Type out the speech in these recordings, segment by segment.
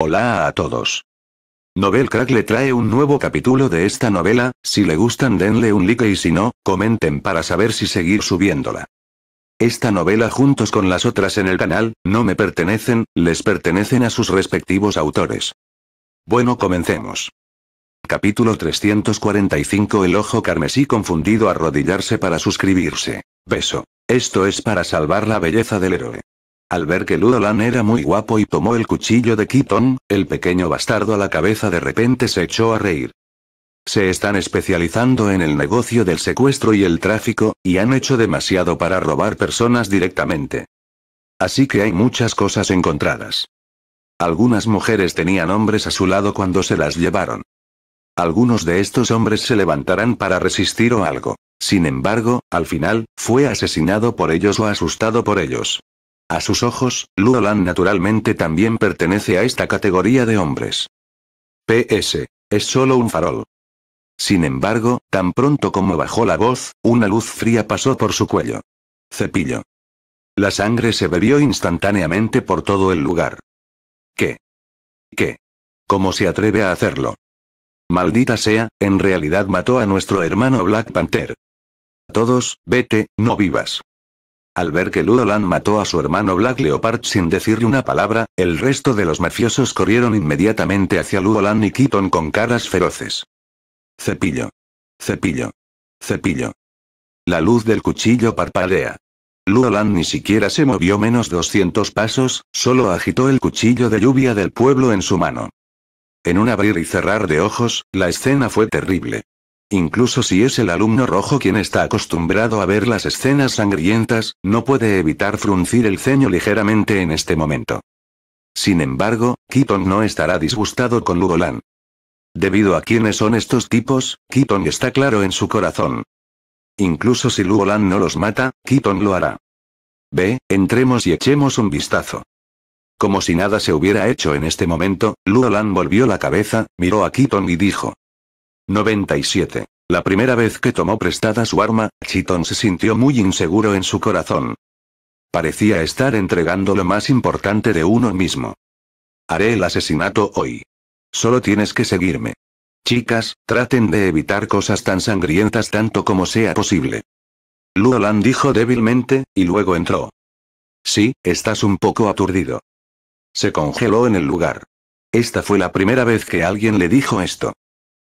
Hola a todos. Novel Crack le trae un nuevo capítulo de esta novela, si le gustan denle un like y si no, comenten para saber si seguir subiéndola. Esta novela juntos con las otras en el canal, no me pertenecen, les pertenecen a sus respectivos autores. Bueno comencemos. Capítulo 345 El ojo carmesí confundido arrodillarse para suscribirse. Beso. Esto es para salvar la belleza del héroe. Al ver que Ludolan era muy guapo y tomó el cuchillo de Keaton, el pequeño bastardo a la cabeza de repente se echó a reír. Se están especializando en el negocio del secuestro y el tráfico, y han hecho demasiado para robar personas directamente. Así que hay muchas cosas encontradas. Algunas mujeres tenían hombres a su lado cuando se las llevaron. Algunos de estos hombres se levantarán para resistir o algo. Sin embargo, al final, fue asesinado por ellos o asustado por ellos. A sus ojos, Luolan naturalmente también pertenece a esta categoría de hombres. PS. Es solo un farol. Sin embargo, tan pronto como bajó la voz, una luz fría pasó por su cuello. Cepillo. La sangre se bebió instantáneamente por todo el lugar. ¿Qué? ¿Qué? ¿Cómo se atreve a hacerlo? Maldita sea, en realidad mató a nuestro hermano Black Panther. Todos, vete, no vivas. Al ver que Ludolan mató a su hermano Black Leopard sin decirle una palabra, el resto de los mafiosos corrieron inmediatamente hacia Ludolan y Keaton con caras feroces. Cepillo. Cepillo. Cepillo. La luz del cuchillo parpadea. Ludolan ni siquiera se movió menos 200 pasos, solo agitó el cuchillo de lluvia del pueblo en su mano. En un abrir y cerrar de ojos, la escena fue terrible. Incluso si es el alumno rojo quien está acostumbrado a ver las escenas sangrientas, no puede evitar fruncir el ceño ligeramente en este momento. Sin embargo, Keaton no estará disgustado con Lugolan. Debido a quiénes son estos tipos, Keaton está claro en su corazón. Incluso si Lugolan no los mata, Keaton lo hará. Ve, entremos y echemos un vistazo. Como si nada se hubiera hecho en este momento, Luolan volvió la cabeza, miró a Keaton y dijo. 97. La primera vez que tomó prestada su arma, Keaton se sintió muy inseguro en su corazón. Parecía estar entregando lo más importante de uno mismo. Haré el asesinato hoy. Solo tienes que seguirme. Chicas, traten de evitar cosas tan sangrientas tanto como sea posible. Luolan dijo débilmente, y luego entró. Sí, estás un poco aturdido. Se congeló en el lugar. Esta fue la primera vez que alguien le dijo esto.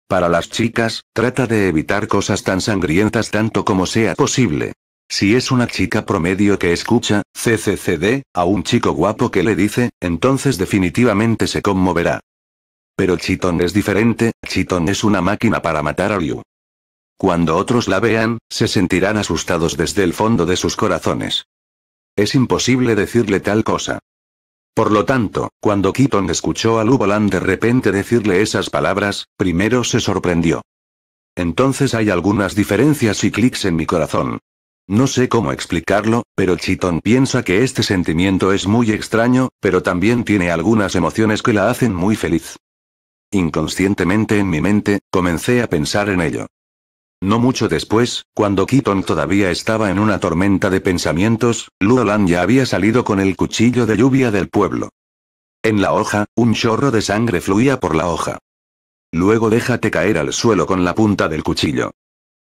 Para las chicas, trata de evitar cosas tan sangrientas tanto como sea posible. Si es una chica promedio que escucha, CCCD, a un chico guapo que le dice, entonces definitivamente se conmoverá. Pero Chiton es diferente, Chiton es una máquina para matar a Liu. Cuando otros la vean, se sentirán asustados desde el fondo de sus corazones. Es imposible decirle tal cosa. Por lo tanto, cuando Keaton escuchó a Lubolan de repente decirle esas palabras, primero se sorprendió. Entonces hay algunas diferencias y clics en mi corazón. No sé cómo explicarlo, pero Chiton piensa que este sentimiento es muy extraño, pero también tiene algunas emociones que la hacen muy feliz. Inconscientemente en mi mente, comencé a pensar en ello. No mucho después, cuando Keaton todavía estaba en una tormenta de pensamientos, Luolan ya había salido con el cuchillo de lluvia del pueblo. En la hoja, un chorro de sangre fluía por la hoja. Luego déjate caer al suelo con la punta del cuchillo.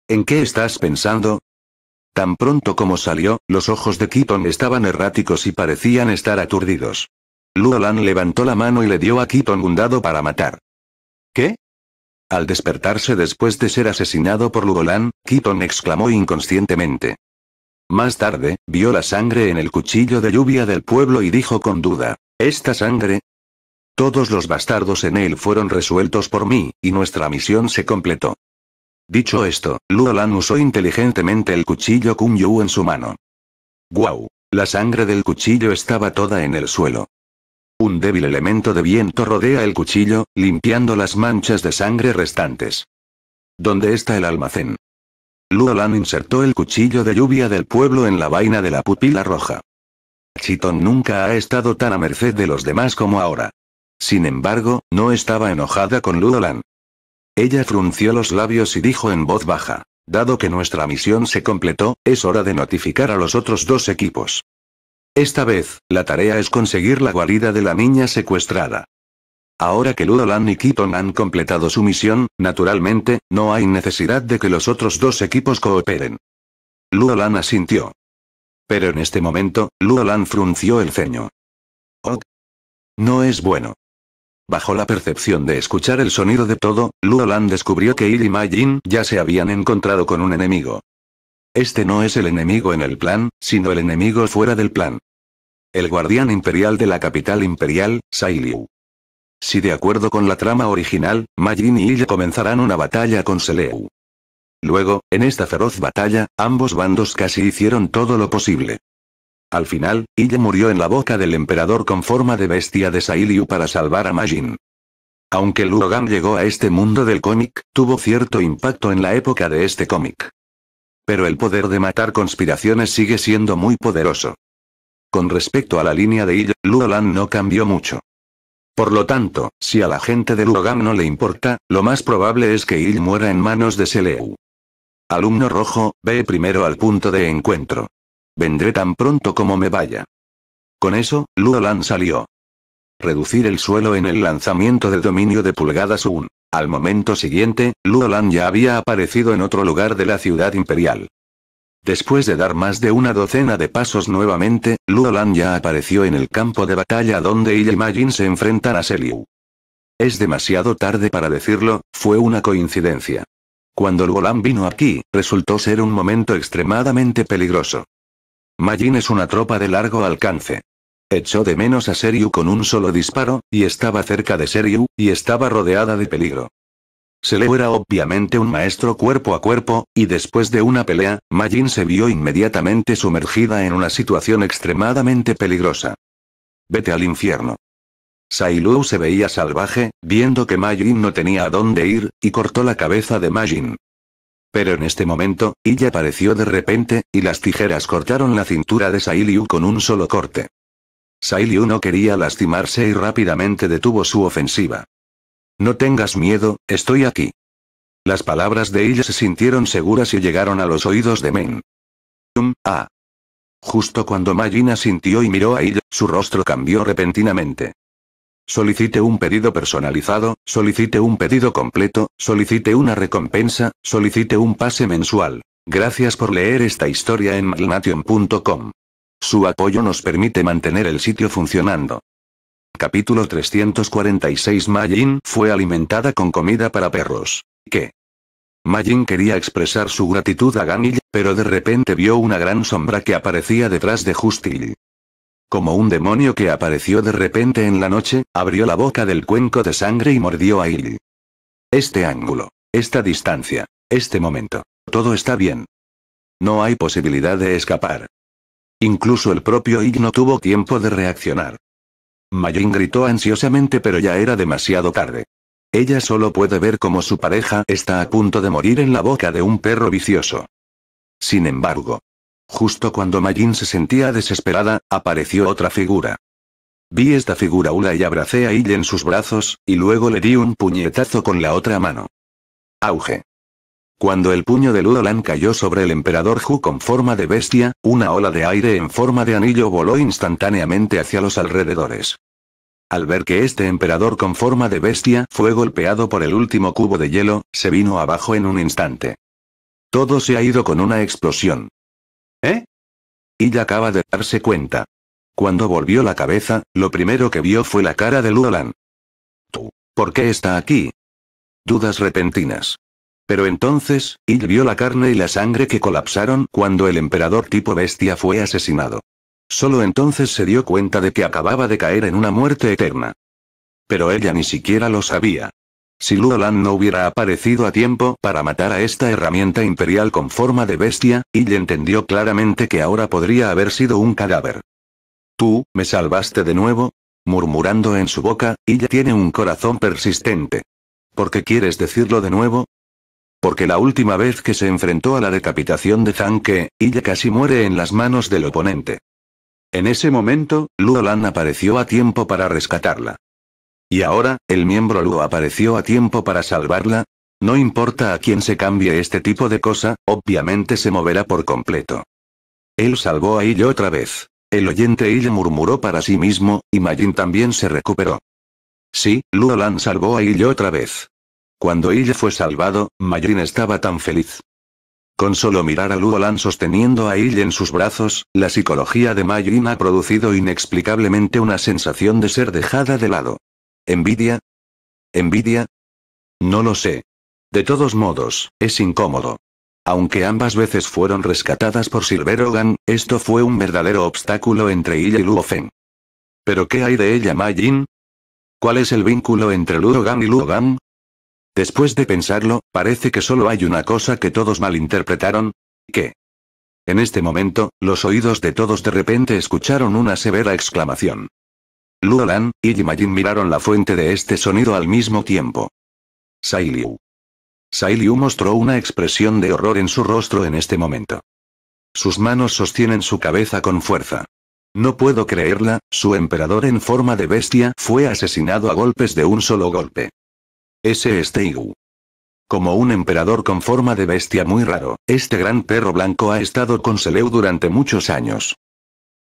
¿En qué estás pensando? Tan pronto como salió, los ojos de Keaton estaban erráticos y parecían estar aturdidos. Luolan levantó la mano y le dio a Keaton un dado para matar. ¿Qué? Al despertarse después de ser asesinado por Lugolan, Keaton exclamó inconscientemente. Más tarde, vio la sangre en el cuchillo de lluvia del pueblo y dijo con duda, ¿esta sangre? Todos los bastardos en él fueron resueltos por mí, y nuestra misión se completó. Dicho esto, Luolan usó inteligentemente el cuchillo Yu en su mano. ¡Guau! La sangre del cuchillo estaba toda en el suelo. Un débil elemento de viento rodea el cuchillo, limpiando las manchas de sangre restantes. ¿Dónde está el almacén? Luolan insertó el cuchillo de lluvia del pueblo en la vaina de la pupila roja. Chiton nunca ha estado tan a merced de los demás como ahora. Sin embargo, no estaba enojada con Luolan. Ella frunció los labios y dijo en voz baja, dado que nuestra misión se completó, es hora de notificar a los otros dos equipos. Esta vez, la tarea es conseguir la guarida de la niña secuestrada. Ahora que Ludolan y Keaton han completado su misión, naturalmente, no hay necesidad de que los otros dos equipos cooperen. Ludolan asintió. Pero en este momento, Ludolan frunció el ceño. Oh. No es bueno. Bajo la percepción de escuchar el sonido de todo, Luolan descubrió que Il y Majin ya se habían encontrado con un enemigo. Este no es el enemigo en el plan, sino el enemigo fuera del plan. El guardián imperial de la capital imperial, Sailiu. Si de acuerdo con la trama original, Majin y Il comenzarán una batalla con Seleu. Luego, en esta feroz batalla, ambos bandos casi hicieron todo lo posible. Al final, Ille murió en la boca del emperador con forma de bestia de Sailiu para salvar a Majin. Aunque Luogan llegó a este mundo del cómic, tuvo cierto impacto en la época de este cómic. Pero el poder de matar conspiraciones sigue siendo muy poderoso. Con respecto a la línea de Ille, Luolan no cambió mucho. Por lo tanto, si a la gente de Luogan no le importa, lo más probable es que Il muera en manos de Seleu. Alumno rojo, ve primero al punto de encuentro. Vendré tan pronto como me vaya. Con eso, Luolan salió. Reducir el suelo en el lanzamiento de dominio de pulgadas 1. Al momento siguiente, Luolan ya había aparecido en otro lugar de la ciudad imperial. Después de dar más de una docena de pasos nuevamente, Luolan ya apareció en el campo de batalla donde Il y Majin se enfrentan a Seliu. Es demasiado tarde para decirlo, fue una coincidencia. Cuando Luolan vino aquí, resultó ser un momento extremadamente peligroso. Majin es una tropa de largo alcance. Echó de menos a Seryu con un solo disparo, y estaba cerca de Seryu, y estaba rodeada de peligro. Seleu era obviamente un maestro cuerpo a cuerpo, y después de una pelea, Majin se vio inmediatamente sumergida en una situación extremadamente peligrosa. Vete al infierno. Sailu se veía salvaje, viendo que Majin no tenía a dónde ir, y cortó la cabeza de Majin. Pero en este momento, Illa apareció de repente, y las tijeras cortaron la cintura de Sailiu con un solo corte. Sailiu no quería lastimarse y rápidamente detuvo su ofensiva. No tengas miedo, estoy aquí. Las palabras de Illa se sintieron seguras y llegaron a los oídos de Men. Um, ah. Justo cuando Magina sintió y miró a Illa, su rostro cambió repentinamente. Solicite un pedido personalizado, solicite un pedido completo, solicite una recompensa, solicite un pase mensual. Gracias por leer esta historia en magnation.com. Su apoyo nos permite mantener el sitio funcionando. Capítulo 346 Majin fue alimentada con comida para perros. ¿Qué? Majin quería expresar su gratitud a Ganil, pero de repente vio una gran sombra que aparecía detrás de Justil. Como un demonio que apareció de repente en la noche, abrió la boca del cuenco de sangre y mordió a Il. Este ángulo. Esta distancia. Este momento. Todo está bien. No hay posibilidad de escapar. Incluso el propio Il no tuvo tiempo de reaccionar. Majin gritó ansiosamente pero ya era demasiado tarde. Ella solo puede ver cómo su pareja está a punto de morir en la boca de un perro vicioso. Sin embargo, Justo cuando Majin se sentía desesperada, apareció otra figura. Vi esta figura Ula y abracé a Il en sus brazos, y luego le di un puñetazo con la otra mano. Auge. Cuando el puño de Ludolan cayó sobre el emperador Hu con forma de bestia, una ola de aire en forma de anillo voló instantáneamente hacia los alrededores. Al ver que este emperador con forma de bestia fue golpeado por el último cubo de hielo, se vino abajo en un instante. Todo se ha ido con una explosión. ¿Eh? Ella acaba de darse cuenta. Cuando volvió la cabeza, lo primero que vio fue la cara de Luolan. ¿Tú? ¿Por qué está aquí? Dudas repentinas. Pero entonces, Il vio la carne y la sangre que colapsaron cuando el emperador tipo bestia fue asesinado. Solo entonces se dio cuenta de que acababa de caer en una muerte eterna. Pero ella ni siquiera lo sabía. Si Luolan no hubiera aparecido a tiempo para matar a esta herramienta imperial con forma de bestia, Ille entendió claramente que ahora podría haber sido un cadáver. Tú, ¿me salvaste de nuevo? Murmurando en su boca, Ille tiene un corazón persistente. ¿Por qué quieres decirlo de nuevo? Porque la última vez que se enfrentó a la decapitación de Zanke, Ille casi muere en las manos del oponente. En ese momento, Luolan apareció a tiempo para rescatarla. Y ahora, el miembro Luo apareció a tiempo para salvarla. No importa a quién se cambie este tipo de cosa, obviamente se moverá por completo. Él salvó a Ille otra vez. El oyente Ille murmuró para sí mismo, y Majin también se recuperó. Sí, Luolan salvó a Ille otra vez. Cuando Ille fue salvado, Mayrin estaba tan feliz. Con solo mirar a Luolan sosteniendo a Ille en sus brazos, la psicología de Mayrin ha producido inexplicablemente una sensación de ser dejada de lado. ¿Envidia? ¿Envidia? No lo sé. De todos modos, es incómodo. Aunque ambas veces fueron rescatadas por Silverogan, esto fue un verdadero obstáculo entre ella y Luofen. ¿Pero qué hay de ella Majin? ¿Cuál es el vínculo entre Luogan y Luogan? Después de pensarlo, parece que solo hay una cosa que todos malinterpretaron. ¿Qué? En este momento, los oídos de todos de repente escucharon una severa exclamación. Luolan y Majin miraron la fuente de este sonido al mismo tiempo. Sailiu. Sailiu mostró una expresión de horror en su rostro en este momento. Sus manos sostienen su cabeza con fuerza. No puedo creerla, su emperador en forma de bestia fue asesinado a golpes de un solo golpe. Ese es. Como un emperador con forma de bestia muy raro, este gran perro blanco ha estado con Seleu durante muchos años.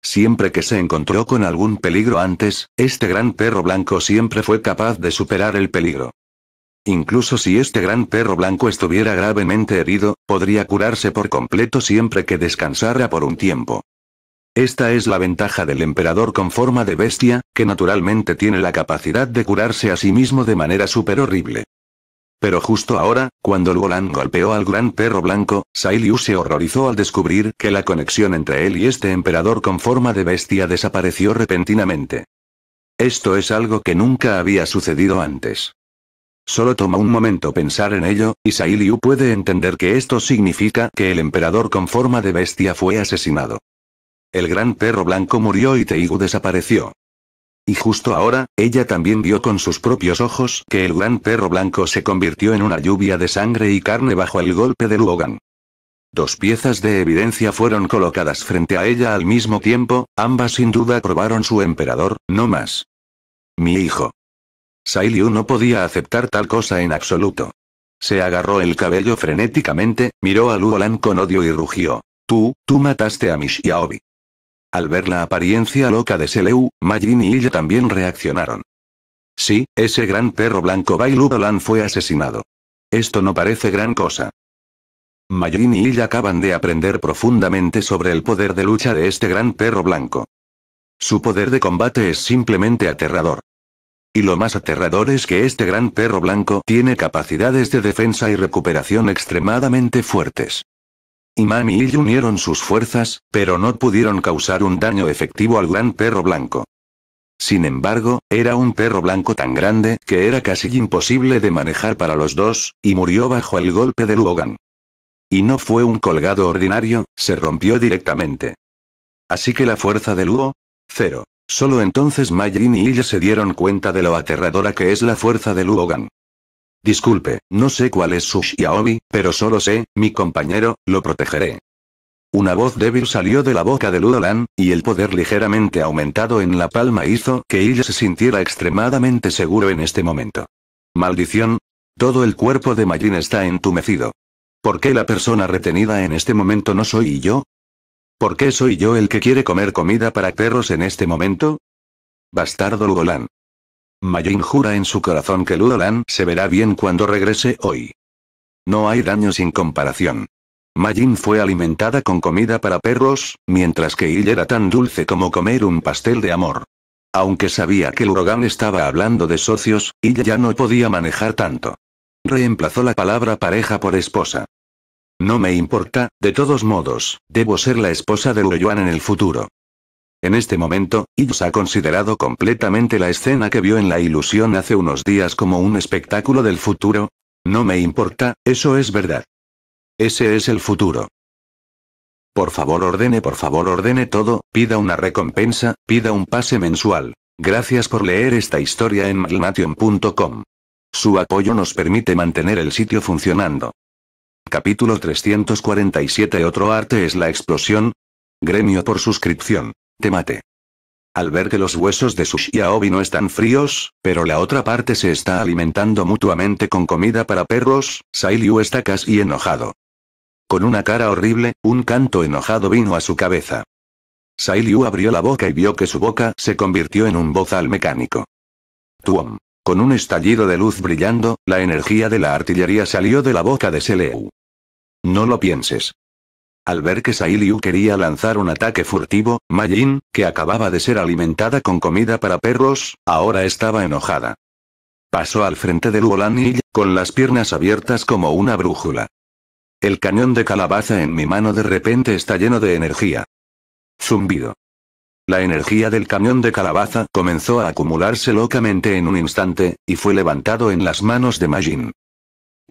Siempre que se encontró con algún peligro antes, este gran perro blanco siempre fue capaz de superar el peligro. Incluso si este gran perro blanco estuviera gravemente herido, podría curarse por completo siempre que descansara por un tiempo. Esta es la ventaja del emperador con forma de bestia, que naturalmente tiene la capacidad de curarse a sí mismo de manera súper horrible. Pero justo ahora, cuando Luolan golpeó al gran perro blanco, Sailiu se horrorizó al descubrir que la conexión entre él y este emperador con forma de bestia desapareció repentinamente. Esto es algo que nunca había sucedido antes. Solo toma un momento pensar en ello, y Sailiu puede entender que esto significa que el emperador con forma de bestia fue asesinado. El gran perro blanco murió y Teigu desapareció. Y justo ahora, ella también vio con sus propios ojos que el gran perro blanco se convirtió en una lluvia de sangre y carne bajo el golpe de Luogan. Dos piezas de evidencia fueron colocadas frente a ella al mismo tiempo, ambas sin duda probaron su emperador, no más. Mi hijo. Sailiu no podía aceptar tal cosa en absoluto. Se agarró el cabello frenéticamente, miró a Luolan con odio y rugió. Tú, tú mataste a mi Xiaobi. Al ver la apariencia loca de Seleu, Majin y ella también reaccionaron. Sí, ese gran perro blanco Bai Luolan fue asesinado. Esto no parece gran cosa. Majin y ella acaban de aprender profundamente sobre el poder de lucha de este gran perro blanco. Su poder de combate es simplemente aterrador. Y lo más aterrador es que este gran perro blanco tiene capacidades de defensa y recuperación extremadamente fuertes. Imam y Yi unieron sus fuerzas, pero no pudieron causar un daño efectivo al gran perro blanco. Sin embargo, era un perro blanco tan grande que era casi imposible de manejar para los dos, y murió bajo el golpe de Luogan. Y no fue un colgado ordinario, se rompió directamente. Así que la fuerza de Luo? Cero. Solo entonces Majin y ella se dieron cuenta de lo aterradora que es la fuerza de Luogan. Disculpe, no sé cuál es su Xiaobi, pero solo sé, mi compañero, lo protegeré. Una voz débil salió de la boca de Luolan, y el poder ligeramente aumentado en la palma hizo que ella se sintiera extremadamente seguro en este momento. Maldición. Todo el cuerpo de Majin está entumecido. ¿Por qué la persona retenida en este momento no soy yo? ¿Por qué soy yo el que quiere comer comida para perros en este momento? Bastardo Luolan. Majin jura en su corazón que Luolan se verá bien cuando regrese hoy. No hay daño sin comparación. Majin fue alimentada con comida para perros, mientras que Il era tan dulce como comer un pastel de amor. Aunque sabía que Luogan estaba hablando de socios, ella ya no podía manejar tanto. Reemplazó la palabra pareja por esposa. No me importa, de todos modos, debo ser la esposa de Luoyuan en el futuro. En este momento, Ix ha considerado completamente la escena que vio en la ilusión hace unos días como un espectáculo del futuro. No me importa, eso es verdad. Ese es el futuro. Por favor ordene, por favor ordene todo, pida una recompensa, pida un pase mensual. Gracias por leer esta historia en malnation.com. Su apoyo nos permite mantener el sitio funcionando. Capítulo 347 Otro arte es la explosión. Gremio por suscripción. Te mate. Al ver que los huesos de su Xiaobi no están fríos, pero la otra parte se está alimentando mutuamente con comida para perros, Liu está casi enojado. Con una cara horrible, un canto enojado vino a su cabeza. Liu abrió la boca y vio que su boca se convirtió en un bozal mecánico. Tuom. Con un estallido de luz brillando, la energía de la artillería salió de la boca de Seleu. No lo pienses. Al ver que Sailiu quería lanzar un ataque furtivo, Majin, que acababa de ser alimentada con comida para perros, ahora estaba enojada. Pasó al frente de Luolan con las piernas abiertas como una brújula. El cañón de calabaza en mi mano de repente está lleno de energía. Zumbido. La energía del cañón de calabaza comenzó a acumularse locamente en un instante, y fue levantado en las manos de Majin.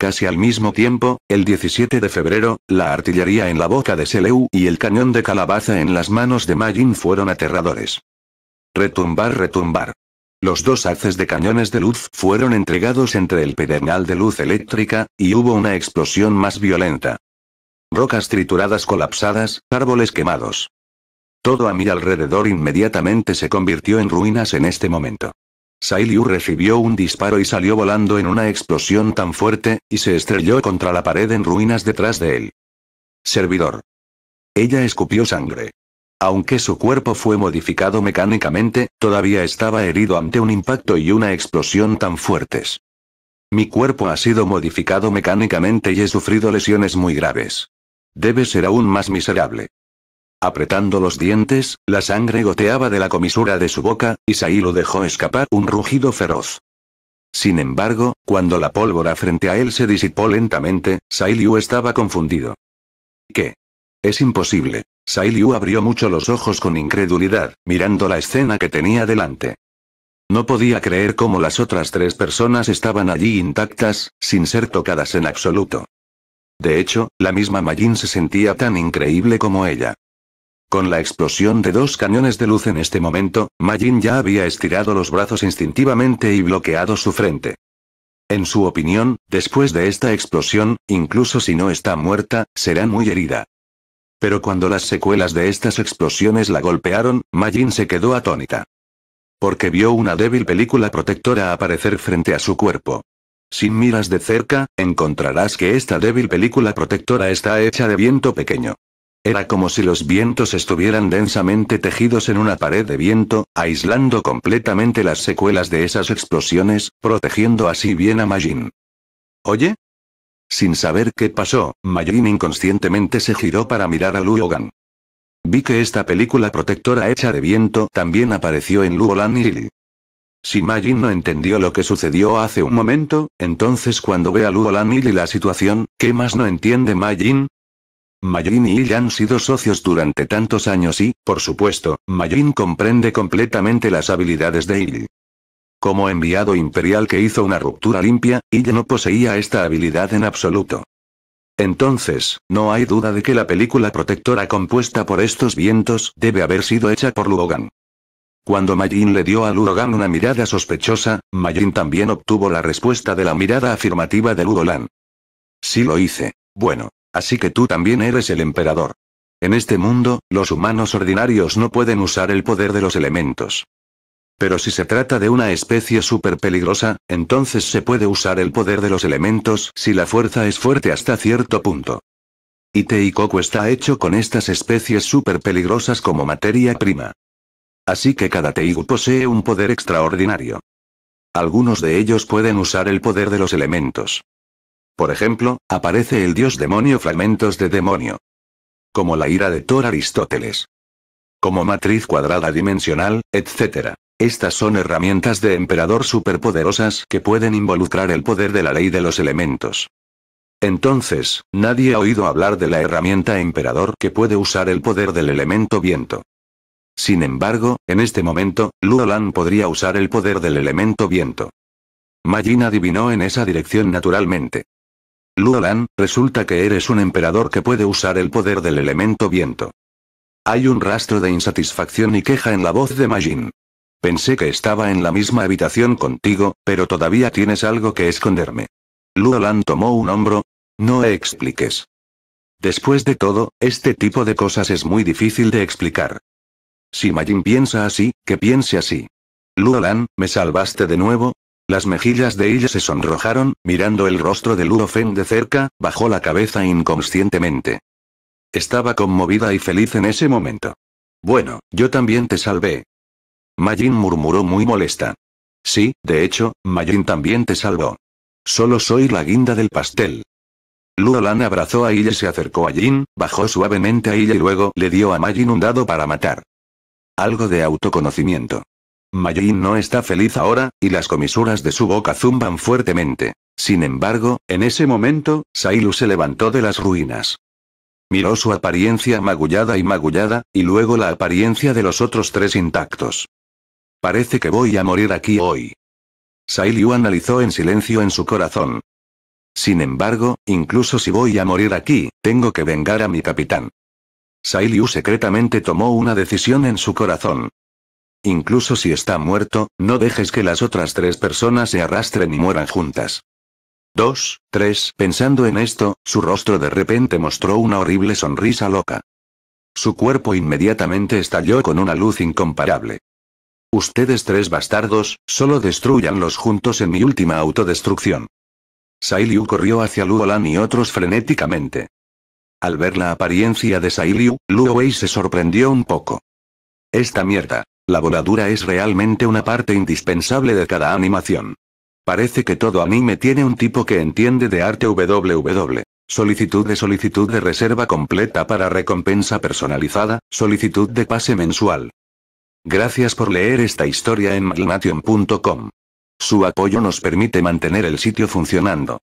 Casi al mismo tiempo, el 17 de febrero, la artillería en la boca de Seleu y el cañón de calabaza en las manos de Majin fueron aterradores. Retumbar, retumbar. Los dos haces de cañones de luz fueron entregados entre el pedernal de luz eléctrica, y hubo una explosión más violenta. Rocas trituradas colapsadas, árboles quemados. Todo a mi alrededor inmediatamente se convirtió en ruinas en este momento. Sailiu recibió un disparo y salió volando en una explosión tan fuerte, y se estrelló contra la pared en ruinas detrás de él. Servidor. Ella escupió sangre. Aunque su cuerpo fue modificado mecánicamente, todavía estaba herido ante un impacto y una explosión tan fuertes. Mi cuerpo ha sido modificado mecánicamente y he sufrido lesiones muy graves. Debe ser aún más miserable. Apretando los dientes, la sangre goteaba de la comisura de su boca, y Sailo dejó escapar un rugido feroz. Sin embargo, cuando la pólvora frente a él se disipó lentamente, Sailiu estaba confundido. ¿Qué? Es imposible. Sailiu abrió mucho los ojos con incredulidad, mirando la escena que tenía delante. No podía creer cómo las otras tres personas estaban allí intactas, sin ser tocadas en absoluto. De hecho, la misma Majin se sentía tan increíble como ella. Con la explosión de dos cañones de luz en este momento, Majin ya había estirado los brazos instintivamente y bloqueado su frente. En su opinión, después de esta explosión, incluso si no está muerta, será muy herida. Pero cuando las secuelas de estas explosiones la golpearon, Majin se quedó atónita. Porque vio una débil película protectora aparecer frente a su cuerpo. Si miras de cerca, encontrarás que esta débil película protectora está hecha de viento pequeño. Era como si los vientos estuvieran densamente tejidos en una pared de viento, aislando completamente las secuelas de esas explosiones, protegiendo así bien a Majin. ¿Oye? Sin saber qué pasó, Majin inconscientemente se giró para mirar a Luogan. Vi que esta película protectora hecha de viento también apareció en Luolan y Si Majin no entendió lo que sucedió hace un momento, entonces cuando ve a Luolan la situación, ¿qué más no entiende Majin? Majin y Yi han sido socios durante tantos años y, por supuesto, Majin comprende completamente las habilidades de Yi. Como enviado imperial que hizo una ruptura limpia, Yi no poseía esta habilidad en absoluto. Entonces, no hay duda de que la película protectora compuesta por estos vientos debe haber sido hecha por Luogan. Cuando Majin le dio a Luogan una mirada sospechosa, Majin también obtuvo la respuesta de la mirada afirmativa de Luolan. Sí lo hice. Bueno, Así que tú también eres el emperador. En este mundo, los humanos ordinarios no pueden usar el poder de los elementos. Pero si se trata de una especie súper peligrosa, entonces se puede usar el poder de los elementos si la fuerza es fuerte hasta cierto punto. Y Teikoku está hecho con estas especies súper peligrosas como materia prima. Así que cada Teigu posee un poder extraordinario. Algunos de ellos pueden usar el poder de los elementos. Por ejemplo, aparece el dios demonio fragmentos de demonio. Como la ira de Thor Aristóteles. Como matriz cuadrada dimensional, etc. Estas son herramientas de emperador superpoderosas que pueden involucrar el poder de la ley de los elementos. Entonces, nadie ha oído hablar de la herramienta emperador que puede usar el poder del elemento viento. Sin embargo, en este momento, Luolan podría usar el poder del elemento viento. Majin adivinó en esa dirección naturalmente. Luolan, resulta que eres un emperador que puede usar el poder del elemento viento. Hay un rastro de insatisfacción y queja en la voz de Majin. Pensé que estaba en la misma habitación contigo, pero todavía tienes algo que esconderme. Luolan tomó un hombro. No expliques. Después de todo, este tipo de cosas es muy difícil de explicar. Si Majin piensa así, que piense así. Luolan, ¿me salvaste de nuevo? Las mejillas de ella se sonrojaron, mirando el rostro de Luo Feng de cerca, bajó la cabeza inconscientemente. Estaba conmovida y feliz en ese momento. Bueno, yo también te salvé. Majin murmuró muy molesta. Sí, de hecho, Majin también te salvó. Solo soy la guinda del pastel. Luolan abrazó a Ille y se acercó a Jin, bajó suavemente a Ille y luego le dio a Majin un dado para matar. Algo de autoconocimiento. Majin no está feliz ahora, y las comisuras de su boca zumban fuertemente. Sin embargo, en ese momento, Sailu se levantó de las ruinas. Miró su apariencia magullada y magullada, y luego la apariencia de los otros tres intactos. Parece que voy a morir aquí hoy. Sailu analizó en silencio en su corazón. Sin embargo, incluso si voy a morir aquí, tengo que vengar a mi capitán. Sailiu secretamente tomó una decisión en su corazón. Incluso si está muerto, no dejes que las otras tres personas se arrastren y mueran juntas. Dos, tres. Pensando en esto, su rostro de repente mostró una horrible sonrisa loca. Su cuerpo inmediatamente estalló con una luz incomparable. Ustedes tres bastardos, solo destruyanlos juntos en mi última autodestrucción. Sailiu corrió hacia Luolan y otros frenéticamente. Al ver la apariencia de Sailiu, Luo Wei se sorprendió un poco. Esta mierda. La voladura es realmente una parte indispensable de cada animación. Parece que todo anime tiene un tipo que entiende de arte www. Solicitud de solicitud de reserva completa para recompensa personalizada, solicitud de pase mensual. Gracias por leer esta historia en magnation.com. Su apoyo nos permite mantener el sitio funcionando.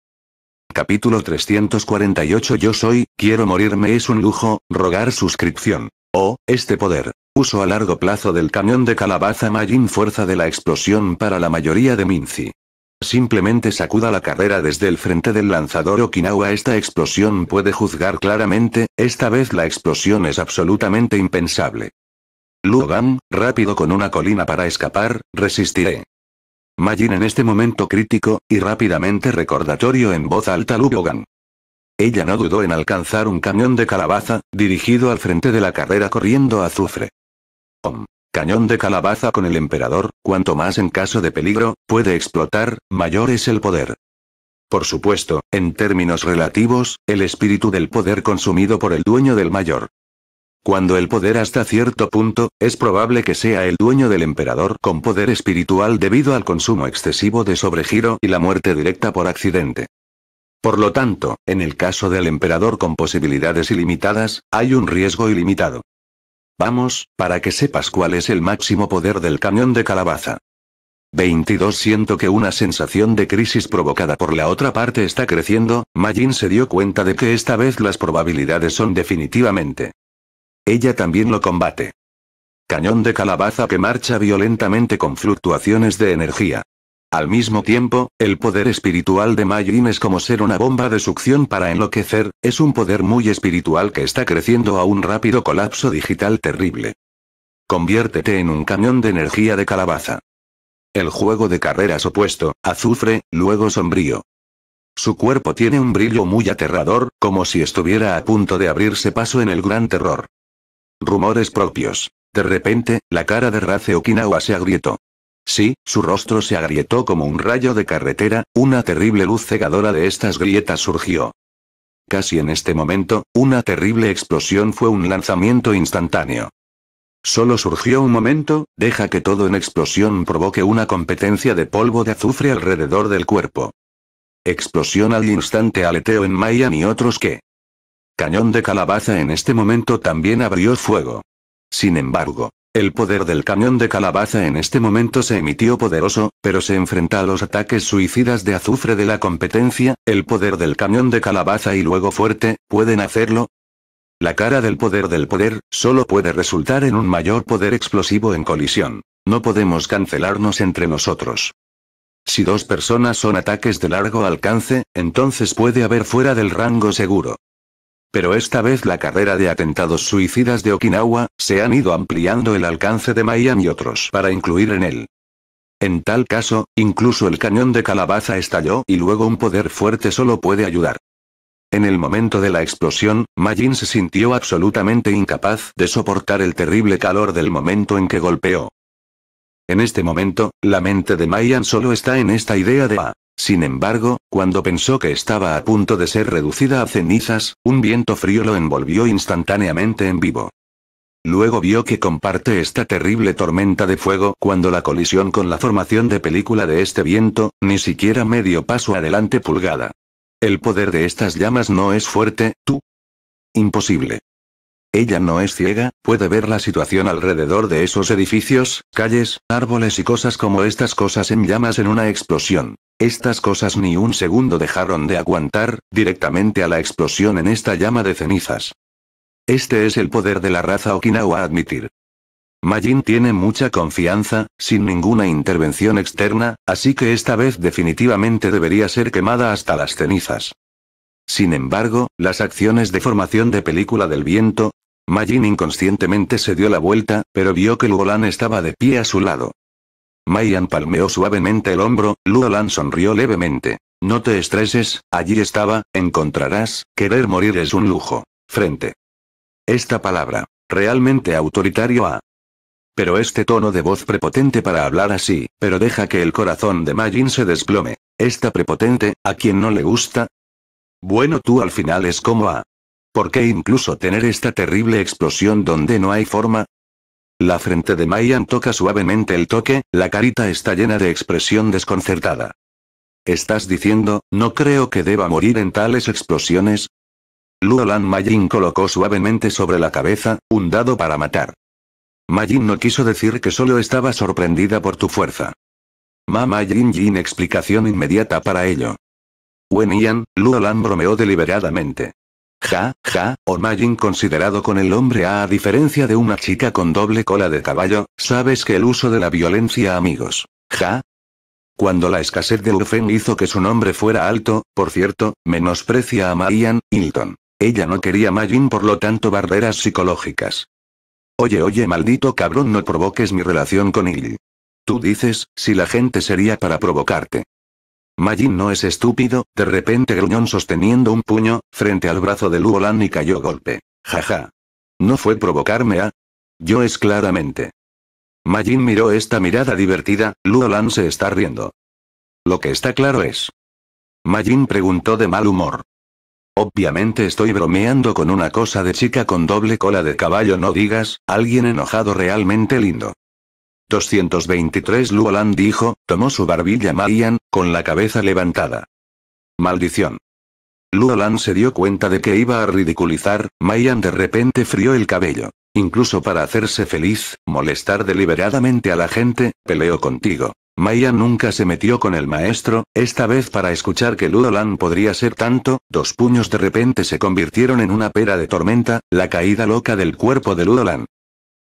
Capítulo 348 Yo soy, quiero morirme es un lujo, rogar suscripción. Oh, este poder. Uso a largo plazo del cañón de calabaza Majin fuerza de la explosión para la mayoría de Minzi. Simplemente sacuda la carrera desde el frente del lanzador Okinawa. Esta explosión puede juzgar claramente, esta vez la explosión es absolutamente impensable. Lugan, rápido con una colina para escapar, resistiré. Majin en este momento crítico, y rápidamente recordatorio en voz alta Lugan. Ella no dudó en alcanzar un cañón de calabaza, dirigido al frente de la carrera corriendo azufre. Om. Cañón de calabaza con el emperador, cuanto más en caso de peligro, puede explotar, mayor es el poder. Por supuesto, en términos relativos, el espíritu del poder consumido por el dueño del mayor. Cuando el poder hasta cierto punto, es probable que sea el dueño del emperador con poder espiritual debido al consumo excesivo de sobregiro y la muerte directa por accidente. Por lo tanto, en el caso del emperador con posibilidades ilimitadas, hay un riesgo ilimitado. Vamos, para que sepas cuál es el máximo poder del cañón de calabaza. 22 Siento que una sensación de crisis provocada por la otra parte está creciendo, Majin se dio cuenta de que esta vez las probabilidades son definitivamente. Ella también lo combate. Cañón de calabaza que marcha violentamente con fluctuaciones de energía. Al mismo tiempo, el poder espiritual de Majin es como ser una bomba de succión para enloquecer, es un poder muy espiritual que está creciendo a un rápido colapso digital terrible. Conviértete en un cañón de energía de calabaza. El juego de carreras opuesto, azufre, luego sombrío. Su cuerpo tiene un brillo muy aterrador, como si estuviera a punto de abrirse paso en el gran terror. Rumores propios. De repente, la cara de Race Okinawa se agrietó. Sí, su rostro se agrietó como un rayo de carretera, una terrible luz cegadora de estas grietas surgió. Casi en este momento, una terrible explosión fue un lanzamiento instantáneo. Solo surgió un momento, deja que todo en explosión provoque una competencia de polvo de azufre alrededor del cuerpo. Explosión al instante aleteo en Mayan y otros que. Cañón de calabaza en este momento también abrió fuego. Sin embargo, el poder del cañón de calabaza en este momento se emitió poderoso, pero se enfrenta a los ataques suicidas de azufre de la competencia, el poder del cañón de calabaza y luego fuerte, ¿pueden hacerlo? La cara del poder del poder, solo puede resultar en un mayor poder explosivo en colisión. No podemos cancelarnos entre nosotros. Si dos personas son ataques de largo alcance, entonces puede haber fuera del rango seguro. Pero esta vez la carrera de atentados suicidas de Okinawa, se han ido ampliando el alcance de Miami y otros para incluir en él. En tal caso, incluso el cañón de calabaza estalló y luego un poder fuerte solo puede ayudar. En el momento de la explosión, Majin se sintió absolutamente incapaz de soportar el terrible calor del momento en que golpeó. En este momento, la mente de Mayan solo está en esta idea de A. Sin embargo, cuando pensó que estaba a punto de ser reducida a cenizas, un viento frío lo envolvió instantáneamente en vivo. Luego vio que comparte esta terrible tormenta de fuego cuando la colisión con la formación de película de este viento, ni siquiera medio paso adelante pulgada. El poder de estas llamas no es fuerte, tú. Imposible. Ella no es ciega, puede ver la situación alrededor de esos edificios, calles, árboles y cosas como estas cosas en llamas en una explosión. Estas cosas ni un segundo dejaron de aguantar, directamente a la explosión en esta llama de cenizas. Este es el poder de la raza Okinawa admitir. Majin tiene mucha confianza, sin ninguna intervención externa, así que esta vez definitivamente debería ser quemada hasta las cenizas. Sin embargo, las acciones de formación de película del viento, Majin inconscientemente se dio la vuelta, pero vio que Luolan estaba de pie a su lado. Mayan palmeó suavemente el hombro, Luolan sonrió levemente. No te estreses, allí estaba, encontrarás, querer morir es un lujo. Frente. Esta palabra. Realmente autoritario a. Pero este tono de voz prepotente para hablar así, pero deja que el corazón de Majin se desplome. Esta prepotente, ¿a quien no le gusta? Bueno, tú al final es como a. ¿Por qué incluso tener esta terrible explosión donde no hay forma? La frente de Mayan toca suavemente el toque, la carita está llena de expresión desconcertada. ¿Estás diciendo, no creo que deba morir en tales explosiones? Luolan Majin colocó suavemente sobre la cabeza, un dado para matar. Majin no quiso decir que solo estaba sorprendida por tu fuerza. Mama Jin Jin explicación inmediata para ello. Wen Ian, Luolan bromeó deliberadamente. Ja, ja, o Majin considerado con el hombre A a diferencia de una chica con doble cola de caballo, sabes que el uso de la violencia amigos. Ja. Cuando la escasez de Ufen hizo que su nombre fuera alto, por cierto, menosprecia a Mayan, Hilton. Ella no quería Majin por lo tanto barreras psicológicas. Oye oye maldito cabrón no provoques mi relación con Illy. Tú dices, si la gente sería para provocarte. Majin no es estúpido, de repente gruñón sosteniendo un puño, frente al brazo de Luolan y cayó golpe. Jaja. No fue provocarme a... Yo es claramente. Majin miró esta mirada divertida, Luolan se está riendo. Lo que está claro es. Majin preguntó de mal humor. Obviamente estoy bromeando con una cosa de chica con doble cola de caballo no digas, alguien enojado realmente lindo. 223 Luolan dijo, tomó su barbilla Mayan, con la cabeza levantada. Maldición. Luolan se dio cuenta de que iba a ridiculizar, Mayan de repente frió el cabello. Incluso para hacerse feliz, molestar deliberadamente a la gente, peleó contigo. Maya nunca se metió con el maestro, esta vez para escuchar que Luolan podría ser tanto, dos puños de repente se convirtieron en una pera de tormenta, la caída loca del cuerpo de Luolan.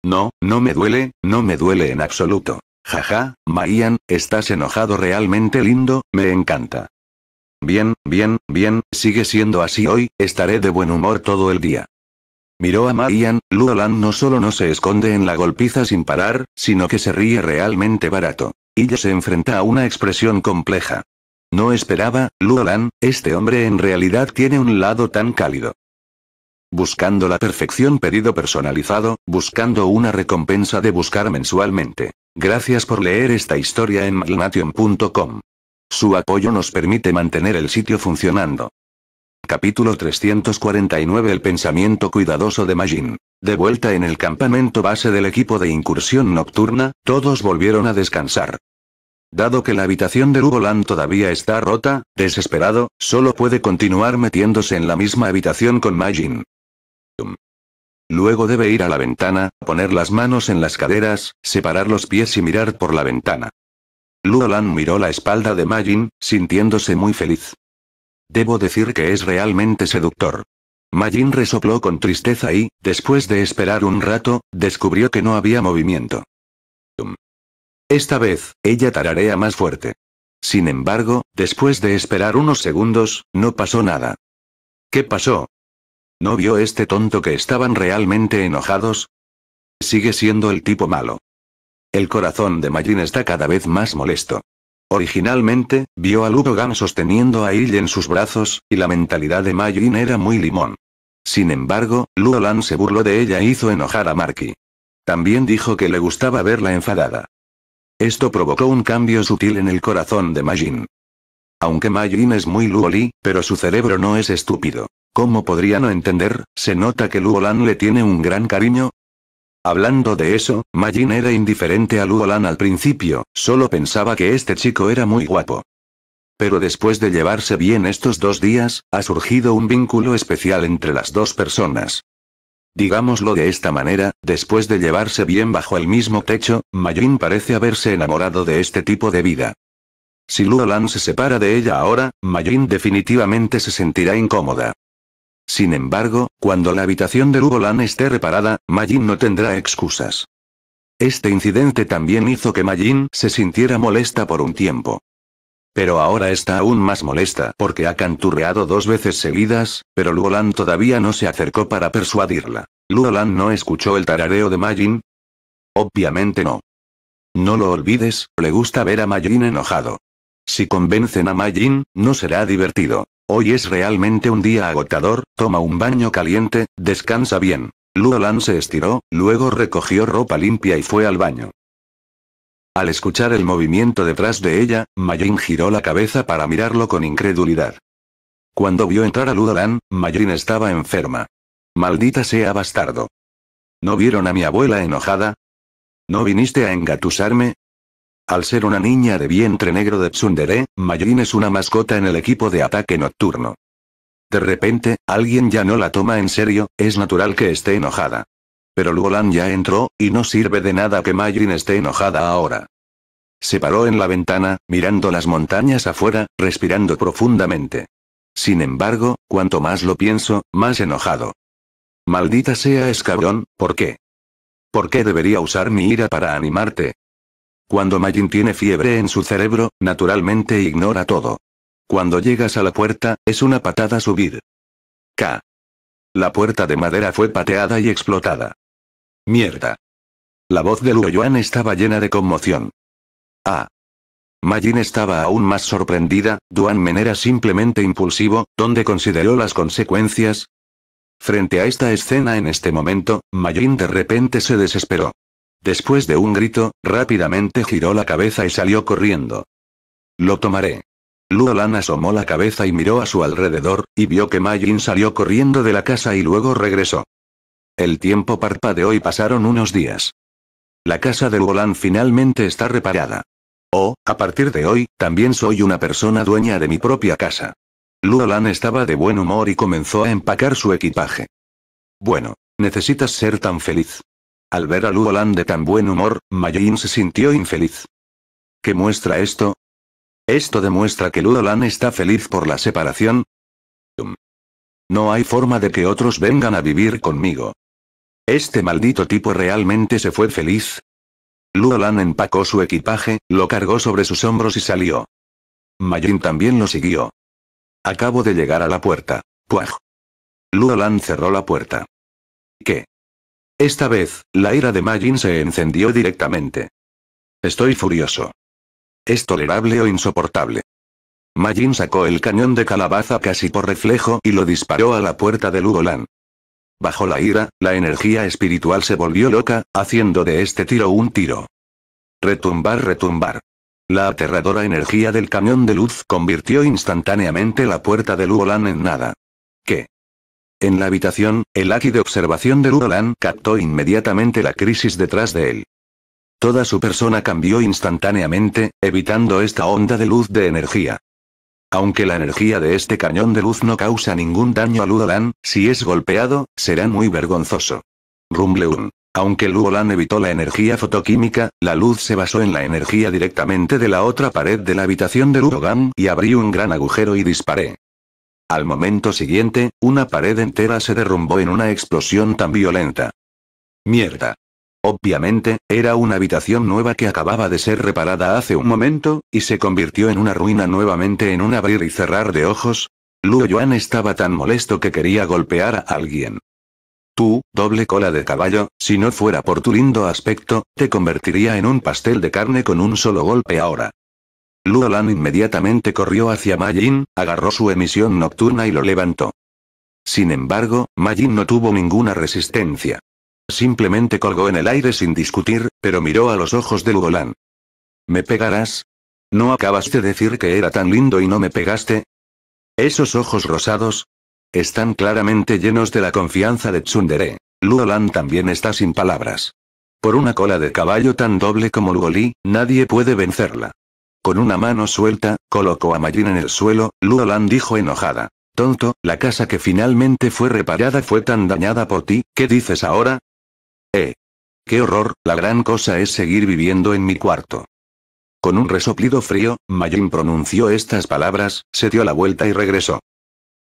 No, no me duele, no me duele en absoluto. Jaja, Maian, estás enojado realmente lindo, me encanta. Bien, bien, bien, sigue siendo así hoy, estaré de buen humor todo el día. Miró a Maian, Luolan no solo no se esconde en la golpiza sin parar, sino que se ríe realmente barato. Ella se enfrenta a una expresión compleja. No esperaba, Luolan, este hombre en realidad tiene un lado tan cálido. Buscando la perfección pedido personalizado, buscando una recompensa de buscar mensualmente. Gracias por leer esta historia en magnation.com. Su apoyo nos permite mantener el sitio funcionando. Capítulo 349 El pensamiento cuidadoso de Majin. De vuelta en el campamento base del equipo de incursión nocturna, todos volvieron a descansar. Dado que la habitación de Lugolan todavía está rota, desesperado, solo puede continuar metiéndose en la misma habitación con Majin. Luego debe ir a la ventana, poner las manos en las caderas, separar los pies y mirar por la ventana. Luolan miró la espalda de Majin, sintiéndose muy feliz. Debo decir que es realmente seductor. Majin resopló con tristeza y, después de esperar un rato, descubrió que no había movimiento. Esta vez, ella tararea más fuerte. Sin embargo, después de esperar unos segundos, no pasó nada. ¿Qué pasó? ¿No vio este tonto que estaban realmente enojados? Sigue siendo el tipo malo. El corazón de Majin está cada vez más molesto. Originalmente, vio a Ludogan sosteniendo a Il en sus brazos, y la mentalidad de Majin era muy limón. Sin embargo, Luolan se burló de ella e hizo enojar a Marky. También dijo que le gustaba verla enfadada. Esto provocó un cambio sutil en el corazón de Majin. Aunque Majin es muy Luoli, pero su cerebro no es estúpido. ¿Cómo podría no entender? Se nota que Luolan le tiene un gran cariño. Hablando de eso, Majin era indiferente a Luolan al principio, solo pensaba que este chico era muy guapo. Pero después de llevarse bien estos dos días, ha surgido un vínculo especial entre las dos personas. Digámoslo de esta manera, después de llevarse bien bajo el mismo techo, Majin parece haberse enamorado de este tipo de vida. Si Luolan se separa de ella ahora, Majin definitivamente se sentirá incómoda. Sin embargo, cuando la habitación de Luolan esté reparada, Majin no tendrá excusas. Este incidente también hizo que Majin se sintiera molesta por un tiempo. Pero ahora está aún más molesta porque ha canturreado dos veces seguidas, pero Luolan todavía no se acercó para persuadirla. ¿Luolan no escuchó el tarareo de Majin? Obviamente no. No lo olvides, le gusta ver a Majin enojado. Si convencen a Majin, no será divertido. Hoy es realmente un día agotador, toma un baño caliente, descansa bien. Luolan se estiró, luego recogió ropa limpia y fue al baño. Al escuchar el movimiento detrás de ella, Majin giró la cabeza para mirarlo con incredulidad. Cuando vio entrar a Ludolan, Majin estaba enferma. Maldita sea bastardo. ¿No vieron a mi abuela enojada? ¿No viniste a engatusarme? Al ser una niña de vientre negro de Tsundere, Majin es una mascota en el equipo de ataque nocturno. De repente, alguien ya no la toma en serio, es natural que esté enojada. Pero Luolan ya entró, y no sirve de nada que Majin esté enojada ahora. Se paró en la ventana, mirando las montañas afuera, respirando profundamente. Sin embargo, cuanto más lo pienso, más enojado. Maldita sea escabrón, ¿por qué? ¿Por qué debería usar mi ira para animarte? Cuando Majin tiene fiebre en su cerebro, naturalmente ignora todo. Cuando llegas a la puerta, es una patada subir. K. La puerta de madera fue pateada y explotada. Mierda. La voz de Luo Yuan estaba llena de conmoción. Ah. Majin estaba aún más sorprendida, Duan Men era simplemente impulsivo, donde consideró las consecuencias. Frente a esta escena en este momento, Majin de repente se desesperó. Después de un grito, rápidamente giró la cabeza y salió corriendo. Lo tomaré. Luolan asomó la cabeza y miró a su alrededor, y vio que Majin salió corriendo de la casa y luego regresó. El tiempo parpadeó y pasaron unos días. La casa de Luolan finalmente está reparada. Oh, a partir de hoy, también soy una persona dueña de mi propia casa. Luolan estaba de buen humor y comenzó a empacar su equipaje. Bueno, necesitas ser tan feliz. Al ver a Luolan de tan buen humor, Majin se sintió infeliz. ¿Qué muestra esto? ¿Esto demuestra que Luolan está feliz por la separación? No hay forma de que otros vengan a vivir conmigo. ¿Este maldito tipo realmente se fue feliz? Luolan empacó su equipaje, lo cargó sobre sus hombros y salió. Majin también lo siguió. Acabo de llegar a la puerta. Puaj. Luolan cerró la puerta. ¿Qué? Esta vez, la ira de Majin se encendió directamente. Estoy furioso. ¿Es tolerable o insoportable? Majin sacó el cañón de calabaza casi por reflejo y lo disparó a la puerta de Luolan. Bajo la ira, la energía espiritual se volvió loca, haciendo de este tiro un tiro. Retumbar, retumbar. La aterradora energía del camión de luz convirtió instantáneamente la puerta de Luolan en nada. ¿Qué? En la habitación, el Aki de observación de Luolan captó inmediatamente la crisis detrás de él. Toda su persona cambió instantáneamente, evitando esta onda de luz de energía. Aunque la energía de este cañón de luz no causa ningún daño a Luolan, si es golpeado, será muy vergonzoso. Rumbleun. Aunque Luolan evitó la energía fotoquímica, la luz se basó en la energía directamente de la otra pared de la habitación de Luogan y abrí un gran agujero y disparé. Al momento siguiente, una pared entera se derrumbó en una explosión tan violenta. Mierda. Obviamente, era una habitación nueva que acababa de ser reparada hace un momento, y se convirtió en una ruina nuevamente en un abrir y cerrar de ojos. Luo Yuan estaba tan molesto que quería golpear a alguien. Tú, doble cola de caballo, si no fuera por tu lindo aspecto, te convertiría en un pastel de carne con un solo golpe ahora. Luo Lan inmediatamente corrió hacia Majin, agarró su emisión nocturna y lo levantó. Sin embargo, Majin no tuvo ninguna resistencia. Simplemente colgó en el aire sin discutir, pero miró a los ojos de Lugolan. ¿Me pegarás? ¿No acabas de decir que era tan lindo y no me pegaste? Esos ojos rosados están claramente llenos de la confianza de Tsundere. Luolan también está sin palabras. Por una cola de caballo tan doble como Luoli, nadie puede vencerla. Con una mano suelta, colocó a Majin en el suelo, Luolan dijo enojada. Tonto, la casa que finalmente fue reparada fue tan dañada por ti, ¿qué dices ahora? Eh. Qué horror, la gran cosa es seguir viviendo en mi cuarto. Con un resoplido frío, Majin pronunció estas palabras, se dio la vuelta y regresó.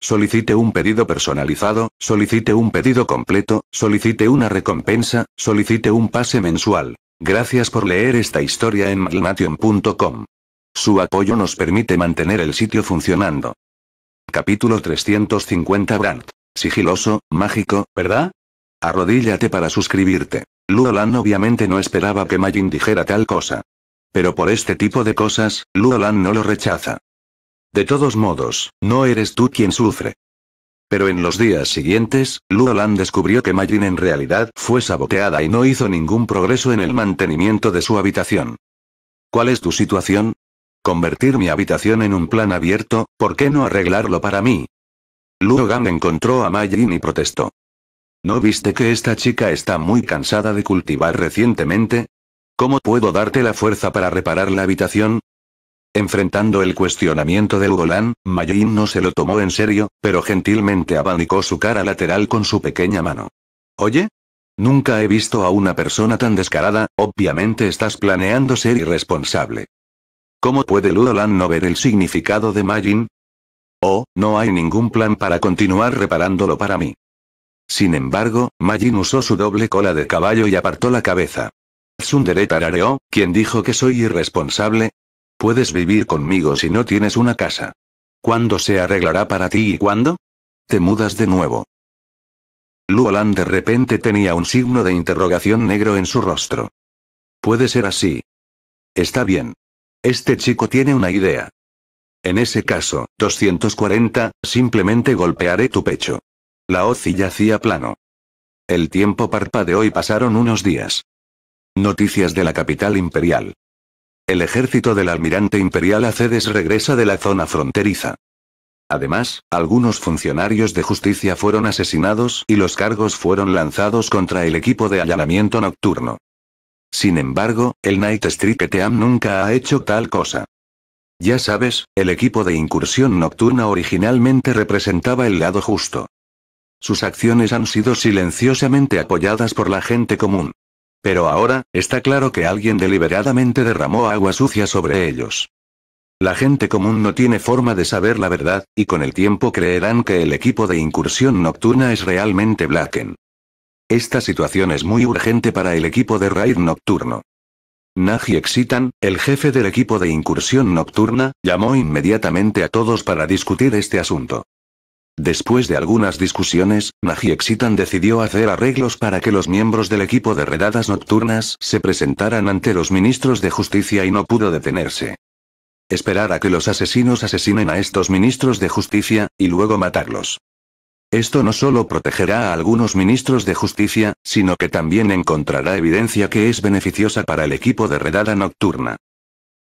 Solicite un pedido personalizado, solicite un pedido completo, solicite una recompensa, solicite un pase mensual. Gracias por leer esta historia en malnation.com. Su apoyo nos permite mantener el sitio funcionando. Capítulo 350 Brandt. Sigiloso, mágico, ¿verdad? Arrodíllate para suscribirte. Luolan obviamente no esperaba que Majin dijera tal cosa. Pero por este tipo de cosas, Luolan no lo rechaza. De todos modos, no eres tú quien sufre. Pero en los días siguientes, Luolan descubrió que Majin en realidad fue saboteada y no hizo ningún progreso en el mantenimiento de su habitación. ¿Cuál es tu situación? Convertir mi habitación en un plan abierto, ¿por qué no arreglarlo para mí? Luogan encontró a Majin y protestó. ¿No viste que esta chica está muy cansada de cultivar recientemente? ¿Cómo puedo darte la fuerza para reparar la habitación? Enfrentando el cuestionamiento del Golan, Majin no se lo tomó en serio, pero gentilmente abanicó su cara lateral con su pequeña mano. ¿Oye? Nunca he visto a una persona tan descarada, obviamente estás planeando ser irresponsable. ¿Cómo puede Ludolan no ver el significado de Majin? Oh, no hay ningún plan para continuar reparándolo para mí. Sin embargo, Majin usó su doble cola de caballo y apartó la cabeza. Tsundere tarareó, ¿quién dijo que soy irresponsable? Puedes vivir conmigo si no tienes una casa. ¿Cuándo se arreglará para ti y cuándo? Te mudas de nuevo. Luolan de repente tenía un signo de interrogación negro en su rostro. Puede ser así. Está bien. Este chico tiene una idea. En ese caso, 240, simplemente golpearé tu pecho. La hoz yacía plano. El tiempo parpadeó y pasaron unos días. Noticias de la capital imperial. El ejército del almirante imperial Acedes regresa de la zona fronteriza. Además, algunos funcionarios de justicia fueron asesinados y los cargos fueron lanzados contra el equipo de allanamiento nocturno. Sin embargo, el Night Street Team nunca ha hecho tal cosa. Ya sabes, el equipo de incursión nocturna originalmente representaba el lado justo. Sus acciones han sido silenciosamente apoyadas por la gente común. Pero ahora, está claro que alguien deliberadamente derramó agua sucia sobre ellos. La gente común no tiene forma de saber la verdad, y con el tiempo creerán que el equipo de incursión nocturna es realmente Blacken. Esta situación es muy urgente para el equipo de raid nocturno. Nagi Exitan, el jefe del equipo de incursión nocturna, llamó inmediatamente a todos para discutir este asunto. Después de algunas discusiones, Exitan decidió hacer arreglos para que los miembros del equipo de redadas nocturnas se presentaran ante los ministros de justicia y no pudo detenerse. Esperar a que los asesinos asesinen a estos ministros de justicia, y luego matarlos. Esto no solo protegerá a algunos ministros de justicia, sino que también encontrará evidencia que es beneficiosa para el equipo de redada nocturna.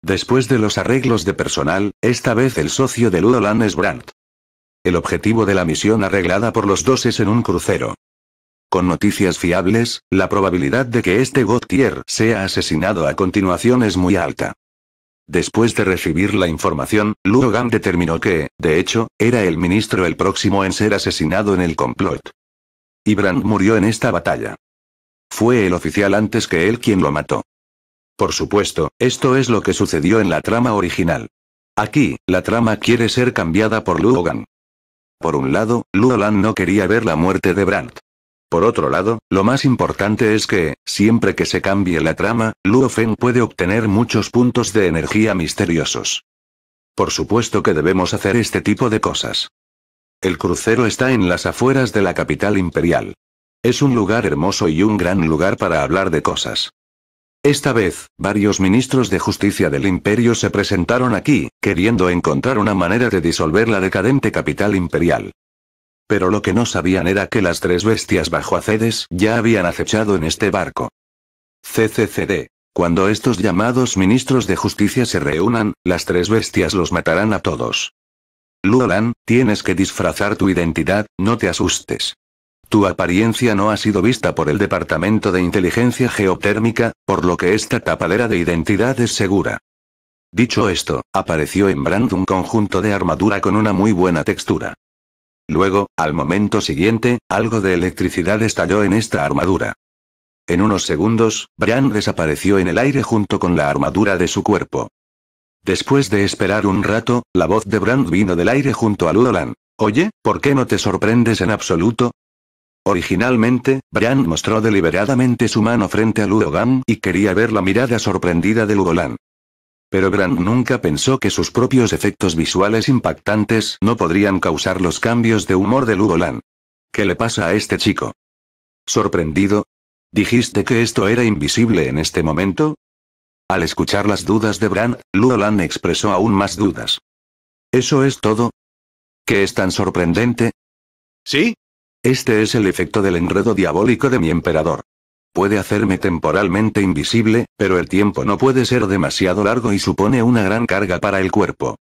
Después de los arreglos de personal, esta vez el socio de Ludolan es Brandt. El objetivo de la misión arreglada por los dos es en un crucero. Con noticias fiables, la probabilidad de que este Gautier sea asesinado a continuación es muy alta. Después de recibir la información, Luogan determinó que, de hecho, era el ministro el próximo en ser asesinado en el complot. Ibrand murió en esta batalla. Fue el oficial antes que él quien lo mató. Por supuesto, esto es lo que sucedió en la trama original. Aquí, la trama quiere ser cambiada por Luogan. Por un lado, Luolan no quería ver la muerte de Brandt. Por otro lado, lo más importante es que, siempre que se cambie la trama, Luo Feng puede obtener muchos puntos de energía misteriosos. Por supuesto que debemos hacer este tipo de cosas. El crucero está en las afueras de la capital imperial. Es un lugar hermoso y un gran lugar para hablar de cosas. Esta vez, varios ministros de justicia del imperio se presentaron aquí, queriendo encontrar una manera de disolver la decadente capital imperial. Pero lo que no sabían era que las tres bestias bajo Acedes ya habían acechado en este barco. CCCD. Cuando estos llamados ministros de justicia se reúnan, las tres bestias los matarán a todos. Luolan, tienes que disfrazar tu identidad, no te asustes. Tu apariencia no ha sido vista por el Departamento de Inteligencia Geotérmica, por lo que esta tapadera de identidad es segura. Dicho esto, apareció en Brand un conjunto de armadura con una muy buena textura. Luego, al momento siguiente, algo de electricidad estalló en esta armadura. En unos segundos, Brand desapareció en el aire junto con la armadura de su cuerpo. Después de esperar un rato, la voz de Brand vino del aire junto a Ludolan. Oye, ¿por qué no te sorprendes en absoluto? Originalmente, Brian mostró deliberadamente su mano frente a Ludogan y quería ver la mirada sorprendida de Ludolan. Pero Brand nunca pensó que sus propios efectos visuales impactantes no podrían causar los cambios de humor de Ludolan. ¿Qué le pasa a este chico? ¿Sorprendido? ¿Dijiste que esto era invisible en este momento? Al escuchar las dudas de Brand, Ludolan expresó aún más dudas. ¿Eso es todo? ¿Qué es tan sorprendente? ¿Sí? Este es el efecto del enredo diabólico de mi emperador. Puede hacerme temporalmente invisible, pero el tiempo no puede ser demasiado largo y supone una gran carga para el cuerpo.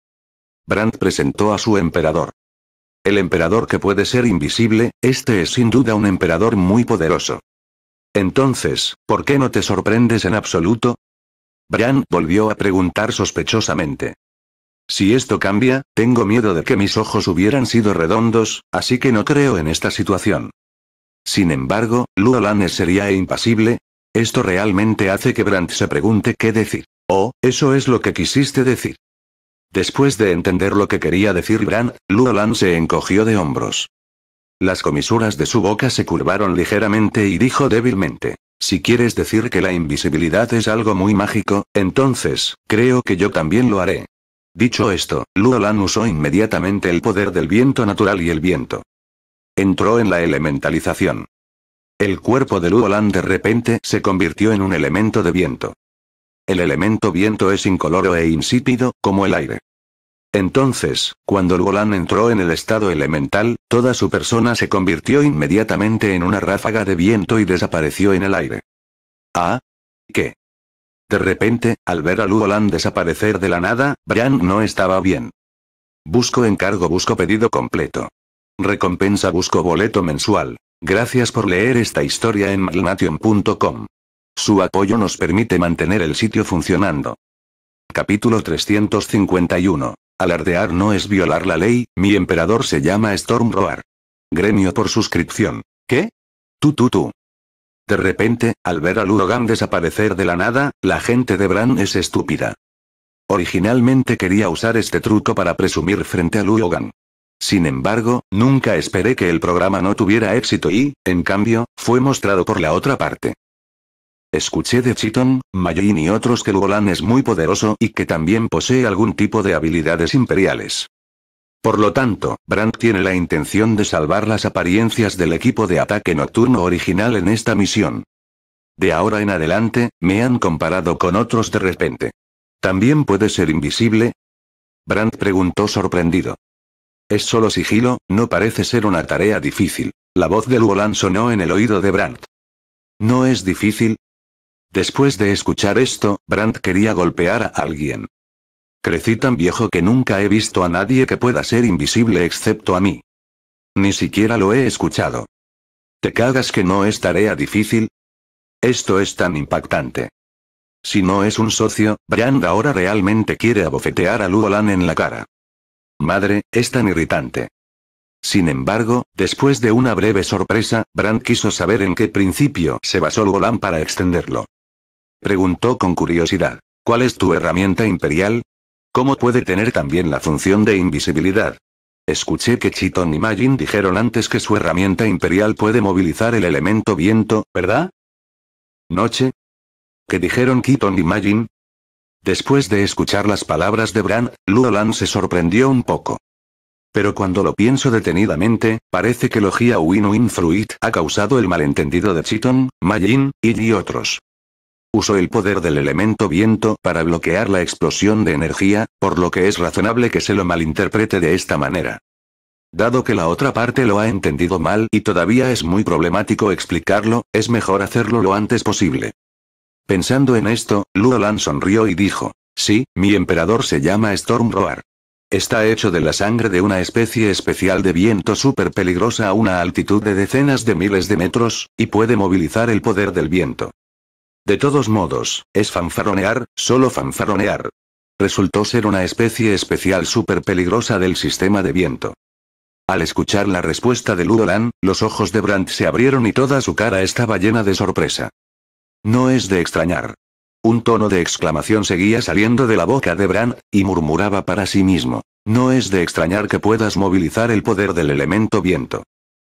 Brandt presentó a su emperador. El emperador que puede ser invisible, este es sin duda un emperador muy poderoso. Entonces, ¿por qué no te sorprendes en absoluto? Bran volvió a preguntar sospechosamente. Si esto cambia, tengo miedo de que mis ojos hubieran sido redondos, así que no creo en esta situación. Sin embargo, Luolan es seria e impasible. Esto realmente hace que Brandt se pregunte qué decir. Oh, eso es lo que quisiste decir. Después de entender lo que quería decir Brandt, Luolan se encogió de hombros. Las comisuras de su boca se curvaron ligeramente y dijo débilmente. Si quieres decir que la invisibilidad es algo muy mágico, entonces, creo que yo también lo haré. Dicho esto, Luolan usó inmediatamente el poder del viento natural y el viento. Entró en la elementalización. El cuerpo de Luolan de repente se convirtió en un elemento de viento. El elemento viento es incoloro e insípido, como el aire. Entonces, cuando Luolan entró en el estado elemental, toda su persona se convirtió inmediatamente en una ráfaga de viento y desapareció en el aire. ¿Ah? ¿Qué? De repente, al ver a Luolan desaparecer de la nada, Brian no estaba bien. Busco encargo, busco pedido completo. Recompensa, busco boleto mensual. Gracias por leer esta historia en magnation.com. Su apoyo nos permite mantener el sitio funcionando. Capítulo 351. Alardear no es violar la ley, mi emperador se llama Stormroar. Gremio por suscripción. ¿Qué? Tú, tú, tú. De repente, al ver a Ludogan desaparecer de la nada, la gente de Bran es estúpida. Originalmente quería usar este truco para presumir frente a Ludogan. Sin embargo, nunca esperé que el programa no tuviera éxito y, en cambio, fue mostrado por la otra parte. Escuché de Chiton, Mayin y otros que Luolan es muy poderoso y que también posee algún tipo de habilidades imperiales. Por lo tanto, Brandt tiene la intención de salvar las apariencias del equipo de ataque nocturno original en esta misión. De ahora en adelante, me han comparado con otros de repente. ¿También puede ser invisible? Brandt preguntó sorprendido. Es solo sigilo, no parece ser una tarea difícil. La voz de Luolan sonó en el oído de Brandt. ¿No es difícil? Después de escuchar esto, Brandt quería golpear a alguien. Crecí tan viejo que nunca he visto a nadie que pueda ser invisible excepto a mí. Ni siquiera lo he escuchado. ¿Te cagas que no es tarea difícil? Esto es tan impactante. Si no es un socio, Brand ahora realmente quiere abofetear a Luolan en la cara. Madre, es tan irritante. Sin embargo, después de una breve sorpresa, Brand quiso saber en qué principio se basó Luolan para extenderlo. Preguntó con curiosidad. ¿Cuál es tu herramienta imperial? ¿Cómo puede tener también la función de invisibilidad? Escuché que Chiton y Majin dijeron antes que su herramienta imperial puede movilizar el elemento viento, ¿verdad? ¿Noche? ¿Qué dijeron Kiton y Majin? Después de escuchar las palabras de Bran, Luolan se sorprendió un poco. Pero cuando lo pienso detenidamente, parece que Logia Win-Win Fruit ha causado el malentendido de Chiton, Majin, y otros. Usó el poder del elemento viento para bloquear la explosión de energía, por lo que es razonable que se lo malinterprete de esta manera. Dado que la otra parte lo ha entendido mal y todavía es muy problemático explicarlo, es mejor hacerlo lo antes posible. Pensando en esto, Luolan sonrió y dijo, sí, mi emperador se llama Stormroar. Está hecho de la sangre de una especie especial de viento súper peligrosa a una altitud de decenas de miles de metros, y puede movilizar el poder del viento. De todos modos, es fanfaronear, solo fanfaronear. Resultó ser una especie especial súper peligrosa del sistema de viento. Al escuchar la respuesta de Ludolan, los ojos de Brandt se abrieron y toda su cara estaba llena de sorpresa. No es de extrañar. Un tono de exclamación seguía saliendo de la boca de Brandt, y murmuraba para sí mismo. No es de extrañar que puedas movilizar el poder del elemento viento.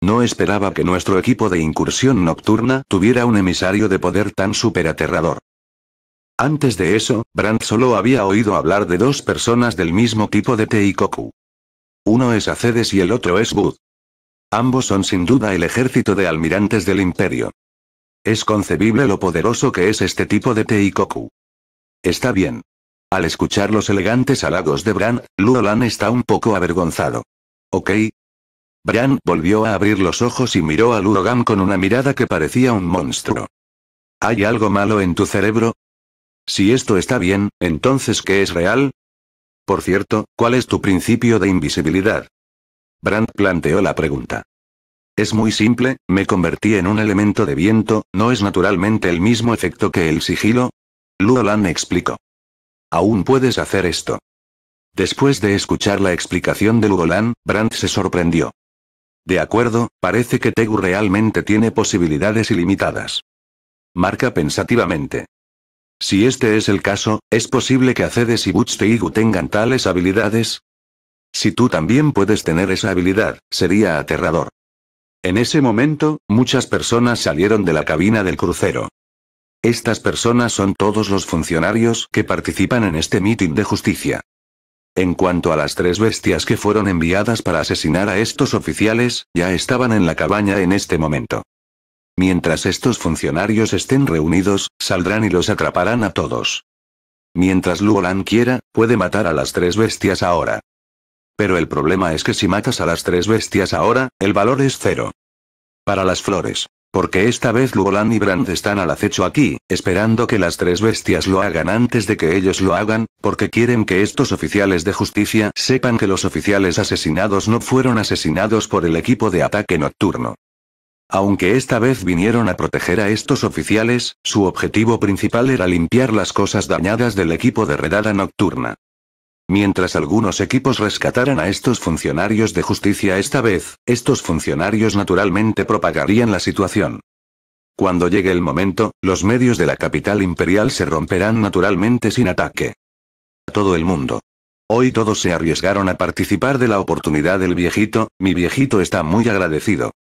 No esperaba que nuestro equipo de incursión nocturna tuviera un emisario de poder tan superaterrador. Antes de eso, Brandt solo había oído hablar de dos personas del mismo tipo de Teikoku. Uno es Acedes y el otro es Bud. Ambos son sin duda el ejército de almirantes del imperio. Es concebible lo poderoso que es este tipo de Teikoku. Está bien. Al escuchar los elegantes halagos de Bran, Luolan está un poco avergonzado. ¿Ok? Bran volvió a abrir los ojos y miró a Luogan con una mirada que parecía un monstruo. ¿Hay algo malo en tu cerebro? Si esto está bien, entonces ¿qué es real? Por cierto, ¿cuál es tu principio de invisibilidad? Brandt planteó la pregunta. Es muy simple, me convertí en un elemento de viento, ¿no es naturalmente el mismo efecto que el sigilo? Luolan explicó. Aún puedes hacer esto. Después de escuchar la explicación de Luolan, Brandt se sorprendió. De acuerdo, parece que Tegu realmente tiene posibilidades ilimitadas. Marca pensativamente. Si este es el caso, ¿es posible que Acedes y Buxteigu tengan tales habilidades? Si tú también puedes tener esa habilidad, sería aterrador. En ese momento, muchas personas salieron de la cabina del crucero. Estas personas son todos los funcionarios que participan en este mitin de justicia. En cuanto a las tres bestias que fueron enviadas para asesinar a estos oficiales, ya estaban en la cabaña en este momento. Mientras estos funcionarios estén reunidos, saldrán y los atraparán a todos. Mientras Luolan quiera, puede matar a las tres bestias ahora. Pero el problema es que si matas a las tres bestias ahora, el valor es cero. Para las flores. Porque esta vez Luolan y Brand están al acecho aquí, esperando que las tres bestias lo hagan antes de que ellos lo hagan, porque quieren que estos oficiales de justicia sepan que los oficiales asesinados no fueron asesinados por el equipo de ataque nocturno. Aunque esta vez vinieron a proteger a estos oficiales, su objetivo principal era limpiar las cosas dañadas del equipo de redada nocturna. Mientras algunos equipos rescataran a estos funcionarios de justicia esta vez, estos funcionarios naturalmente propagarían la situación. Cuando llegue el momento, los medios de la capital imperial se romperán naturalmente sin ataque. Todo el mundo. Hoy todos se arriesgaron a participar de la oportunidad del viejito, mi viejito está muy agradecido.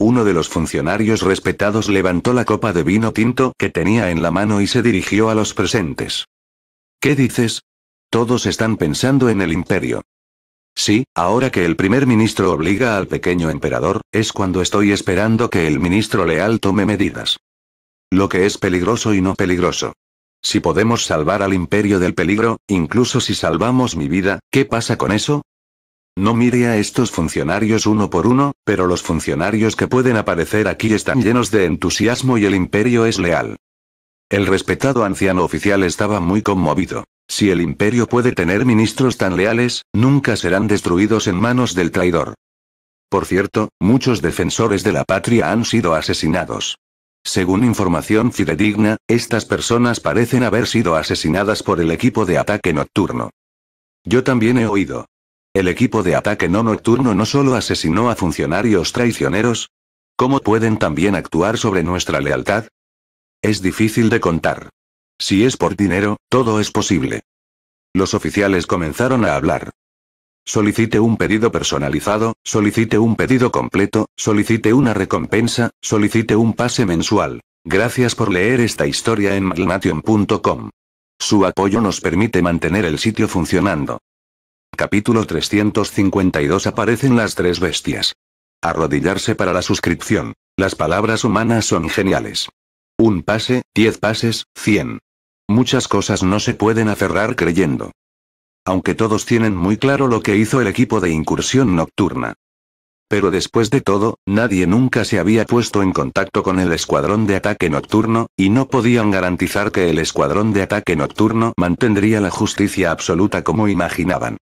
Uno de los funcionarios respetados levantó la copa de vino tinto que tenía en la mano y se dirigió a los presentes. ¿Qué dices? Todos están pensando en el imperio. Sí, ahora que el primer ministro obliga al pequeño emperador, es cuando estoy esperando que el ministro leal tome medidas. Lo que es peligroso y no peligroso. Si podemos salvar al imperio del peligro, incluso si salvamos mi vida, ¿qué pasa con eso? No mire a estos funcionarios uno por uno, pero los funcionarios que pueden aparecer aquí están llenos de entusiasmo y el imperio es leal. El respetado anciano oficial estaba muy conmovido. Si el imperio puede tener ministros tan leales, nunca serán destruidos en manos del traidor. Por cierto, muchos defensores de la patria han sido asesinados. Según información fidedigna, estas personas parecen haber sido asesinadas por el equipo de ataque nocturno. Yo también he oído. El equipo de ataque no nocturno no solo asesinó a funcionarios traicioneros. ¿Cómo pueden también actuar sobre nuestra lealtad? Es difícil de contar. Si es por dinero, todo es posible. Los oficiales comenzaron a hablar. Solicite un pedido personalizado, solicite un pedido completo, solicite una recompensa, solicite un pase mensual. Gracias por leer esta historia en magnation.com. Su apoyo nos permite mantener el sitio funcionando. Capítulo 352 Aparecen las tres bestias. Arrodillarse para la suscripción. Las palabras humanas son geniales. Un pase, diez pases, cien. Muchas cosas no se pueden aferrar creyendo. Aunque todos tienen muy claro lo que hizo el equipo de incursión nocturna. Pero después de todo, nadie nunca se había puesto en contacto con el escuadrón de ataque nocturno, y no podían garantizar que el escuadrón de ataque nocturno mantendría la justicia absoluta como imaginaban.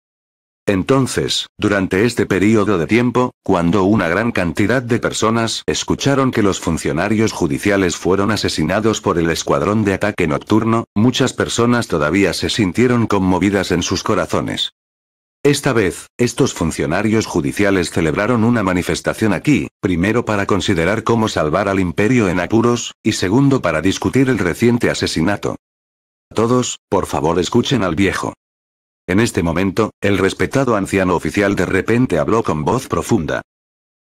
Entonces, durante este periodo de tiempo, cuando una gran cantidad de personas escucharon que los funcionarios judiciales fueron asesinados por el escuadrón de ataque nocturno, muchas personas todavía se sintieron conmovidas en sus corazones. Esta vez, estos funcionarios judiciales celebraron una manifestación aquí, primero para considerar cómo salvar al imperio en apuros, y segundo para discutir el reciente asesinato. Todos, por favor escuchen al viejo. En este momento, el respetado anciano oficial de repente habló con voz profunda.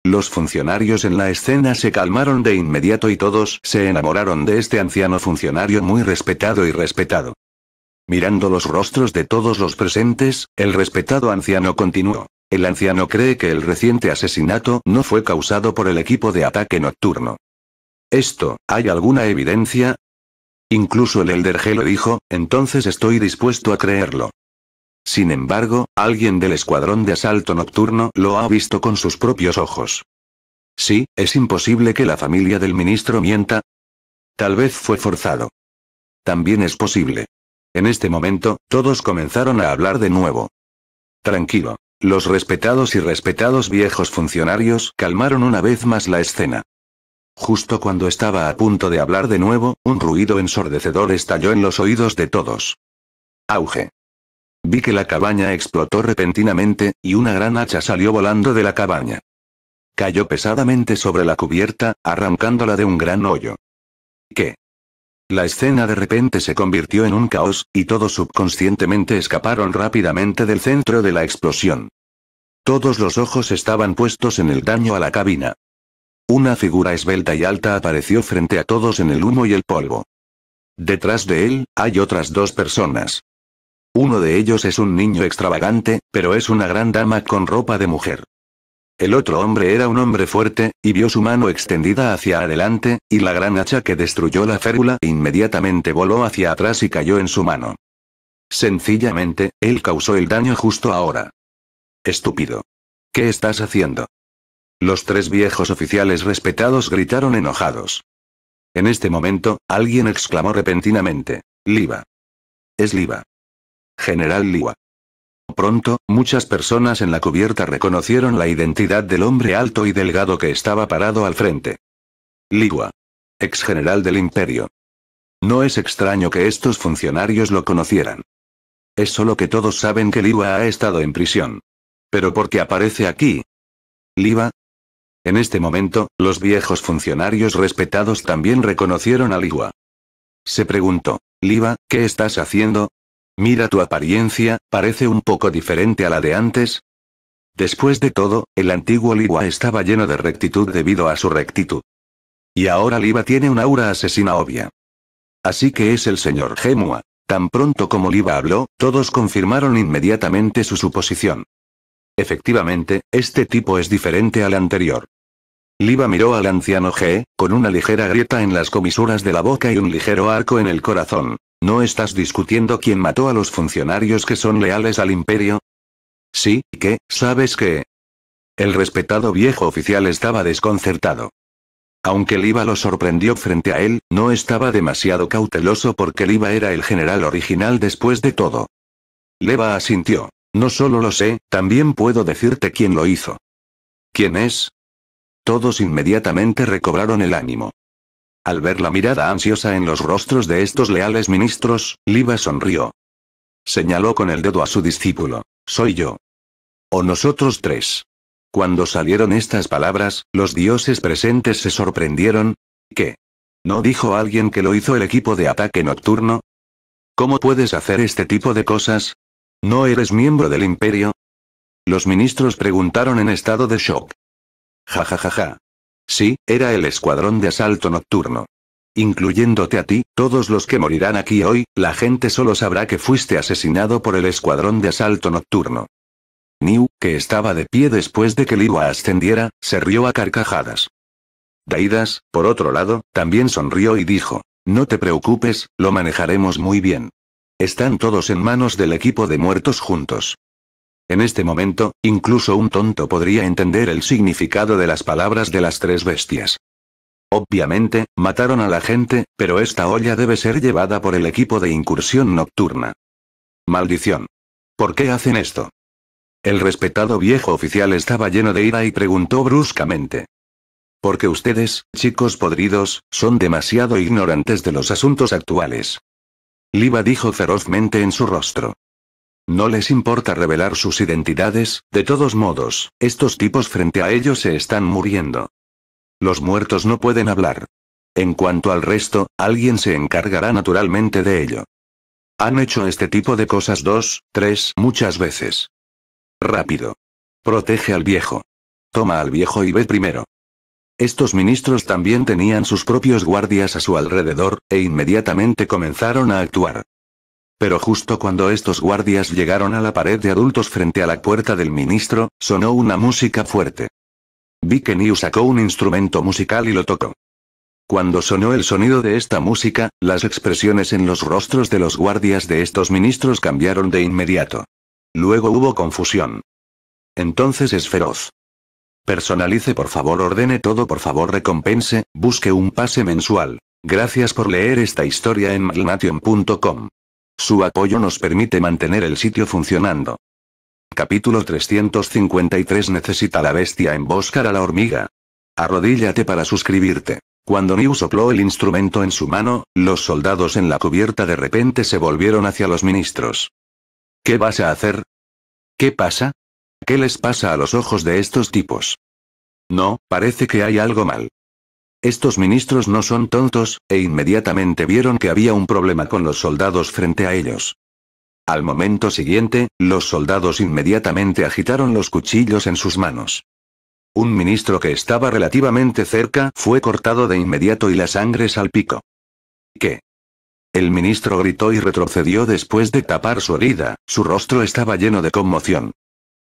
Los funcionarios en la escena se calmaron de inmediato y todos se enamoraron de este anciano funcionario muy respetado y respetado. Mirando los rostros de todos los presentes, el respetado anciano continuó. El anciano cree que el reciente asesinato no fue causado por el equipo de ataque nocturno. ¿Esto, hay alguna evidencia? Incluso el Elder G lo dijo, entonces estoy dispuesto a creerlo. Sin embargo, alguien del escuadrón de asalto nocturno lo ha visto con sus propios ojos. Sí, es imposible que la familia del ministro mienta. Tal vez fue forzado. También es posible. En este momento, todos comenzaron a hablar de nuevo. Tranquilo. Los respetados y respetados viejos funcionarios calmaron una vez más la escena. Justo cuando estaba a punto de hablar de nuevo, un ruido ensordecedor estalló en los oídos de todos. Auge. Vi que la cabaña explotó repentinamente, y una gran hacha salió volando de la cabaña. Cayó pesadamente sobre la cubierta, arrancándola de un gran hoyo. ¿Qué? La escena de repente se convirtió en un caos, y todos subconscientemente escaparon rápidamente del centro de la explosión. Todos los ojos estaban puestos en el daño a la cabina. Una figura esbelta y alta apareció frente a todos en el humo y el polvo. Detrás de él, hay otras dos personas. Uno de ellos es un niño extravagante, pero es una gran dama con ropa de mujer. El otro hombre era un hombre fuerte, y vio su mano extendida hacia adelante, y la gran hacha que destruyó la férula inmediatamente voló hacia atrás y cayó en su mano. Sencillamente, él causó el daño justo ahora. Estúpido. ¿Qué estás haciendo? Los tres viejos oficiales respetados gritaron enojados. En este momento, alguien exclamó repentinamente, Liva. Es Liva. General Liwa. Pronto, muchas personas en la cubierta reconocieron la identidad del hombre alto y delgado que estaba parado al frente. Liwa. Ex general del imperio. No es extraño que estos funcionarios lo conocieran. Es solo que todos saben que Liwa ha estado en prisión. Pero ¿por qué aparece aquí? Liwa. En este momento, los viejos funcionarios respetados también reconocieron a Liwa. Se preguntó, Liva, ¿qué estás haciendo? Mira tu apariencia, parece un poco diferente a la de antes. Después de todo, el antiguo Liwa estaba lleno de rectitud debido a su rectitud. Y ahora Liva tiene una aura asesina obvia. Así que es el señor Gemua. Tan pronto como Liva habló, todos confirmaron inmediatamente su suposición. Efectivamente, este tipo es diferente al anterior. Liva miró al anciano G, con una ligera grieta en las comisuras de la boca y un ligero arco en el corazón. ¿No estás discutiendo quién mató a los funcionarios que son leales al imperio? Sí, ¿qué? ¿Sabes qué? El respetado viejo oficial estaba desconcertado. Aunque Liva lo sorprendió frente a él, no estaba demasiado cauteloso porque Liva era el general original después de todo. Leva asintió. No solo lo sé, también puedo decirte quién lo hizo. ¿Quién es? Todos inmediatamente recobraron el ánimo. Al ver la mirada ansiosa en los rostros de estos leales ministros, Liva sonrió. Señaló con el dedo a su discípulo. Soy yo. O nosotros tres. Cuando salieron estas palabras, los dioses presentes se sorprendieron. ¿Qué? ¿No dijo alguien que lo hizo el equipo de ataque nocturno? ¿Cómo puedes hacer este tipo de cosas? ¿No eres miembro del imperio? Los ministros preguntaron en estado de shock. Ja ja ja ja. Sí, era el escuadrón de asalto nocturno. Incluyéndote a ti, todos los que morirán aquí hoy, la gente solo sabrá que fuiste asesinado por el escuadrón de asalto nocturno. Niu, que estaba de pie después de que Liwa ascendiera, se rió a carcajadas. Daidas, por otro lado, también sonrió y dijo, no te preocupes, lo manejaremos muy bien. Están todos en manos del equipo de muertos juntos. En este momento, incluso un tonto podría entender el significado de las palabras de las tres bestias. Obviamente, mataron a la gente, pero esta olla debe ser llevada por el equipo de incursión nocturna. Maldición. ¿Por qué hacen esto? El respetado viejo oficial estaba lleno de ira y preguntó bruscamente. Porque ustedes, chicos podridos, son demasiado ignorantes de los asuntos actuales. Liva dijo ferozmente en su rostro. No les importa revelar sus identidades, de todos modos, estos tipos frente a ellos se están muriendo. Los muertos no pueden hablar. En cuanto al resto, alguien se encargará naturalmente de ello. Han hecho este tipo de cosas dos, tres, muchas veces. Rápido. Protege al viejo. Toma al viejo y ve primero. Estos ministros también tenían sus propios guardias a su alrededor, e inmediatamente comenzaron a actuar. Pero justo cuando estos guardias llegaron a la pared de adultos frente a la puerta del ministro, sonó una música fuerte. Vi que Niu sacó un instrumento musical y lo tocó. Cuando sonó el sonido de esta música, las expresiones en los rostros de los guardias de estos ministros cambiaron de inmediato. Luego hubo confusión. Entonces es feroz. Personalice por favor ordene todo por favor recompense, busque un pase mensual. Gracias por leer esta historia en malnation.com. Su apoyo nos permite mantener el sitio funcionando. Capítulo 353 Necesita la bestia emboscar a la hormiga. Arrodíllate para suscribirte. Cuando New sopló el instrumento en su mano, los soldados en la cubierta de repente se volvieron hacia los ministros. ¿Qué vas a hacer? ¿Qué pasa? ¿Qué les pasa a los ojos de estos tipos? No, parece que hay algo mal. Estos ministros no son tontos, e inmediatamente vieron que había un problema con los soldados frente a ellos. Al momento siguiente, los soldados inmediatamente agitaron los cuchillos en sus manos. Un ministro que estaba relativamente cerca fue cortado de inmediato y la sangre salpicó. ¿Qué? El ministro gritó y retrocedió después de tapar su herida, su rostro estaba lleno de conmoción.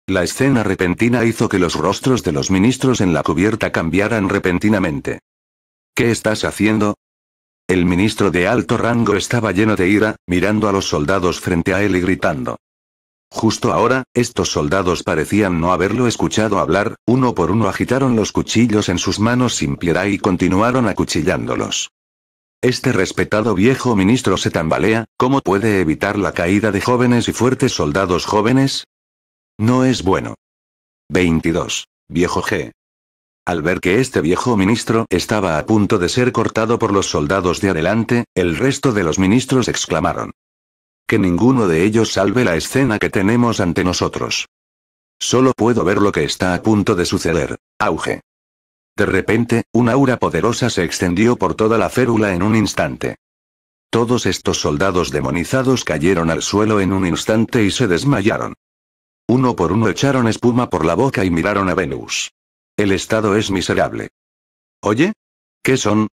La escena repentina hizo que los rostros de los ministros en la cubierta cambiaran repentinamente. ¿Qué estás haciendo? El ministro de alto rango estaba lleno de ira, mirando a los soldados frente a él y gritando. Justo ahora, estos soldados parecían no haberlo escuchado hablar, uno por uno agitaron los cuchillos en sus manos sin piedad y continuaron acuchillándolos. Este respetado viejo ministro se tambalea, ¿cómo puede evitar la caída de jóvenes y fuertes soldados jóvenes? No es bueno. 22. Viejo G. Al ver que este viejo ministro estaba a punto de ser cortado por los soldados de adelante, el resto de los ministros exclamaron. Que ninguno de ellos salve la escena que tenemos ante nosotros. Solo puedo ver lo que está a punto de suceder. Auge. De repente, una aura poderosa se extendió por toda la férula en un instante. Todos estos soldados demonizados cayeron al suelo en un instante y se desmayaron. Uno por uno echaron espuma por la boca y miraron a Venus. El estado es miserable. ¿Oye? ¿Qué son?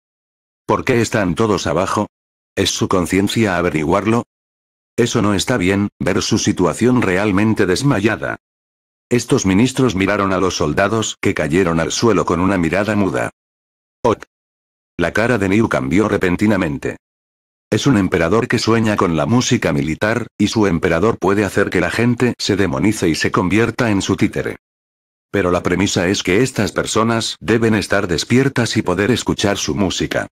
¿Por qué están todos abajo? ¿Es su conciencia averiguarlo? Eso no está bien, ver su situación realmente desmayada. Estos ministros miraron a los soldados que cayeron al suelo con una mirada muda. Ok. La cara de Niu cambió repentinamente. Es un emperador que sueña con la música militar, y su emperador puede hacer que la gente se demonice y se convierta en su títere. Pero la premisa es que estas personas deben estar despiertas y poder escuchar su música.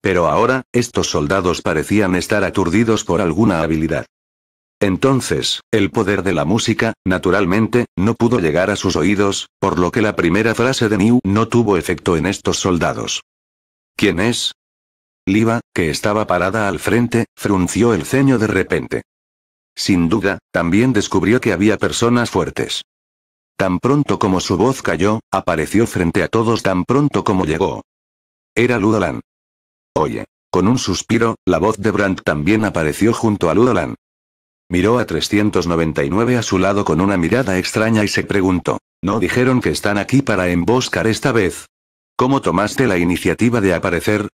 Pero ahora, estos soldados parecían estar aturdidos por alguna habilidad. Entonces, el poder de la música, naturalmente, no pudo llegar a sus oídos, por lo que la primera frase de New no tuvo efecto en estos soldados. ¿Quién es? Liva, que estaba parada al frente, frunció el ceño de repente. Sin duda, también descubrió que había personas fuertes. Tan pronto como su voz cayó, apareció frente a todos tan pronto como llegó. Era Ludolan. Oye. Con un suspiro, la voz de Brandt también apareció junto a Ludolan. Miró a 399 a su lado con una mirada extraña y se preguntó, ¿no dijeron que están aquí para emboscar esta vez? ¿Cómo tomaste la iniciativa de aparecer?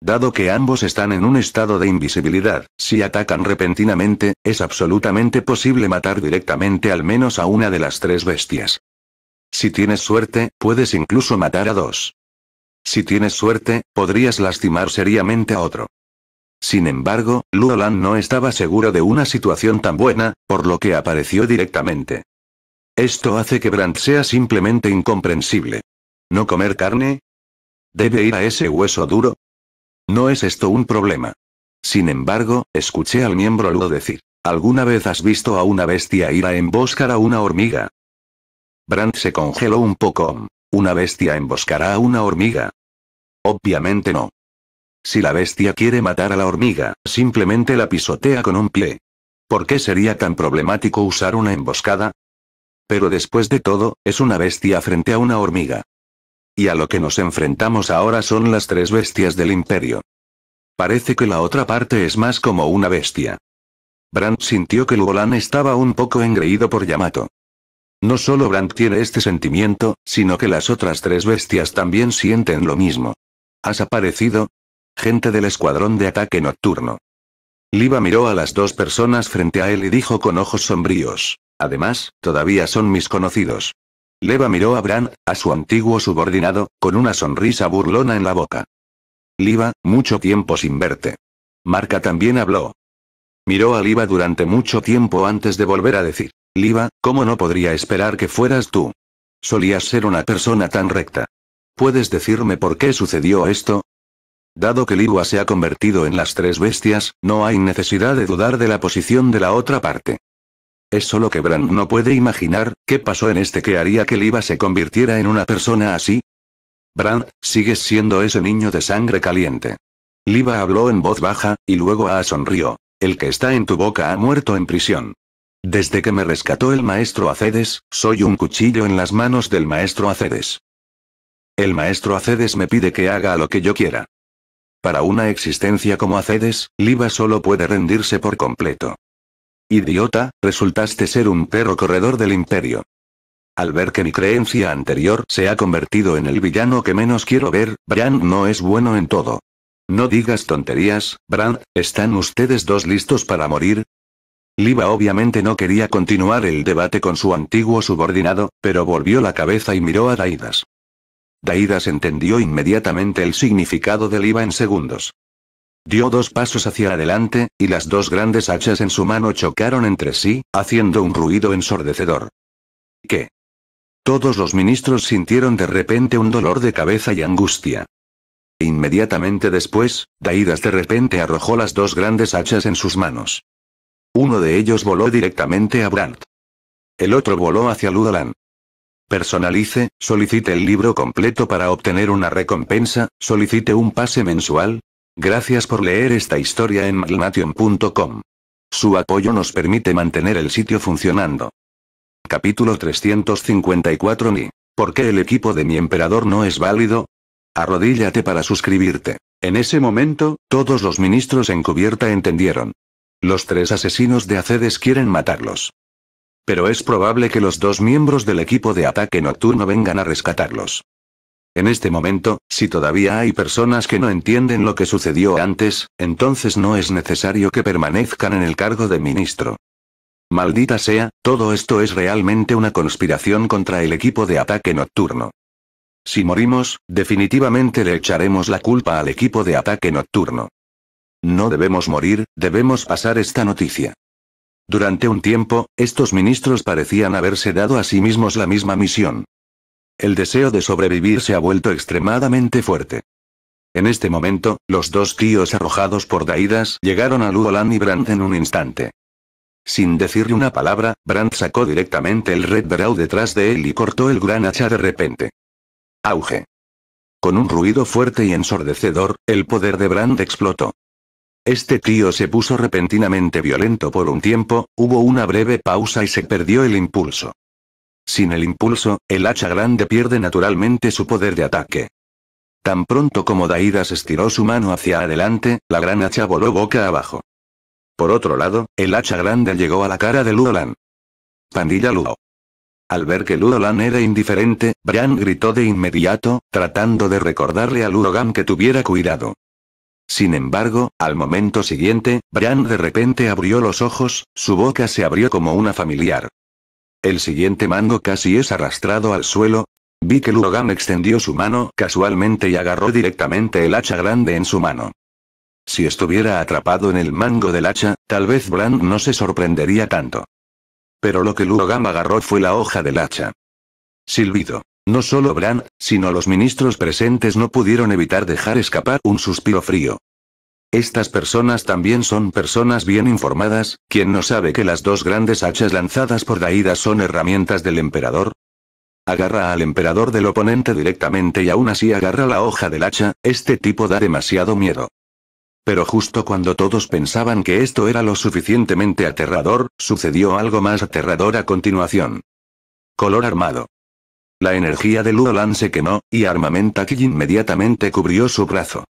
Dado que ambos están en un estado de invisibilidad, si atacan repentinamente, es absolutamente posible matar directamente al menos a una de las tres bestias. Si tienes suerte, puedes incluso matar a dos. Si tienes suerte, podrías lastimar seriamente a otro. Sin embargo, Luolan no estaba seguro de una situación tan buena, por lo que apareció directamente. Esto hace que Brandt sea simplemente incomprensible. ¿No comer carne? ¿Debe ir a ese hueso duro? No es esto un problema. Sin embargo, escuché al miembro Ludo decir. ¿Alguna vez has visto a una bestia ir a emboscar a una hormiga? Brandt se congeló un poco. ¿Una bestia emboscará a una hormiga? Obviamente no. Si la bestia quiere matar a la hormiga, simplemente la pisotea con un pie. ¿Por qué sería tan problemático usar una emboscada? Pero después de todo, es una bestia frente a una hormiga. Y a lo que nos enfrentamos ahora son las tres bestias del imperio. Parece que la otra parte es más como una bestia. Brandt sintió que Luolan estaba un poco engreído por Yamato. No solo Brandt tiene este sentimiento, sino que las otras tres bestias también sienten lo mismo. ¿Has aparecido? Gente del escuadrón de ataque nocturno. Liva miró a las dos personas frente a él y dijo con ojos sombríos. Además, todavía son mis conocidos. Leva miró a Bran, a su antiguo subordinado, con una sonrisa burlona en la boca. Liva, mucho tiempo sin verte. Marca también habló. Miró a Liva durante mucho tiempo antes de volver a decir. Liva, ¿cómo no podría esperar que fueras tú? Solías ser una persona tan recta. ¿Puedes decirme por qué sucedió esto? Dado que Liva se ha convertido en las tres bestias, no hay necesidad de dudar de la posición de la otra parte. Es solo que Bran no puede imaginar, ¿qué pasó en este que haría que Liva se convirtiera en una persona así? Bran, sigues siendo ese niño de sangre caliente. Liva habló en voz baja, y luego A sonrió. El que está en tu boca ha muerto en prisión. Desde que me rescató el maestro Acedes, soy un cuchillo en las manos del maestro Acedes. El maestro Acedes me pide que haga lo que yo quiera. Para una existencia como Acedes, Liva solo puede rendirse por completo. Idiota, resultaste ser un perro corredor del imperio. Al ver que mi creencia anterior se ha convertido en el villano que menos quiero ver, Bran no es bueno en todo. No digas tonterías, Bran, ¿están ustedes dos listos para morir? Liva obviamente no quería continuar el debate con su antiguo subordinado, pero volvió la cabeza y miró a Daidas. Daidas entendió inmediatamente el significado del IVA en segundos. Dio dos pasos hacia adelante, y las dos grandes hachas en su mano chocaron entre sí, haciendo un ruido ensordecedor. ¿Qué? Todos los ministros sintieron de repente un dolor de cabeza y angustia. Inmediatamente después, Daidas de repente arrojó las dos grandes hachas en sus manos. Uno de ellos voló directamente a Brandt. El otro voló hacia Ludolan. Personalice, solicite el libro completo para obtener una recompensa, solicite un pase mensual. Gracias por leer esta historia en magnation.com. Su apoyo nos permite mantener el sitio funcionando. Capítulo 354 Ni. ¿Por qué el equipo de mi emperador no es válido? Arrodíllate para suscribirte. En ese momento, todos los ministros en cubierta entendieron. Los tres asesinos de Acedes quieren matarlos. Pero es probable que los dos miembros del equipo de ataque nocturno vengan a rescatarlos. En este momento, si todavía hay personas que no entienden lo que sucedió antes, entonces no es necesario que permanezcan en el cargo de ministro. Maldita sea, todo esto es realmente una conspiración contra el equipo de ataque nocturno. Si morimos, definitivamente le echaremos la culpa al equipo de ataque nocturno. No debemos morir, debemos pasar esta noticia. Durante un tiempo, estos ministros parecían haberse dado a sí mismos la misma misión. El deseo de sobrevivir se ha vuelto extremadamente fuerte. En este momento, los dos tíos arrojados por Daidas llegaron a Luolan y Brandt en un instante. Sin decirle una palabra, Brandt sacó directamente el Red Brow detrás de él y cortó el gran hacha de repente. Auge. Con un ruido fuerte y ensordecedor, el poder de Brand explotó. Este tío se puso repentinamente violento por un tiempo, hubo una breve pausa y se perdió el impulso. Sin el impulso, el hacha grande pierde naturalmente su poder de ataque. Tan pronto como Daidas estiró su mano hacia adelante, la gran hacha voló boca abajo. Por otro lado, el hacha grande llegó a la cara de Luolan. Pandilla Luo. Al ver que Luolan era indiferente, Brian gritó de inmediato, tratando de recordarle a Luogan que tuviera cuidado. Sin embargo, al momento siguiente, Bran de repente abrió los ojos, su boca se abrió como una familiar. El siguiente mango casi es arrastrado al suelo. Vi que Luogan extendió su mano casualmente y agarró directamente el hacha grande en su mano. Si estuviera atrapado en el mango del hacha, tal vez Bran no se sorprendería tanto. Pero lo que Luogan agarró fue la hoja del hacha. Silbido. No solo Bran, sino los ministros presentes no pudieron evitar dejar escapar un suspiro frío. Estas personas también son personas bien informadas, ¿quién no sabe que las dos grandes hachas lanzadas por Daidas son herramientas del emperador? Agarra al emperador del oponente directamente y aún así agarra la hoja del hacha, este tipo da demasiado miedo. Pero justo cuando todos pensaban que esto era lo suficientemente aterrador, sucedió algo más aterrador a continuación. Color armado. La energía de Luolan se quemó, y Armamentaki inmediatamente cubrió su brazo.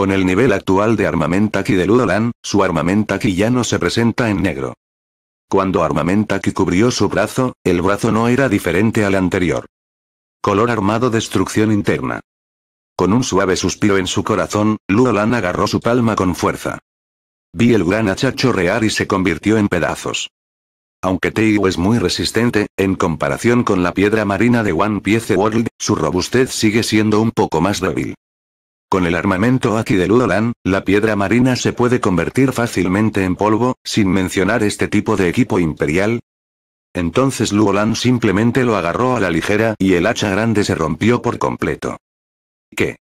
Con el nivel actual de Armamentaki de Luolan, su Armamentaki ya no se presenta en negro. Cuando Armamentaki cubrió su brazo, el brazo no era diferente al anterior. Color armado destrucción interna. Con un suave suspiro en su corazón, Luolan agarró su palma con fuerza. Vi el gran hacha chorrear y se convirtió en pedazos. Aunque Teigu es muy resistente, en comparación con la piedra marina de One Piece World, su robustez sigue siendo un poco más débil. Con el armamento aquí de Ludolan, la piedra marina se puede convertir fácilmente en polvo, sin mencionar este tipo de equipo imperial. Entonces Luolan simplemente lo agarró a la ligera y el hacha grande se rompió por completo. ¿Qué?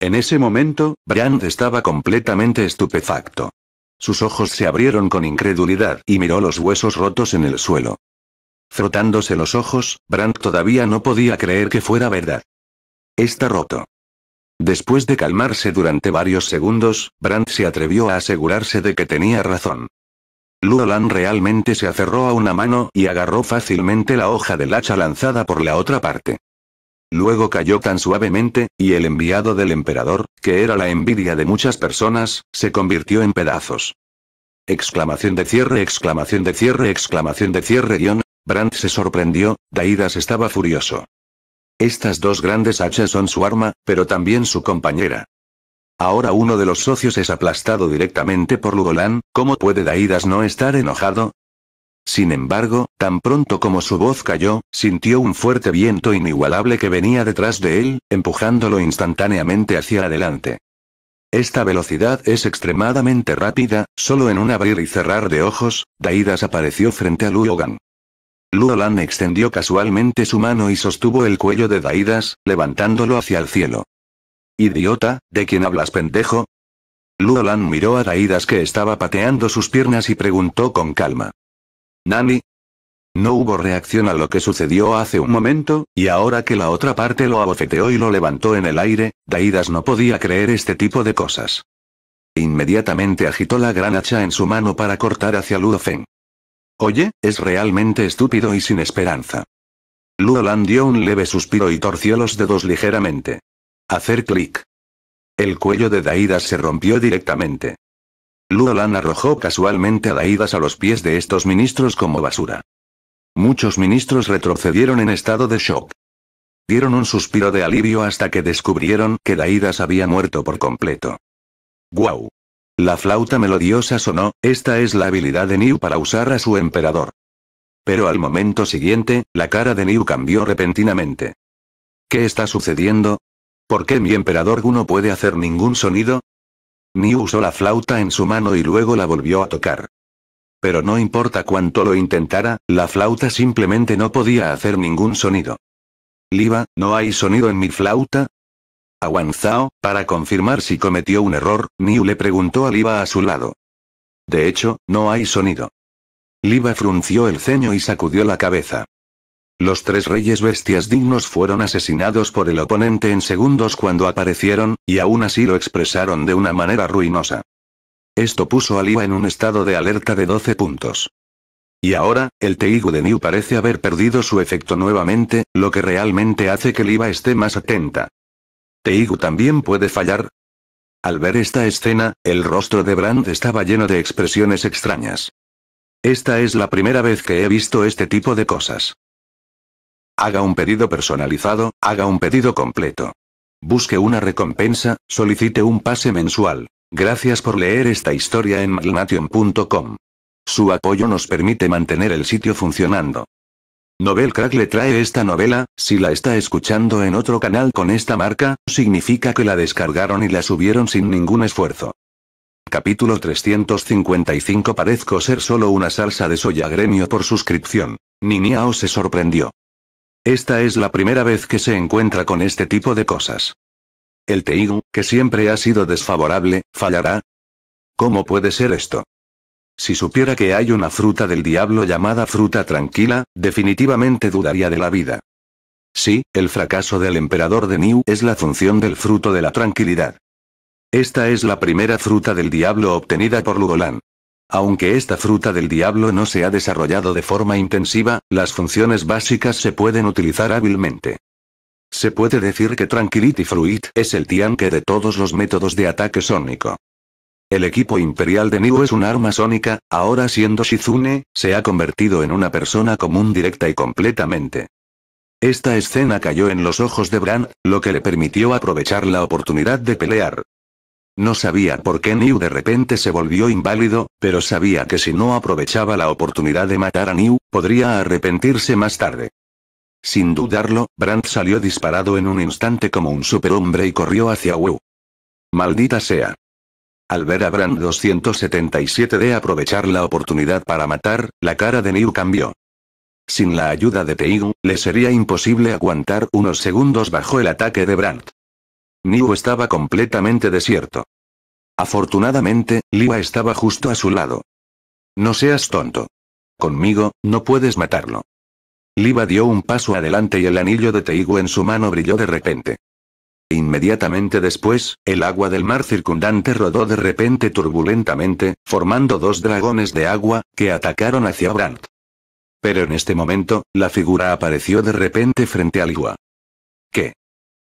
En ese momento, Brand estaba completamente estupefacto. Sus ojos se abrieron con incredulidad y miró los huesos rotos en el suelo. Frotándose los ojos, Brand todavía no podía creer que fuera verdad. Está roto. Después de calmarse durante varios segundos, Brandt se atrevió a asegurarse de que tenía razón. Luolan realmente se aferró a una mano y agarró fácilmente la hoja del hacha lanzada por la otra parte. Luego cayó tan suavemente, y el enviado del emperador, que era la envidia de muchas personas, se convirtió en pedazos. Exclamación de cierre, exclamación de cierre, exclamación de cierre, guion. Brandt se sorprendió, Daidas estaba furioso. Estas dos grandes hachas son su arma, pero también su compañera. Ahora uno de los socios es aplastado directamente por Lugolan, ¿cómo puede Daidas no estar enojado? Sin embargo, tan pronto como su voz cayó, sintió un fuerte viento inigualable que venía detrás de él, empujándolo instantáneamente hacia adelante. Esta velocidad es extremadamente rápida, solo en un abrir y cerrar de ojos, Daidas apareció frente a Luogan. Luolan extendió casualmente su mano y sostuvo el cuello de Daidas, levantándolo hacia el cielo. Idiota, ¿de quién hablas pendejo? Luolan miró a Daidas que estaba pateando sus piernas y preguntó con calma. ¿Nani? No hubo reacción a lo que sucedió hace un momento, y ahora que la otra parte lo abofeteó y lo levantó en el aire, Daidas no podía creer este tipo de cosas. Inmediatamente agitó la gran hacha en su mano para cortar hacia Ludofeng. Oye, es realmente estúpido y sin esperanza. Luolan dio un leve suspiro y torció los dedos ligeramente. Hacer clic. El cuello de Daidas se rompió directamente. Luolan arrojó casualmente a Daidas a los pies de estos ministros como basura. Muchos ministros retrocedieron en estado de shock. Dieron un suspiro de alivio hasta que descubrieron que Daidas había muerto por completo. ¡Guau! La flauta melodiosa sonó, esta es la habilidad de Niu para usar a su emperador. Pero al momento siguiente, la cara de Niu cambió repentinamente. ¿Qué está sucediendo? ¿Por qué mi emperador Gu no puede hacer ningún sonido? Niu usó la flauta en su mano y luego la volvió a tocar. Pero no importa cuánto lo intentara, la flauta simplemente no podía hacer ningún sonido. Liva, ¿no hay sonido en mi flauta? A Wang Zhao, para confirmar si cometió un error, Niu le preguntó a Liva a su lado. De hecho, no hay sonido. Liva frunció el ceño y sacudió la cabeza. Los tres reyes bestias dignos fueron asesinados por el oponente en segundos cuando aparecieron, y aún así lo expresaron de una manera ruinosa. Esto puso a Liva en un estado de alerta de 12 puntos. Y ahora, el Teigu de Niu parece haber perdido su efecto nuevamente, lo que realmente hace que Liva esté más atenta. ¿Teigu también puede fallar? Al ver esta escena, el rostro de Brand estaba lleno de expresiones extrañas. Esta es la primera vez que he visto este tipo de cosas. Haga un pedido personalizado, haga un pedido completo. Busque una recompensa, solicite un pase mensual. Gracias por leer esta historia en magnation.com. Su apoyo nos permite mantener el sitio funcionando. Novel Crack le trae esta novela, si la está escuchando en otro canal con esta marca, significa que la descargaron y la subieron sin ningún esfuerzo. Capítulo 355 Parezco ser solo una salsa de soya gremio por suscripción. Niniao se sorprendió. Esta es la primera vez que se encuentra con este tipo de cosas. El Teigu, que siempre ha sido desfavorable, fallará. ¿Cómo puede ser esto? Si supiera que hay una fruta del diablo llamada fruta tranquila, definitivamente dudaría de la vida. Sí, el fracaso del emperador de Niu es la función del fruto de la tranquilidad. Esta es la primera fruta del diablo obtenida por Lugolan. Aunque esta fruta del diablo no se ha desarrollado de forma intensiva, las funciones básicas se pueden utilizar hábilmente. Se puede decir que Tranquility Fruit es el tianque de todos los métodos de ataque sónico. El equipo imperial de Niu es un arma sónica, ahora siendo Shizune, se ha convertido en una persona común directa y completamente. Esta escena cayó en los ojos de Bran, lo que le permitió aprovechar la oportunidad de pelear. No sabía por qué Niu de repente se volvió inválido, pero sabía que si no aprovechaba la oportunidad de matar a Niu, podría arrepentirse más tarde. Sin dudarlo, Brandt salió disparado en un instante como un superhombre y corrió hacia Wu. Maldita sea. Al ver a Brand 277 de aprovechar la oportunidad para matar, la cara de Niu cambió. Sin la ayuda de Teigu, le sería imposible aguantar unos segundos bajo el ataque de Brandt. Niu estaba completamente desierto. Afortunadamente, Liwa estaba justo a su lado. No seas tonto. Conmigo, no puedes matarlo. Liva dio un paso adelante y el anillo de Teigu en su mano brilló de repente. Inmediatamente después, el agua del mar circundante rodó de repente turbulentamente, formando dos dragones de agua, que atacaron hacia Brandt. Pero en este momento, la figura apareció de repente frente a Liwa. ¿Qué?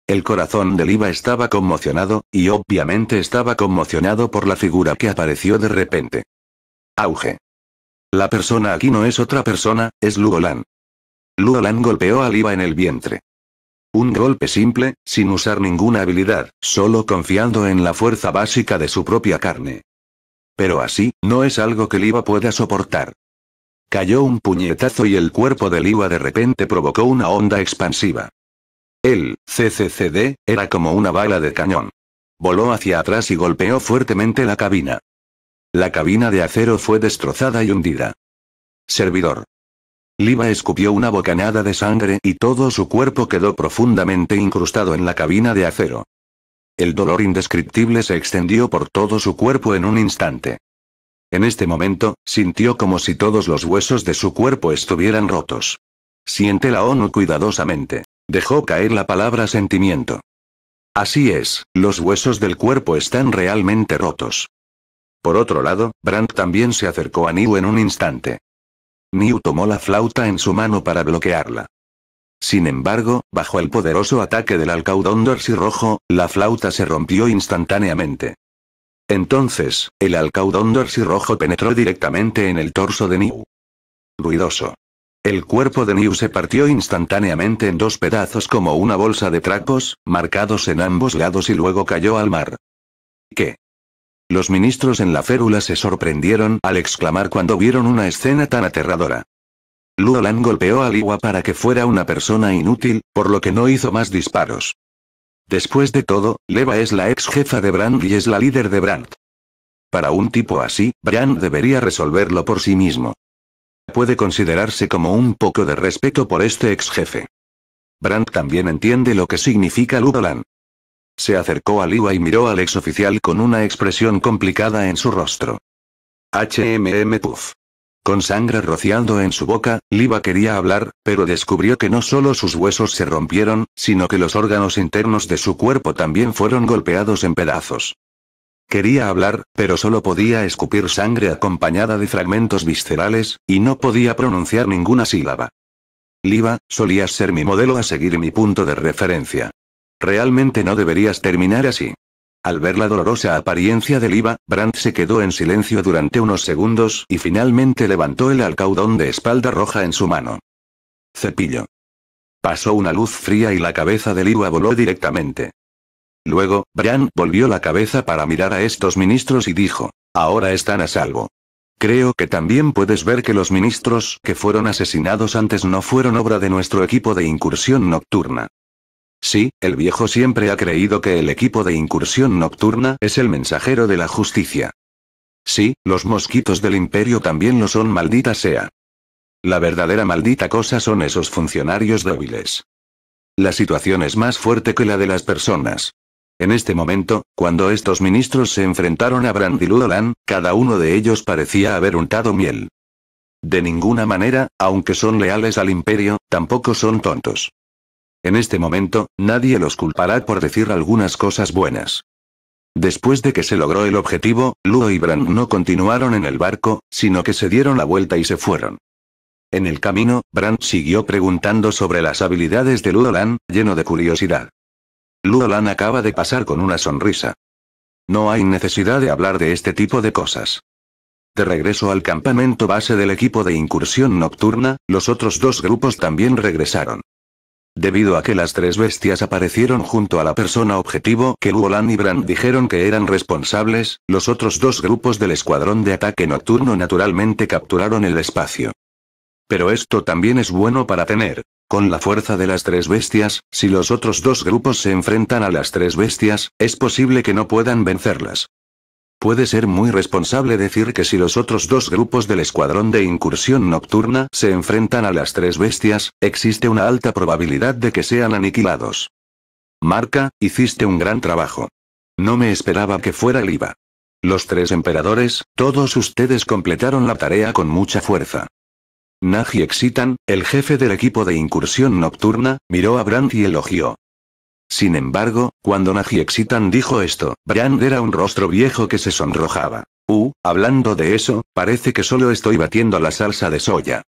El corazón de Liva estaba conmocionado, y obviamente estaba conmocionado por la figura que apareció de repente. Auge. La persona aquí no es otra persona, es Lugolan. Lugolan golpeó a Liva en el vientre. Un golpe simple, sin usar ninguna habilidad, solo confiando en la fuerza básica de su propia carne. Pero así, no es algo que Liva pueda soportar. Cayó un puñetazo y el cuerpo de Liva de repente provocó una onda expansiva. El CCCD era como una bala de cañón. Voló hacia atrás y golpeó fuertemente la cabina. La cabina de acero fue destrozada y hundida. Servidor. Liva escupió una bocanada de sangre y todo su cuerpo quedó profundamente incrustado en la cabina de acero. El dolor indescriptible se extendió por todo su cuerpo en un instante. En este momento, sintió como si todos los huesos de su cuerpo estuvieran rotos. Siente la ONU cuidadosamente. Dejó caer la palabra sentimiento. Así es, los huesos del cuerpo están realmente rotos. Por otro lado, Brandt también se acercó a Niu en un instante. Niu tomó la flauta en su mano para bloquearla. Sin embargo, bajo el poderoso ataque del alcaudón rojo, la flauta se rompió instantáneamente. Entonces, el alcaudón rojo penetró directamente en el torso de Niu. Ruidoso. El cuerpo de Niu se partió instantáneamente en dos pedazos como una bolsa de trapos, marcados en ambos lados y luego cayó al mar. ¿Qué? Los ministros en la férula se sorprendieron al exclamar cuando vieron una escena tan aterradora. Luolan golpeó a Liwa para que fuera una persona inútil, por lo que no hizo más disparos. Después de todo, Leva es la ex jefa de Brand y es la líder de Brand. Para un tipo así, Brand debería resolverlo por sí mismo. Puede considerarse como un poco de respeto por este ex jefe. Brand también entiende lo que significa Ludolan. Se acercó a Liwa y miró al ex oficial con una expresión complicada en su rostro. HMM Puff. Con sangre rociando en su boca, Liva quería hablar, pero descubrió que no solo sus huesos se rompieron, sino que los órganos internos de su cuerpo también fueron golpeados en pedazos. Quería hablar, pero solo podía escupir sangre acompañada de fragmentos viscerales, y no podía pronunciar ninguna sílaba. Liva, solías ser mi modelo a seguir mi punto de referencia. Realmente no deberías terminar así. Al ver la dolorosa apariencia del IVA, Brandt se quedó en silencio durante unos segundos y finalmente levantó el alcaudón de espalda roja en su mano. Cepillo. Pasó una luz fría y la cabeza del IVA voló directamente. Luego, Bran volvió la cabeza para mirar a estos ministros y dijo, ahora están a salvo. Creo que también puedes ver que los ministros que fueron asesinados antes no fueron obra de nuestro equipo de incursión nocturna. Sí, el viejo siempre ha creído que el equipo de incursión nocturna es el mensajero de la justicia. Sí, los mosquitos del imperio también lo son maldita sea. La verdadera maldita cosa son esos funcionarios débiles. La situación es más fuerte que la de las personas. En este momento, cuando estos ministros se enfrentaron a Brand y Ludolan, cada uno de ellos parecía haber untado miel. De ninguna manera, aunque son leales al imperio, tampoco son tontos. En este momento, nadie los culpará por decir algunas cosas buenas. Después de que se logró el objetivo, Ludo y Brand no continuaron en el barco, sino que se dieron la vuelta y se fueron. En el camino, Brand siguió preguntando sobre las habilidades de Ludolan, lleno de curiosidad. Ludolan acaba de pasar con una sonrisa. No hay necesidad de hablar de este tipo de cosas. De regreso al campamento base del equipo de incursión nocturna, los otros dos grupos también regresaron. Debido a que las tres bestias aparecieron junto a la persona objetivo que Luolan y Brand dijeron que eran responsables, los otros dos grupos del escuadrón de ataque nocturno naturalmente capturaron el espacio. Pero esto también es bueno para tener. Con la fuerza de las tres bestias, si los otros dos grupos se enfrentan a las tres bestias, es posible que no puedan vencerlas. Puede ser muy responsable decir que si los otros dos grupos del escuadrón de incursión nocturna se enfrentan a las tres bestias, existe una alta probabilidad de que sean aniquilados. Marca, hiciste un gran trabajo. No me esperaba que fuera el IVA. Los tres emperadores, todos ustedes completaron la tarea con mucha fuerza. Nagi Exitan, el jefe del equipo de incursión nocturna, miró a Brand y elogió. Sin embargo, cuando Exitan dijo esto, Brand era un rostro viejo que se sonrojaba. Uh, hablando de eso, parece que solo estoy batiendo la salsa de soya.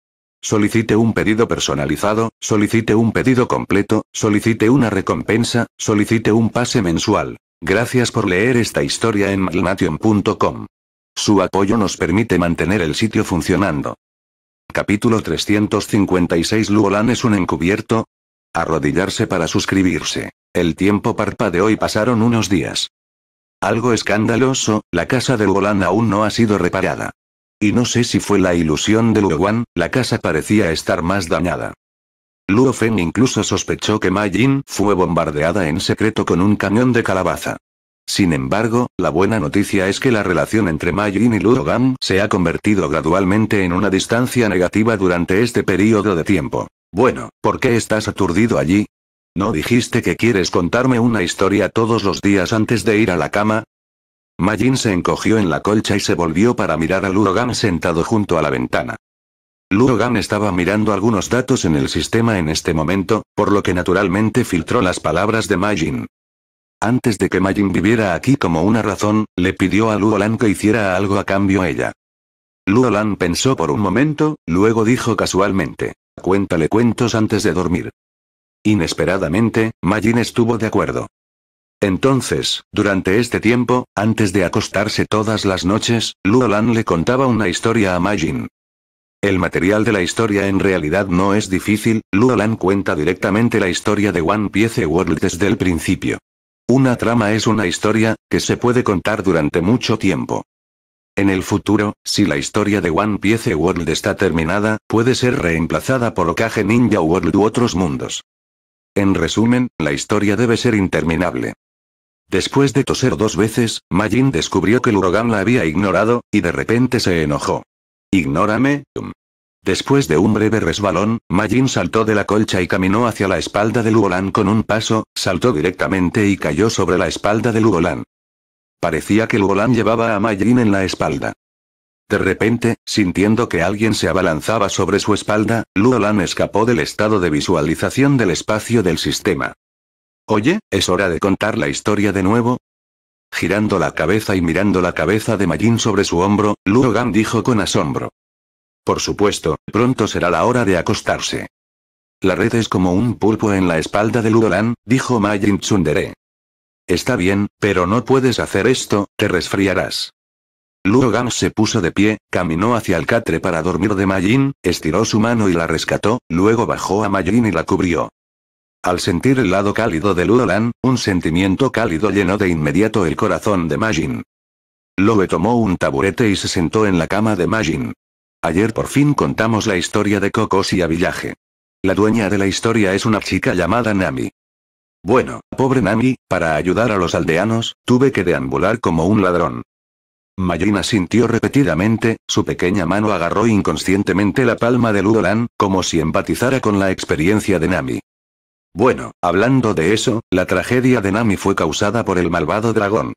Solicite un pedido personalizado, solicite un pedido completo, solicite una recompensa, solicite un pase mensual. Gracias por leer esta historia en malnation.com. Su apoyo nos permite mantener el sitio funcionando. Capítulo 356 Luolan es un encubierto, Arrodillarse para suscribirse. El tiempo parpadeó y pasaron unos días. Algo escandaloso, la casa de Luolan aún no ha sido reparada. Y no sé si fue la ilusión de Luowan, la casa parecía estar más dañada. Luo Feng incluso sospechó que Ma Jin fue bombardeada en secreto con un cañón de calabaza. Sin embargo, la buena noticia es que la relación entre Ma Jin y Luo Gang se ha convertido gradualmente en una distancia negativa durante este periodo de tiempo. Bueno, ¿por qué estás aturdido allí? ¿No dijiste que quieres contarme una historia todos los días antes de ir a la cama? Majin se encogió en la colcha y se volvió para mirar a Lurogan sentado junto a la ventana. Lurogan estaba mirando algunos datos en el sistema en este momento, por lo que naturalmente filtró las palabras de Majin. Antes de que Majin viviera aquí como una razón, le pidió a Luolan que hiciera algo a cambio ella. Luolan pensó por un momento, luego dijo casualmente. Cuéntale cuentos antes de dormir. Inesperadamente, Majin estuvo de acuerdo. Entonces, durante este tiempo, antes de acostarse todas las noches, Luolan le contaba una historia a Majin. El material de la historia en realidad no es difícil, Luolan cuenta directamente la historia de One Piece World desde el principio. Una trama es una historia, que se puede contar durante mucho tiempo. En el futuro, si la historia de One Piece World está terminada, puede ser reemplazada por Okage Ninja World u otros mundos. En resumen, la historia debe ser interminable. Después de toser dos veces, Majin descubrió que el la había ignorado, y de repente se enojó. ¿Ignórame? Después de un breve resbalón, Majin saltó de la colcha y caminó hacia la espalda de Luolan con un paso, saltó directamente y cayó sobre la espalda de Luolan. Parecía que Luolan llevaba a Majin en la espalda. De repente, sintiendo que alguien se abalanzaba sobre su espalda, Luolan escapó del estado de visualización del espacio del sistema. Oye, ¿es hora de contar la historia de nuevo? Girando la cabeza y mirando la cabeza de Majin sobre su hombro, Luogan dijo con asombro. Por supuesto, pronto será la hora de acostarse. La red es como un pulpo en la espalda de Luolan, dijo Majin Tsundere. Está bien, pero no puedes hacer esto, te resfriarás. Luogan se puso de pie, caminó hacia el catre para dormir de Majin, estiró su mano y la rescató, luego bajó a Majin y la cubrió. Al sentir el lado cálido de Luolan, un sentimiento cálido llenó de inmediato el corazón de Majin. Loe tomó un taburete y se sentó en la cama de Majin. Ayer por fin contamos la historia de Cocos y Avillaje. La dueña de la historia es una chica llamada Nami. Bueno, pobre Nami, para ayudar a los aldeanos, tuve que deambular como un ladrón. Mayina sintió repetidamente, su pequeña mano agarró inconscientemente la palma de Ludolan, como si empatizara con la experiencia de Nami. Bueno, hablando de eso, la tragedia de Nami fue causada por el malvado dragón.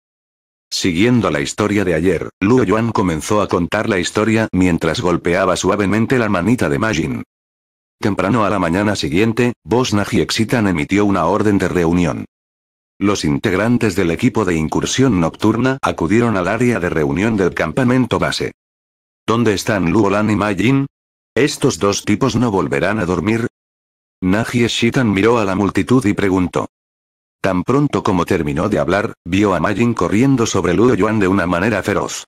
Siguiendo la historia de ayer, Luo Yuan comenzó a contar la historia mientras golpeaba suavemente la manita de Majin. Temprano a la mañana siguiente, Bosnag Exitan emitió una orden de reunión. Los integrantes del equipo de incursión nocturna acudieron al área de reunión del campamento base. ¿Dónde están Luolan y Majin? ¿Estos dos tipos no volverán a dormir? Nagi Shitan miró a la multitud y preguntó. Tan pronto como terminó de hablar, vio a Majin corriendo sobre Luo Yuan de una manera feroz.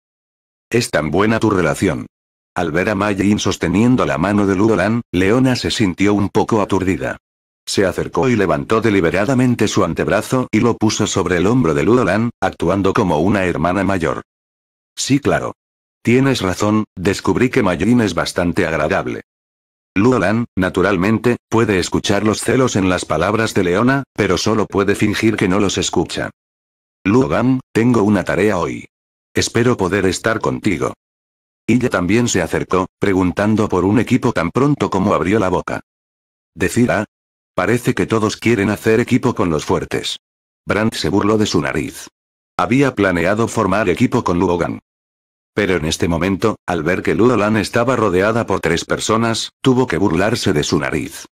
Es tan buena tu relación. Al ver a Majin sosteniendo la mano de Luolan, Leona se sintió un poco aturdida. Se acercó y levantó deliberadamente su antebrazo y lo puso sobre el hombro de Luolan, actuando como una hermana mayor. Sí, claro. Tienes razón, descubrí que Majin es bastante agradable. Luolan, naturalmente, puede escuchar los celos en las palabras de Leona, pero solo puede fingir que no los escucha. Luogan, tengo una tarea hoy. Espero poder estar contigo. Ella también se acercó, preguntando por un equipo tan pronto como abrió la boca. Decida. Parece que todos quieren hacer equipo con los fuertes. Brandt se burló de su nariz. Había planeado formar equipo con Luogan. Pero en este momento, al ver que Luolan estaba rodeada por tres personas, tuvo que burlarse de su nariz.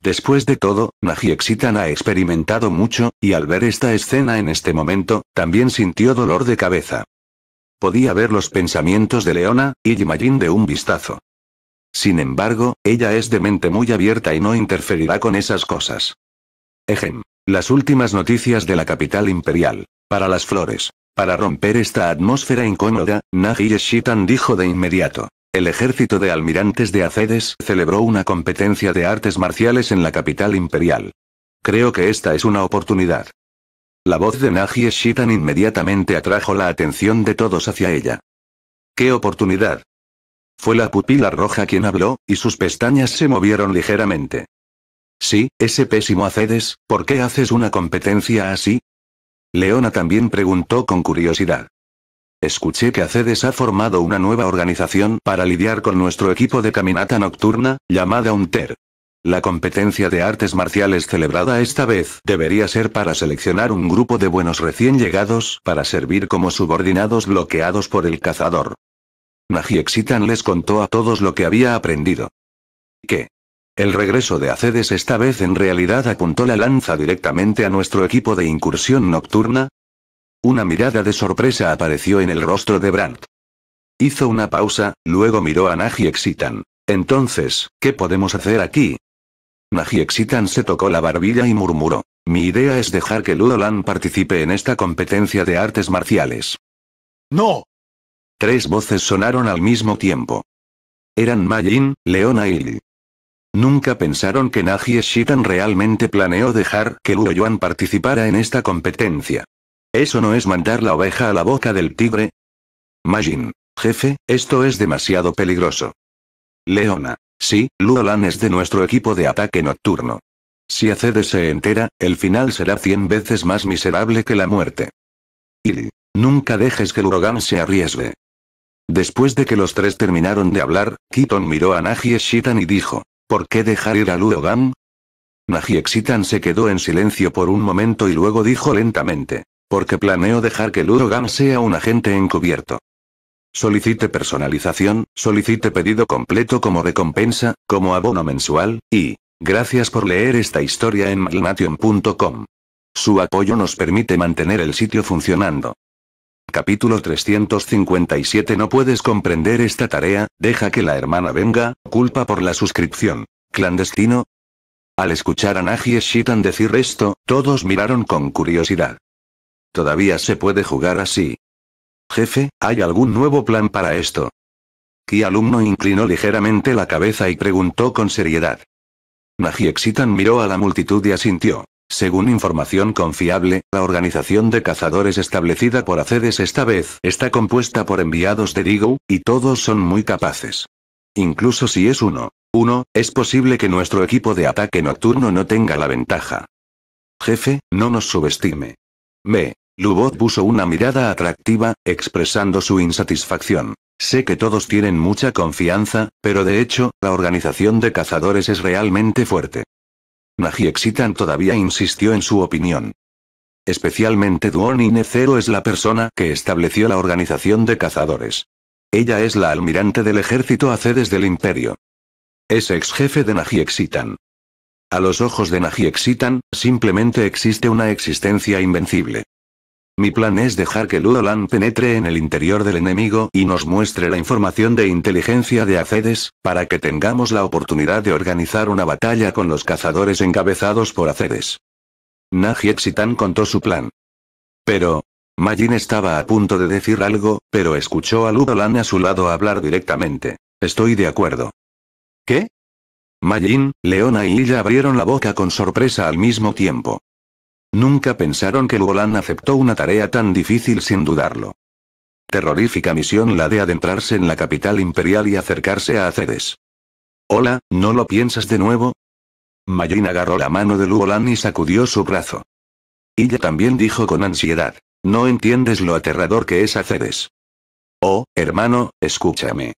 Después de todo, Excitan ha experimentado mucho, y al ver esta escena en este momento, también sintió dolor de cabeza. Podía ver los pensamientos de Leona, y Jimajin de un vistazo. Sin embargo, ella es de mente muy abierta y no interferirá con esas cosas. Ejem. Las últimas noticias de la capital imperial. Para las flores. Para romper esta atmósfera incómoda, Nagi Shitan dijo de inmediato. El ejército de almirantes de Acedes celebró una competencia de artes marciales en la capital imperial. Creo que esta es una oportunidad. La voz de Nagi Shitan inmediatamente atrajo la atención de todos hacia ella. ¿Qué oportunidad? Fue la pupila roja quien habló, y sus pestañas se movieron ligeramente. Sí, ese pésimo Acedes, ¿por qué haces una competencia así? Leona también preguntó con curiosidad. Escuché que Acedes ha formado una nueva organización para lidiar con nuestro equipo de caminata nocturna, llamada UNTER. La competencia de artes marciales celebrada esta vez debería ser para seleccionar un grupo de buenos recién llegados para servir como subordinados bloqueados por el cazador. Excitan les contó a todos lo que había aprendido. ¿Qué? El regreso de Acedes esta vez en realidad apuntó la lanza directamente a nuestro equipo de incursión nocturna. Una mirada de sorpresa apareció en el rostro de Brandt. Hizo una pausa, luego miró a Nagi Excitan. Entonces, ¿qué podemos hacer aquí? Nagi Excitan se tocó la barbilla y murmuró. Mi idea es dejar que Ludolan participe en esta competencia de artes marciales. ¡No! Tres voces sonaron al mismo tiempo. Eran Majin, Leona y Lee. Nunca pensaron que Nagi Shitan realmente planeó dejar que Luo Yuan participara en esta competencia. ¿Eso no es mandar la oveja a la boca del tigre? Majin. Jefe, esto es demasiado peligroso. Leona. Sí, Luolan es de nuestro equipo de ataque nocturno. Si Acedes se entera, el final será cien veces más miserable que la muerte. Y nunca dejes que Lurogan se arriesgue. Después de que los tres terminaron de hablar, Kiton miró a Nagi Shitan y dijo, ¿Por qué dejar ir a Luogan? Excitan se quedó en silencio por un momento y luego dijo lentamente. Porque planeo dejar que Luogan sea un agente encubierto. Solicite personalización, solicite pedido completo como recompensa, como abono mensual, y, gracias por leer esta historia en malnation.com. Su apoyo nos permite mantener el sitio funcionando. Capítulo 357 No puedes comprender esta tarea, deja que la hermana venga, culpa por la suscripción. ¿Clandestino? Al escuchar a Nagi Shitan decir esto, todos miraron con curiosidad. Todavía se puede jugar así. Jefe, ¿hay algún nuevo plan para esto? Ki alumno inclinó ligeramente la cabeza y preguntó con seriedad. Nagi Shitan miró a la multitud y asintió. Según información confiable, la organización de cazadores establecida por Acedes esta vez está compuesta por enviados de Digo, y todos son muy capaces. Incluso si es uno. Uno, es posible que nuestro equipo de ataque nocturno no tenga la ventaja. Jefe, no nos subestime. Me. Lubot puso una mirada atractiva, expresando su insatisfacción. Sé que todos tienen mucha confianza, pero de hecho, la organización de cazadores es realmente fuerte. Excitan todavía insistió en su opinión. Especialmente Duon Inecero es la persona que estableció la organización de cazadores. Ella es la almirante del ejército Acedes del imperio. Es ex jefe de Excitan. A los ojos de Excitan, simplemente existe una existencia invencible. Mi plan es dejar que Ludolan penetre en el interior del enemigo y nos muestre la información de inteligencia de Acedes, para que tengamos la oportunidad de organizar una batalla con los cazadores encabezados por Acedes. Exitan contó su plan. Pero, Majin estaba a punto de decir algo, pero escuchó a Ludolan a su lado hablar directamente. Estoy de acuerdo. ¿Qué? Majin, Leona y Illa abrieron la boca con sorpresa al mismo tiempo. Nunca pensaron que Luolan aceptó una tarea tan difícil sin dudarlo. Terrorífica misión la de adentrarse en la capital imperial y acercarse a Acedes. Hola, ¿no lo piensas de nuevo? Mayin agarró la mano de Luolan y sacudió su brazo. Ella también dijo con ansiedad. No entiendes lo aterrador que es Acedes. Oh, hermano, escúchame.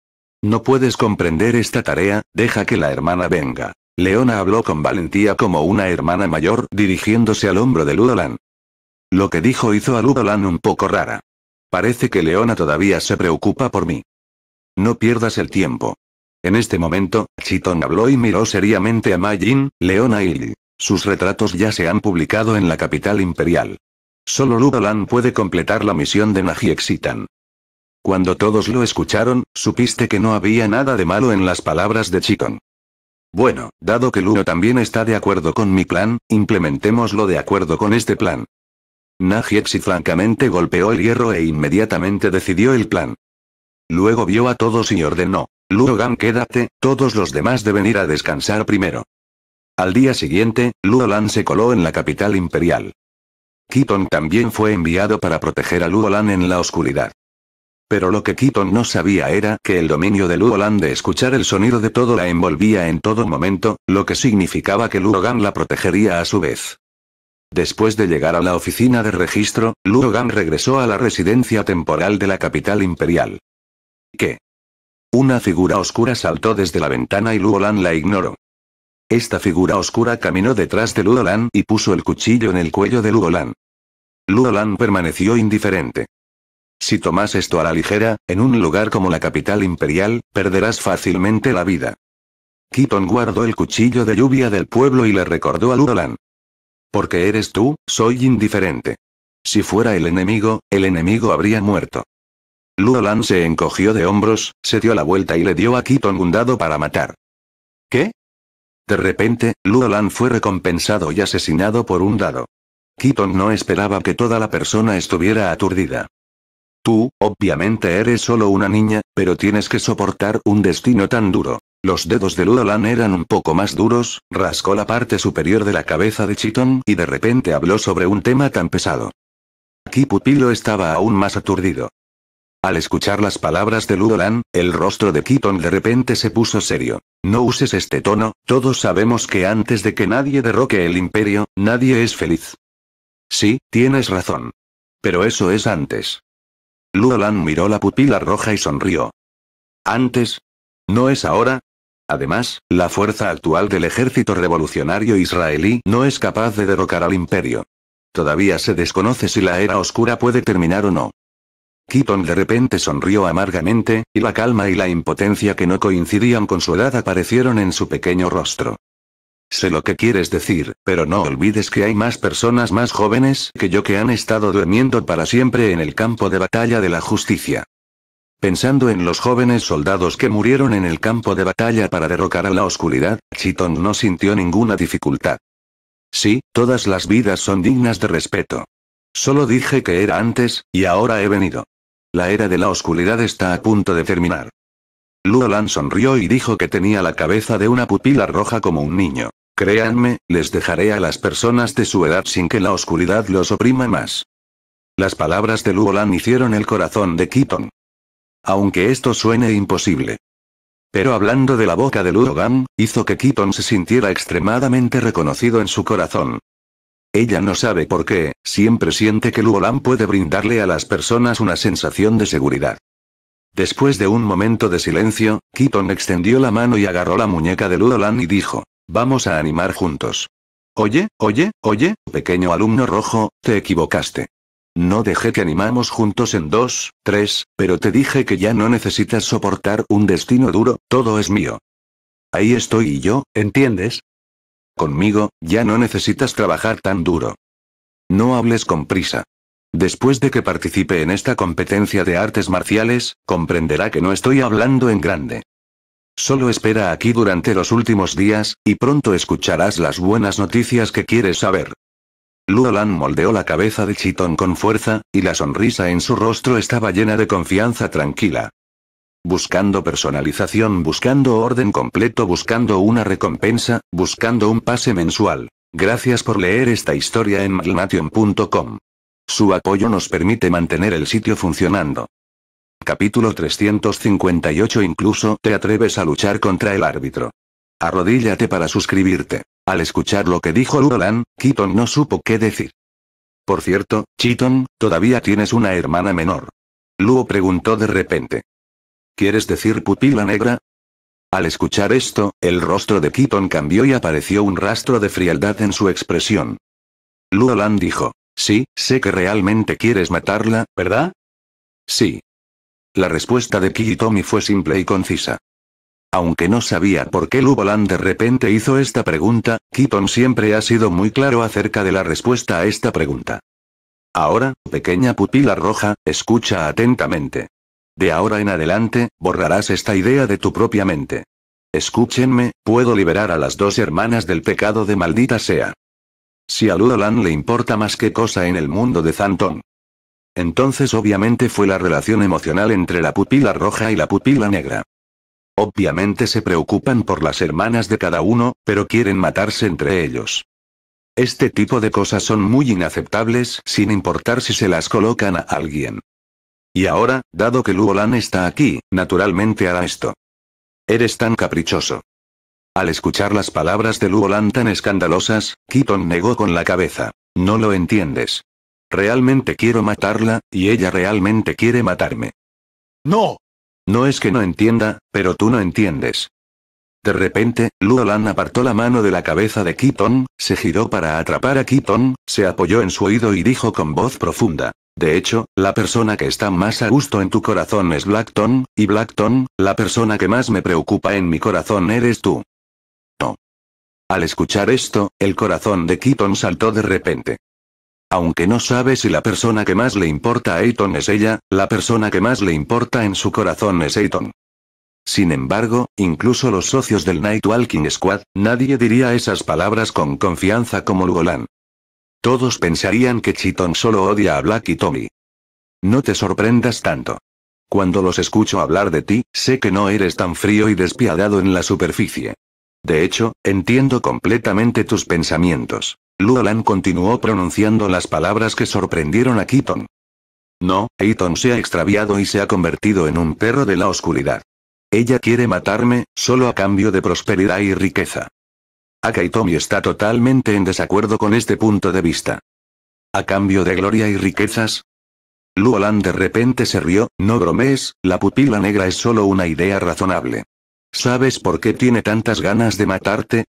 No puedes comprender esta tarea, deja que la hermana venga. Leona habló con valentía como una hermana mayor, dirigiéndose al hombro de Ludolan. Lo que dijo hizo a Ludolan un poco rara. Parece que Leona todavía se preocupa por mí. No pierdas el tiempo. En este momento, Chiton habló y miró seriamente a Majin, Leona y. Sus retratos ya se han publicado en la capital imperial. Solo Ludolan puede completar la misión de Excitan. Cuando todos lo escucharon, supiste que no había nada de malo en las palabras de Chiton. Bueno, dado que Luno también está de acuerdo con mi plan, implementémoslo de acuerdo con este plan. Nagiexi francamente golpeó el hierro e inmediatamente decidió el plan. Luego vio a todos y ordenó. Luogan quédate, todos los demás deben ir a descansar primero. Al día siguiente, Luolan se coló en la capital imperial. Kiton también fue enviado para proteger a Luolan en la oscuridad. Pero lo que Keaton no sabía era que el dominio de Luolan de escuchar el sonido de todo la envolvía en todo momento, lo que significaba que Luogan la protegería a su vez. Después de llegar a la oficina de registro, Luogan regresó a la residencia temporal de la capital imperial. ¿Qué? Una figura oscura saltó desde la ventana y Luolan la ignoró. Esta figura oscura caminó detrás de Luolan y puso el cuchillo en el cuello de Luolan. Luolan permaneció indiferente. Si tomas esto a la ligera, en un lugar como la capital imperial, perderás fácilmente la vida. Keaton guardó el cuchillo de lluvia del pueblo y le recordó a Ludolan. Porque eres tú, soy indiferente. Si fuera el enemigo, el enemigo habría muerto. Ludolan se encogió de hombros, se dio la vuelta y le dio a Keaton un dado para matar. ¿Qué? De repente, Ludolan fue recompensado y asesinado por un dado. Keaton no esperaba que toda la persona estuviera aturdida. Tú, obviamente eres solo una niña, pero tienes que soportar un destino tan duro. Los dedos de Ludolan eran un poco más duros, rascó la parte superior de la cabeza de Chiton y de repente habló sobre un tema tan pesado. Aquí Pupilo estaba aún más aturdido. Al escuchar las palabras de Ludolan, el rostro de Keaton de repente se puso serio. No uses este tono, todos sabemos que antes de que nadie derroque el imperio, nadie es feliz. Sí, tienes razón. Pero eso es antes. Luolan miró la pupila roja y sonrió. ¿Antes? ¿No es ahora? Además, la fuerza actual del ejército revolucionario israelí no es capaz de derrocar al imperio. Todavía se desconoce si la era oscura puede terminar o no. Keaton de repente sonrió amargamente, y la calma y la impotencia que no coincidían con su edad aparecieron en su pequeño rostro. Sé lo que quieres decir, pero no olvides que hay más personas más jóvenes que yo que han estado durmiendo para siempre en el campo de batalla de la justicia. Pensando en los jóvenes soldados que murieron en el campo de batalla para derrocar a la oscuridad, Chiton no sintió ninguna dificultad. Sí, todas las vidas son dignas de respeto. Solo dije que era antes, y ahora he venido. La era de la oscuridad está a punto de terminar. Luolan sonrió y dijo que tenía la cabeza de una pupila roja como un niño. Créanme, les dejaré a las personas de su edad sin que la oscuridad los oprima más. Las palabras de Luolan hicieron el corazón de Keaton. Aunque esto suene imposible. Pero hablando de la boca de Luogan, hizo que Keaton se sintiera extremadamente reconocido en su corazón. Ella no sabe por qué, siempre siente que Luolan puede brindarle a las personas una sensación de seguridad. Después de un momento de silencio, Keaton extendió la mano y agarró la muñeca de Luolan y dijo, Vamos a animar juntos. Oye, oye, oye, pequeño alumno rojo, te equivocaste. No dejé que animamos juntos en dos, tres, pero te dije que ya no necesitas soportar un destino duro, todo es mío. Ahí estoy y yo, ¿entiendes? Conmigo, ya no necesitas trabajar tan duro. No hables con prisa. Después de que participe en esta competencia de artes marciales, comprenderá que no estoy hablando en grande. Solo espera aquí durante los últimos días, y pronto escucharás las buenas noticias que quieres saber. Luolan moldeó la cabeza de Chiton con fuerza, y la sonrisa en su rostro estaba llena de confianza tranquila. Buscando personalización, buscando orden completo, buscando una recompensa, buscando un pase mensual. Gracias por leer esta historia en malnation.com. Su apoyo nos permite mantener el sitio funcionando. Capítulo 358 Incluso te atreves a luchar contra el árbitro. Arrodíllate para suscribirte. Al escuchar lo que dijo Luolan, Keaton no supo qué decir. Por cierto, Chiton, todavía tienes una hermana menor. Luo preguntó de repente. ¿Quieres decir pupila negra? Al escuchar esto, el rostro de Keaton cambió y apareció un rastro de frialdad en su expresión. Luolan dijo. Sí, sé que realmente quieres matarla, ¿verdad? Sí. La respuesta de Kiyotomi fue simple y concisa. Aunque no sabía por qué Lubolan de repente hizo esta pregunta, Keaton siempre ha sido muy claro acerca de la respuesta a esta pregunta. Ahora, pequeña pupila roja, escucha atentamente. De ahora en adelante, borrarás esta idea de tu propia mente. Escúchenme, puedo liberar a las dos hermanas del pecado de maldita sea. Si a Luolan le importa más que cosa en el mundo de Zanton. Entonces obviamente fue la relación emocional entre la pupila roja y la pupila negra. Obviamente se preocupan por las hermanas de cada uno, pero quieren matarse entre ellos. Este tipo de cosas son muy inaceptables, sin importar si se las colocan a alguien. Y ahora, dado que Luolan está aquí, naturalmente hará esto. Eres tan caprichoso. Al escuchar las palabras de Luolan tan escandalosas, Keaton negó con la cabeza. No lo entiendes. Realmente quiero matarla, y ella realmente quiere matarme. No. No es que no entienda, pero tú no entiendes. De repente, Luolan apartó la mano de la cabeza de Keaton, se giró para atrapar a Keaton, se apoyó en su oído y dijo con voz profunda. De hecho, la persona que está más a gusto en tu corazón es Blackton, y Blackton, la persona que más me preocupa en mi corazón eres tú. No. Al escuchar esto, el corazón de Keaton saltó de repente. Aunque no sabe si la persona que más le importa a Ayton es ella, la persona que más le importa en su corazón es Ayton. Sin embargo, incluso los socios del Night Walking Squad, nadie diría esas palabras con confianza como Lugolan. Todos pensarían que Chiton solo odia a Black y Tommy. No te sorprendas tanto. Cuando los escucho hablar de ti, sé que no eres tan frío y despiadado en la superficie. De hecho, entiendo completamente tus pensamientos. Luolan continuó pronunciando las palabras que sorprendieron a Keaton. No, Eaton se ha extraviado y se ha convertido en un perro de la oscuridad. Ella quiere matarme, solo a cambio de prosperidad y riqueza. Akaitomi está totalmente en desacuerdo con este punto de vista. ¿A cambio de gloria y riquezas? Luolan de repente se rió, no bromees, la pupila negra es solo una idea razonable. ¿Sabes por qué tiene tantas ganas de matarte?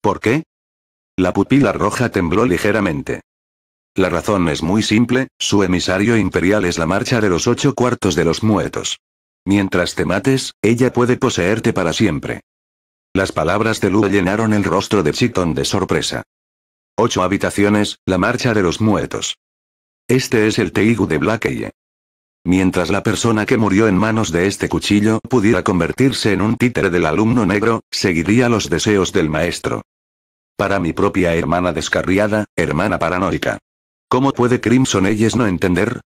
¿Por qué? La pupila roja tembló ligeramente. La razón es muy simple, su emisario imperial es la marcha de los ocho cuartos de los muertos. Mientras te mates, ella puede poseerte para siempre. Las palabras de Lu llenaron el rostro de Chiton de sorpresa. Ocho habitaciones, la marcha de los muertos. Este es el Teigu de Blackeye. Mientras la persona que murió en manos de este cuchillo pudiera convertirse en un títere del alumno negro, seguiría los deseos del maestro. Para mi propia hermana descarriada, hermana paranoica. ¿Cómo puede Crimson Eyes no entender?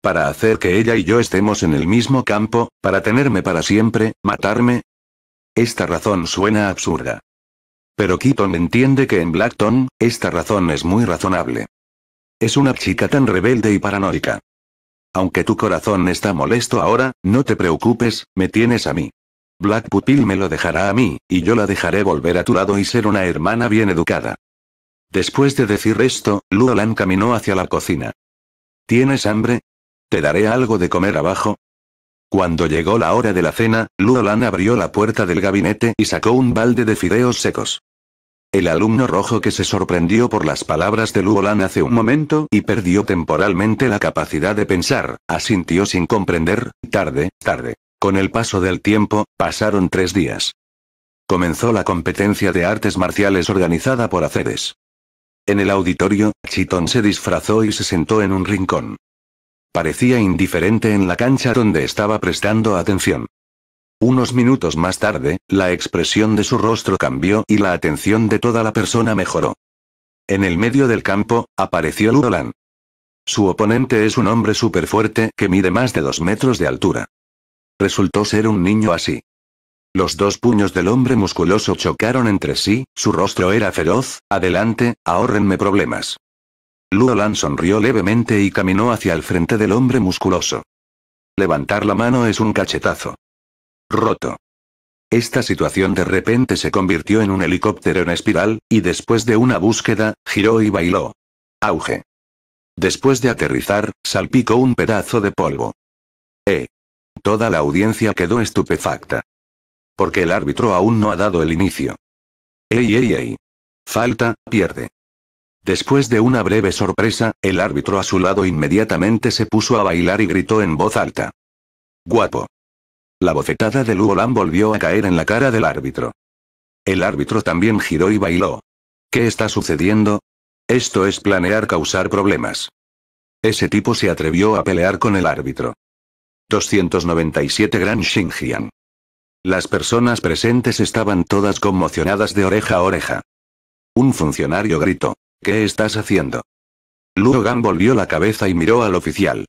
Para hacer que ella y yo estemos en el mismo campo, para tenerme para siempre, matarme. Esta razón suena absurda. Pero Keaton entiende que en Blackton, esta razón es muy razonable. Es una chica tan rebelde y paranoica. Aunque tu corazón está molesto ahora, no te preocupes, me tienes a mí. Black Pupil me lo dejará a mí, y yo la dejaré volver a tu lado y ser una hermana bien educada. Después de decir esto, Luolan caminó hacia la cocina. ¿Tienes hambre? ¿Te daré algo de comer abajo? Cuando llegó la hora de la cena, Luolan abrió la puerta del gabinete y sacó un balde de fideos secos. El alumno rojo que se sorprendió por las palabras de Luolan hace un momento y perdió temporalmente la capacidad de pensar, asintió sin comprender, tarde, tarde. Con el paso del tiempo, pasaron tres días. Comenzó la competencia de artes marciales organizada por Acedes. En el auditorio, Chiton se disfrazó y se sentó en un rincón. Parecía indiferente en la cancha donde estaba prestando atención. Unos minutos más tarde, la expresión de su rostro cambió y la atención de toda la persona mejoró. En el medio del campo, apareció Ludolan. Su oponente es un hombre súper fuerte que mide más de dos metros de altura. Resultó ser un niño así. Los dos puños del hombre musculoso chocaron entre sí, su rostro era feroz, adelante, ahórrenme problemas. Ludolan sonrió levemente y caminó hacia el frente del hombre musculoso. Levantar la mano es un cachetazo. Roto. Esta situación de repente se convirtió en un helicóptero en espiral, y después de una búsqueda, giró y bailó. Auge. Después de aterrizar, salpicó un pedazo de polvo. Eh. Toda la audiencia quedó estupefacta. Porque el árbitro aún no ha dado el inicio. ¡Ey, ey, ey! Falta, pierde. Después de una breve sorpresa, el árbitro a su lado inmediatamente se puso a bailar y gritó en voz alta. Guapo. La bofetada de Luolan volvió a caer en la cara del árbitro. El árbitro también giró y bailó. ¿Qué está sucediendo? Esto es planear causar problemas. Ese tipo se atrevió a pelear con el árbitro. 297 Gran Xinjiang. Las personas presentes estaban todas conmocionadas de oreja a oreja. Un funcionario gritó. ¿Qué estás haciendo? Luogan volvió la cabeza y miró al oficial.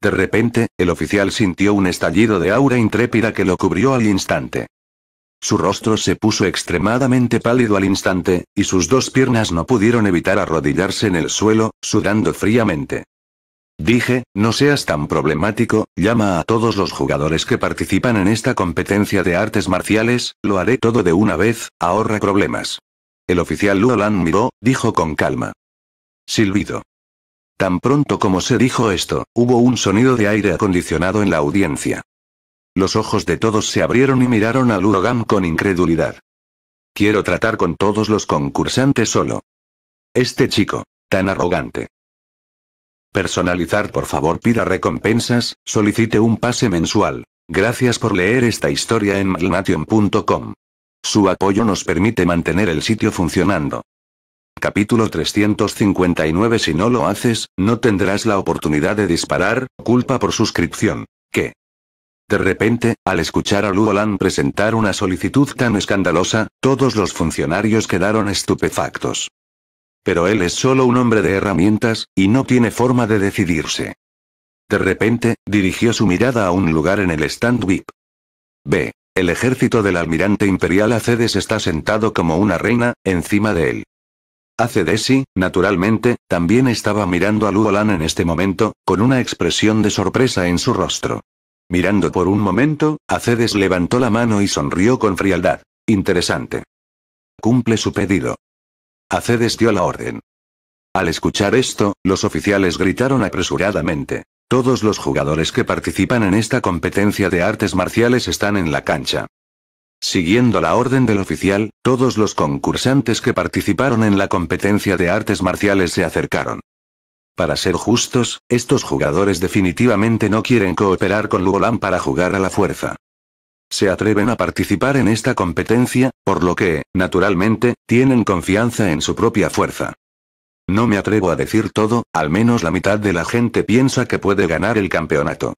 De repente, el oficial sintió un estallido de aura intrépida que lo cubrió al instante. Su rostro se puso extremadamente pálido al instante, y sus dos piernas no pudieron evitar arrodillarse en el suelo, sudando fríamente. Dije, no seas tan problemático, llama a todos los jugadores que participan en esta competencia de artes marciales, lo haré todo de una vez, ahorra problemas. El oficial Luolan miró, dijo con calma. Silbido. Tan pronto como se dijo esto, hubo un sonido de aire acondicionado en la audiencia. Los ojos de todos se abrieron y miraron a Lurogan con incredulidad. Quiero tratar con todos los concursantes solo. Este chico, tan arrogante. Personalizar por favor pida recompensas, solicite un pase mensual. Gracias por leer esta historia en malnation.com. Su apoyo nos permite mantener el sitio funcionando. Capítulo 359 Si no lo haces, no tendrás la oportunidad de disparar, culpa por suscripción. ¿Qué? De repente, al escuchar a Luolan presentar una solicitud tan escandalosa, todos los funcionarios quedaron estupefactos. Pero él es solo un hombre de herramientas, y no tiene forma de decidirse. De repente, dirigió su mirada a un lugar en el stand VIP. Ve. El ejército del almirante imperial Acedes está sentado como una reina, encima de él. Acedesi, naturalmente, también estaba mirando a Luolan en este momento, con una expresión de sorpresa en su rostro. Mirando por un momento, Acedes levantó la mano y sonrió con frialdad. Interesante. Cumple su pedido. Acedes dio la orden. Al escuchar esto, los oficiales gritaron apresuradamente. Todos los jugadores que participan en esta competencia de artes marciales están en la cancha. Siguiendo la orden del oficial, todos los concursantes que participaron en la competencia de artes marciales se acercaron. Para ser justos, estos jugadores definitivamente no quieren cooperar con Luolan para jugar a la fuerza. Se atreven a participar en esta competencia, por lo que, naturalmente, tienen confianza en su propia fuerza. No me atrevo a decir todo, al menos la mitad de la gente piensa que puede ganar el campeonato.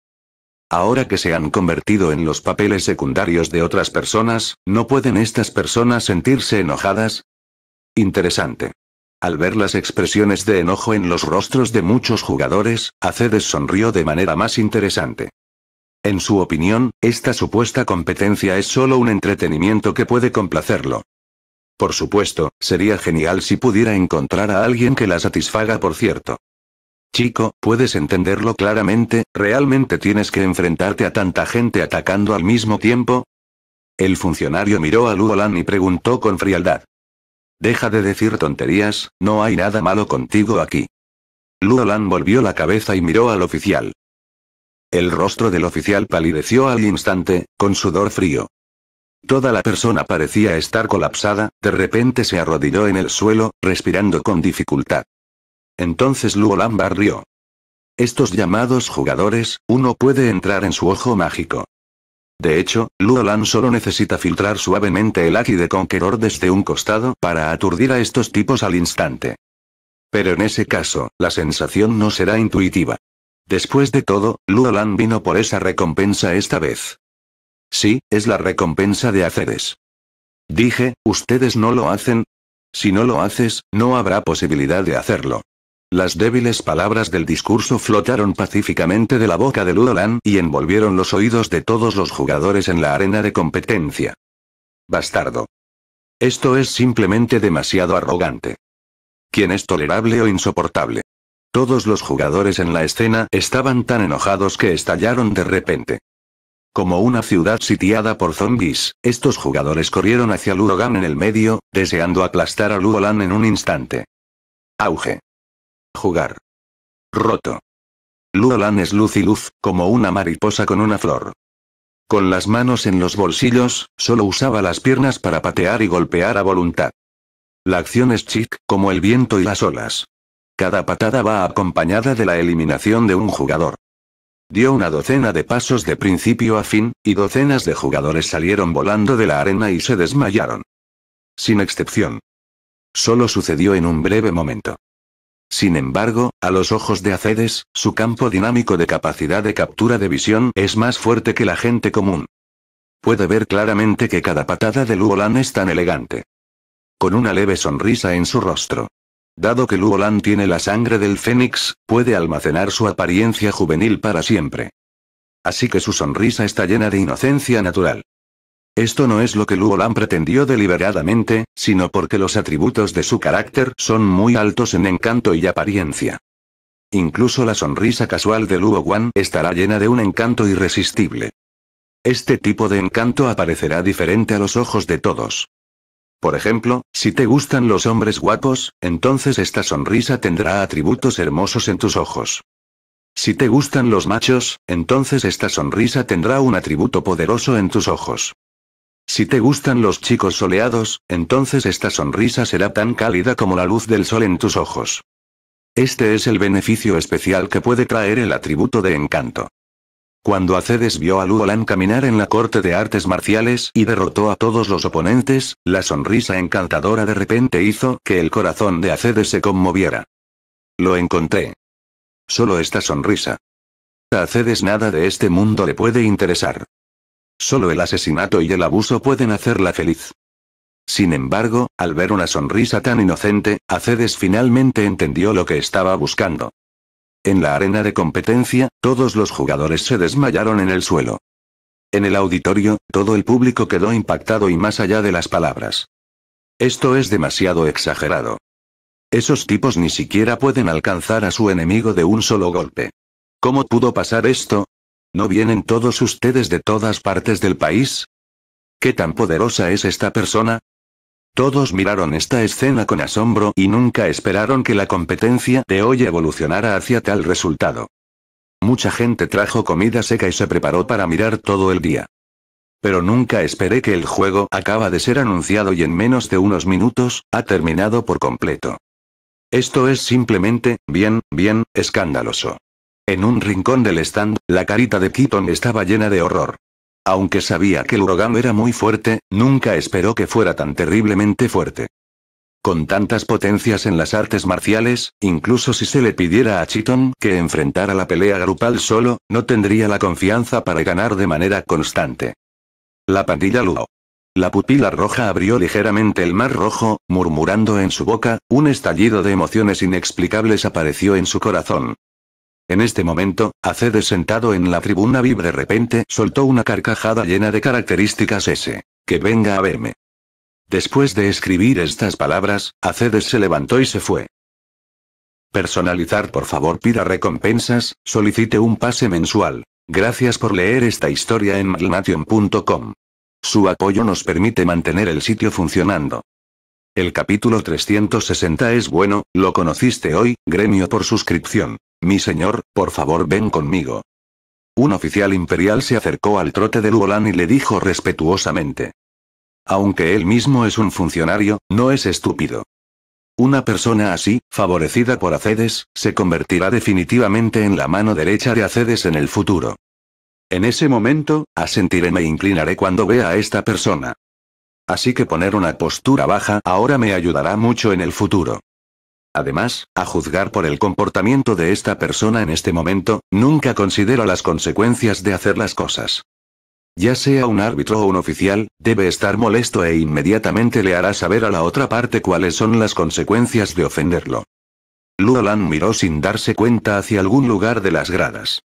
Ahora que se han convertido en los papeles secundarios de otras personas, ¿no pueden estas personas sentirse enojadas? Interesante. Al ver las expresiones de enojo en los rostros de muchos jugadores, Acedes sonrió de manera más interesante. En su opinión, esta supuesta competencia es solo un entretenimiento que puede complacerlo. Por supuesto, sería genial si pudiera encontrar a alguien que la satisfaga por cierto. Chico, puedes entenderlo claramente, ¿realmente tienes que enfrentarte a tanta gente atacando al mismo tiempo? El funcionario miró a Luolan y preguntó con frialdad. Deja de decir tonterías, no hay nada malo contigo aquí. Luolan volvió la cabeza y miró al oficial. El rostro del oficial palideció al instante, con sudor frío. Toda la persona parecía estar colapsada, de repente se arrodilló en el suelo, respirando con dificultad. Entonces Luolan barrió. Estos llamados jugadores, uno puede entrar en su ojo mágico. De hecho, Luolan solo necesita filtrar suavemente el Aki de Conqueror desde un costado para aturdir a estos tipos al instante. Pero en ese caso, la sensación no será intuitiva. Después de todo, Luolan vino por esa recompensa esta vez. Sí, es la recompensa de Aceres. Dije, ¿ustedes no lo hacen? Si no lo haces, no habrá posibilidad de hacerlo. Las débiles palabras del discurso flotaron pacíficamente de la boca de Luolan y envolvieron los oídos de todos los jugadores en la arena de competencia. Bastardo. Esto es simplemente demasiado arrogante. ¿Quién es tolerable o insoportable? Todos los jugadores en la escena estaban tan enojados que estallaron de repente. Como una ciudad sitiada por zombies, estos jugadores corrieron hacia Luogan en el medio, deseando aplastar a Luolan en un instante. Auge. Jugar. Roto. Luolan es luz y luz, como una mariposa con una flor. Con las manos en los bolsillos, solo usaba las piernas para patear y golpear a voluntad. La acción es chic, como el viento y las olas. Cada patada va acompañada de la eliminación de un jugador. Dio una docena de pasos de principio a fin, y docenas de jugadores salieron volando de la arena y se desmayaron. Sin excepción. Solo sucedió en un breve momento. Sin embargo, a los ojos de Acedes, su campo dinámico de capacidad de captura de visión es más fuerte que la gente común. Puede ver claramente que cada patada de Luolan es tan elegante. Con una leve sonrisa en su rostro. Dado que Luolan tiene la sangre del Fénix, puede almacenar su apariencia juvenil para siempre. Así que su sonrisa está llena de inocencia natural. Esto no es lo que Luolan pretendió deliberadamente, sino porque los atributos de su carácter son muy altos en encanto y apariencia. Incluso la sonrisa casual de Luo Wan estará llena de un encanto irresistible. Este tipo de encanto aparecerá diferente a los ojos de todos. Por ejemplo, si te gustan los hombres guapos, entonces esta sonrisa tendrá atributos hermosos en tus ojos. Si te gustan los machos, entonces esta sonrisa tendrá un atributo poderoso en tus ojos. Si te gustan los chicos soleados, entonces esta sonrisa será tan cálida como la luz del sol en tus ojos. Este es el beneficio especial que puede traer el atributo de encanto. Cuando Acedes vio a Luolan caminar en la corte de artes marciales y derrotó a todos los oponentes, la sonrisa encantadora de repente hizo que el corazón de Acedes se conmoviera. Lo encontré. Solo esta sonrisa. A Acedes nada de este mundo le puede interesar. Solo el asesinato y el abuso pueden hacerla feliz. Sin embargo, al ver una sonrisa tan inocente, Acedes finalmente entendió lo que estaba buscando. En la arena de competencia, todos los jugadores se desmayaron en el suelo. En el auditorio, todo el público quedó impactado y más allá de las palabras. Esto es demasiado exagerado. Esos tipos ni siquiera pueden alcanzar a su enemigo de un solo golpe. ¿Cómo pudo pasar esto? ¿No vienen todos ustedes de todas partes del país? ¿Qué tan poderosa es esta persona? Todos miraron esta escena con asombro y nunca esperaron que la competencia de hoy evolucionara hacia tal resultado. Mucha gente trajo comida seca y se preparó para mirar todo el día. Pero nunca esperé que el juego acaba de ser anunciado y en menos de unos minutos, ha terminado por completo. Esto es simplemente, bien, bien, escandaloso. En un rincón del stand, la carita de Keaton estaba llena de horror. Aunque sabía que el huracán era muy fuerte, nunca esperó que fuera tan terriblemente fuerte. Con tantas potencias en las artes marciales, incluso si se le pidiera a Cheaton que enfrentara la pelea grupal solo, no tendría la confianza para ganar de manera constante. La pandilla Luo. La pupila roja abrió ligeramente el mar rojo, murmurando en su boca, un estallido de emociones inexplicables apareció en su corazón. En este momento, Acedes sentado en la tribuna VIP de repente soltó una carcajada llena de características S. Que venga a verme. Después de escribir estas palabras, Acedes se levantó y se fue. Personalizar por favor pida recompensas, solicite un pase mensual. Gracias por leer esta historia en malnation.com. Su apoyo nos permite mantener el sitio funcionando. El capítulo 360 es bueno, lo conociste hoy, gremio por suscripción. Mi señor, por favor ven conmigo. Un oficial imperial se acercó al trote de Luolan y le dijo respetuosamente. Aunque él mismo es un funcionario, no es estúpido. Una persona así, favorecida por Acedes, se convertirá definitivamente en la mano derecha de Acedes en el futuro. En ese momento, asentiré me inclinaré cuando vea a esta persona. Así que poner una postura baja ahora me ayudará mucho en el futuro. Además, a juzgar por el comportamiento de esta persona en este momento, nunca considero las consecuencias de hacer las cosas. Ya sea un árbitro o un oficial, debe estar molesto e inmediatamente le hará saber a la otra parte cuáles son las consecuencias de ofenderlo. Luolan miró sin darse cuenta hacia algún lugar de las gradas.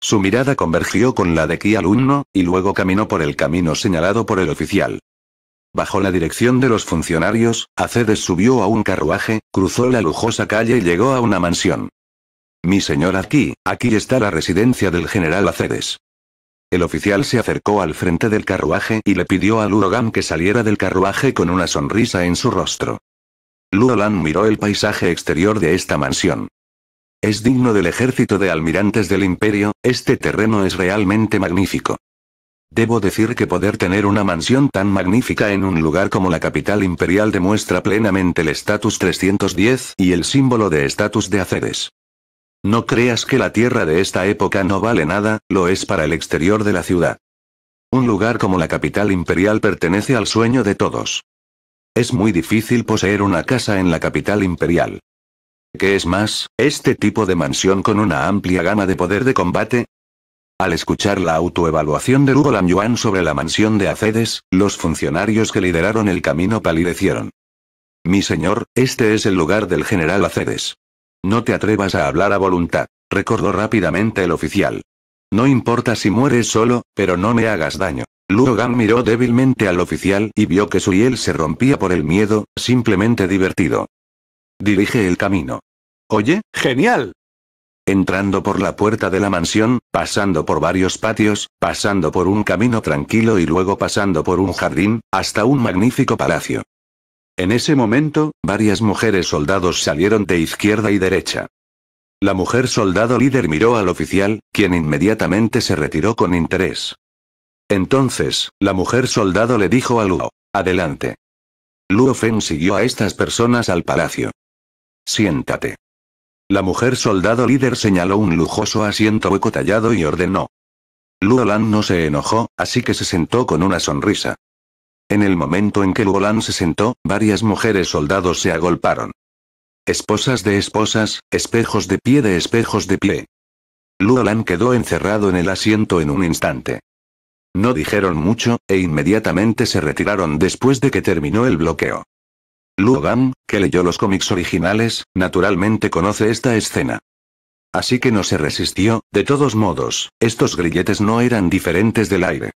Su mirada convergió con la de Ki alumno, y luego caminó por el camino señalado por el oficial. Bajo la dirección de los funcionarios, Acedes subió a un carruaje, cruzó la lujosa calle y llegó a una mansión. Mi señor aquí, aquí está la residencia del general Acedes. El oficial se acercó al frente del carruaje y le pidió a Luogan que saliera del carruaje con una sonrisa en su rostro. Luolan miró el paisaje exterior de esta mansión. Es digno del ejército de almirantes del imperio, este terreno es realmente magnífico. Debo decir que poder tener una mansión tan magnífica en un lugar como la capital imperial demuestra plenamente el estatus 310 y el símbolo de estatus de Aceres. No creas que la tierra de esta época no vale nada, lo es para el exterior de la ciudad. Un lugar como la capital imperial pertenece al sueño de todos. Es muy difícil poseer una casa en la capital imperial. ¿Qué es más, este tipo de mansión con una amplia gama de poder de combate? Al escuchar la autoevaluación de Hugo Yuan sobre la mansión de Acedes, los funcionarios que lideraron el camino palidecieron. Mi señor, este es el lugar del general Acedes. No te atrevas a hablar a voluntad, recordó rápidamente el oficial. No importa si mueres solo, pero no me hagas daño. Luo Gang miró débilmente al oficial y vio que su hiel se rompía por el miedo, simplemente divertido. Dirige el camino. Oye, genial. Entrando por la puerta de la mansión, pasando por varios patios, pasando por un camino tranquilo y luego pasando por un jardín, hasta un magnífico palacio. En ese momento, varias mujeres soldados salieron de izquierda y derecha. La mujer soldado líder miró al oficial, quien inmediatamente se retiró con interés. Entonces, la mujer soldado le dijo a Luo, adelante. Luo Feng siguió a estas personas al palacio. Siéntate. La mujer soldado líder señaló un lujoso asiento hueco tallado y ordenó. Luo Lan no se enojó, así que se sentó con una sonrisa. En el momento en que Luolan se sentó, varias mujeres soldados se agolparon. Esposas de esposas, espejos de pie de espejos de pie. Luolan quedó encerrado en el asiento en un instante. No dijeron mucho, e inmediatamente se retiraron después de que terminó el bloqueo. Luogan, que leyó los cómics originales, naturalmente conoce esta escena. Así que no se resistió, de todos modos, estos grilletes no eran diferentes del aire.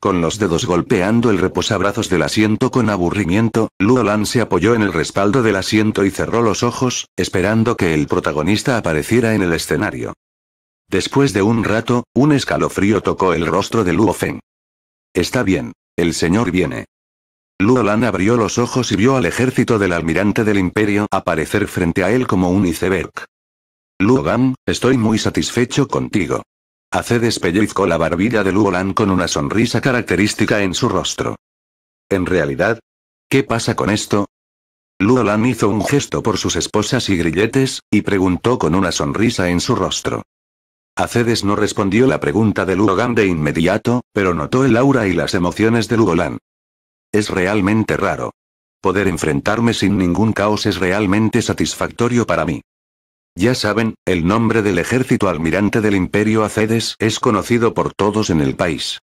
Con los dedos golpeando el reposabrazos del asiento con aburrimiento, Luolan se apoyó en el respaldo del asiento y cerró los ojos, esperando que el protagonista apareciera en el escenario. Después de un rato, un escalofrío tocó el rostro de Luo Feng. Está bien, el señor viene. Luolan abrió los ojos y vio al ejército del almirante del imperio aparecer frente a él como un iceberg. Luogan, estoy muy satisfecho contigo. Hace despellizcó la barbilla de Luolan con una sonrisa característica en su rostro. En realidad, ¿qué pasa con esto? Luolan hizo un gesto por sus esposas y grilletes, y preguntó con una sonrisa en su rostro. Acedes no respondió la pregunta de Luogan de inmediato, pero notó el aura y las emociones de Luolan. Es realmente raro. Poder enfrentarme sin ningún caos es realmente satisfactorio para mí. Ya saben, el nombre del ejército almirante del imperio Acedes es conocido por todos en el país.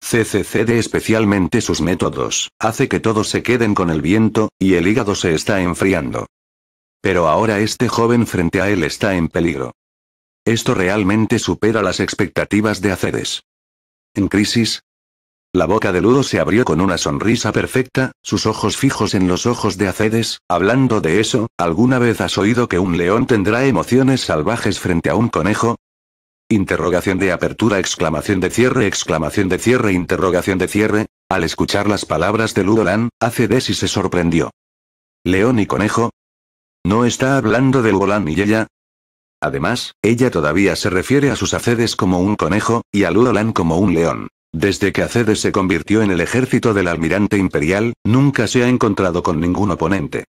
CCCD especialmente sus métodos, hace que todos se queden con el viento, y el hígado se está enfriando. Pero ahora este joven frente a él está en peligro. Esto realmente supera las expectativas de Acedes. En crisis, la boca de Ludo se abrió con una sonrisa perfecta, sus ojos fijos en los ojos de Acedes, hablando de eso, ¿alguna vez has oído que un león tendrá emociones salvajes frente a un conejo? Interrogación de apertura, exclamación de cierre, exclamación de cierre, interrogación de cierre. Al escuchar las palabras de Ludolan, Acedes y se sorprendió. ¿León y conejo? ¿No está hablando del Golán y ella? Además, ella todavía se refiere a sus Acedes como un conejo, y a Ludolan como un león. Desde que Acedes se convirtió en el ejército del almirante imperial, nunca se ha encontrado con ningún oponente.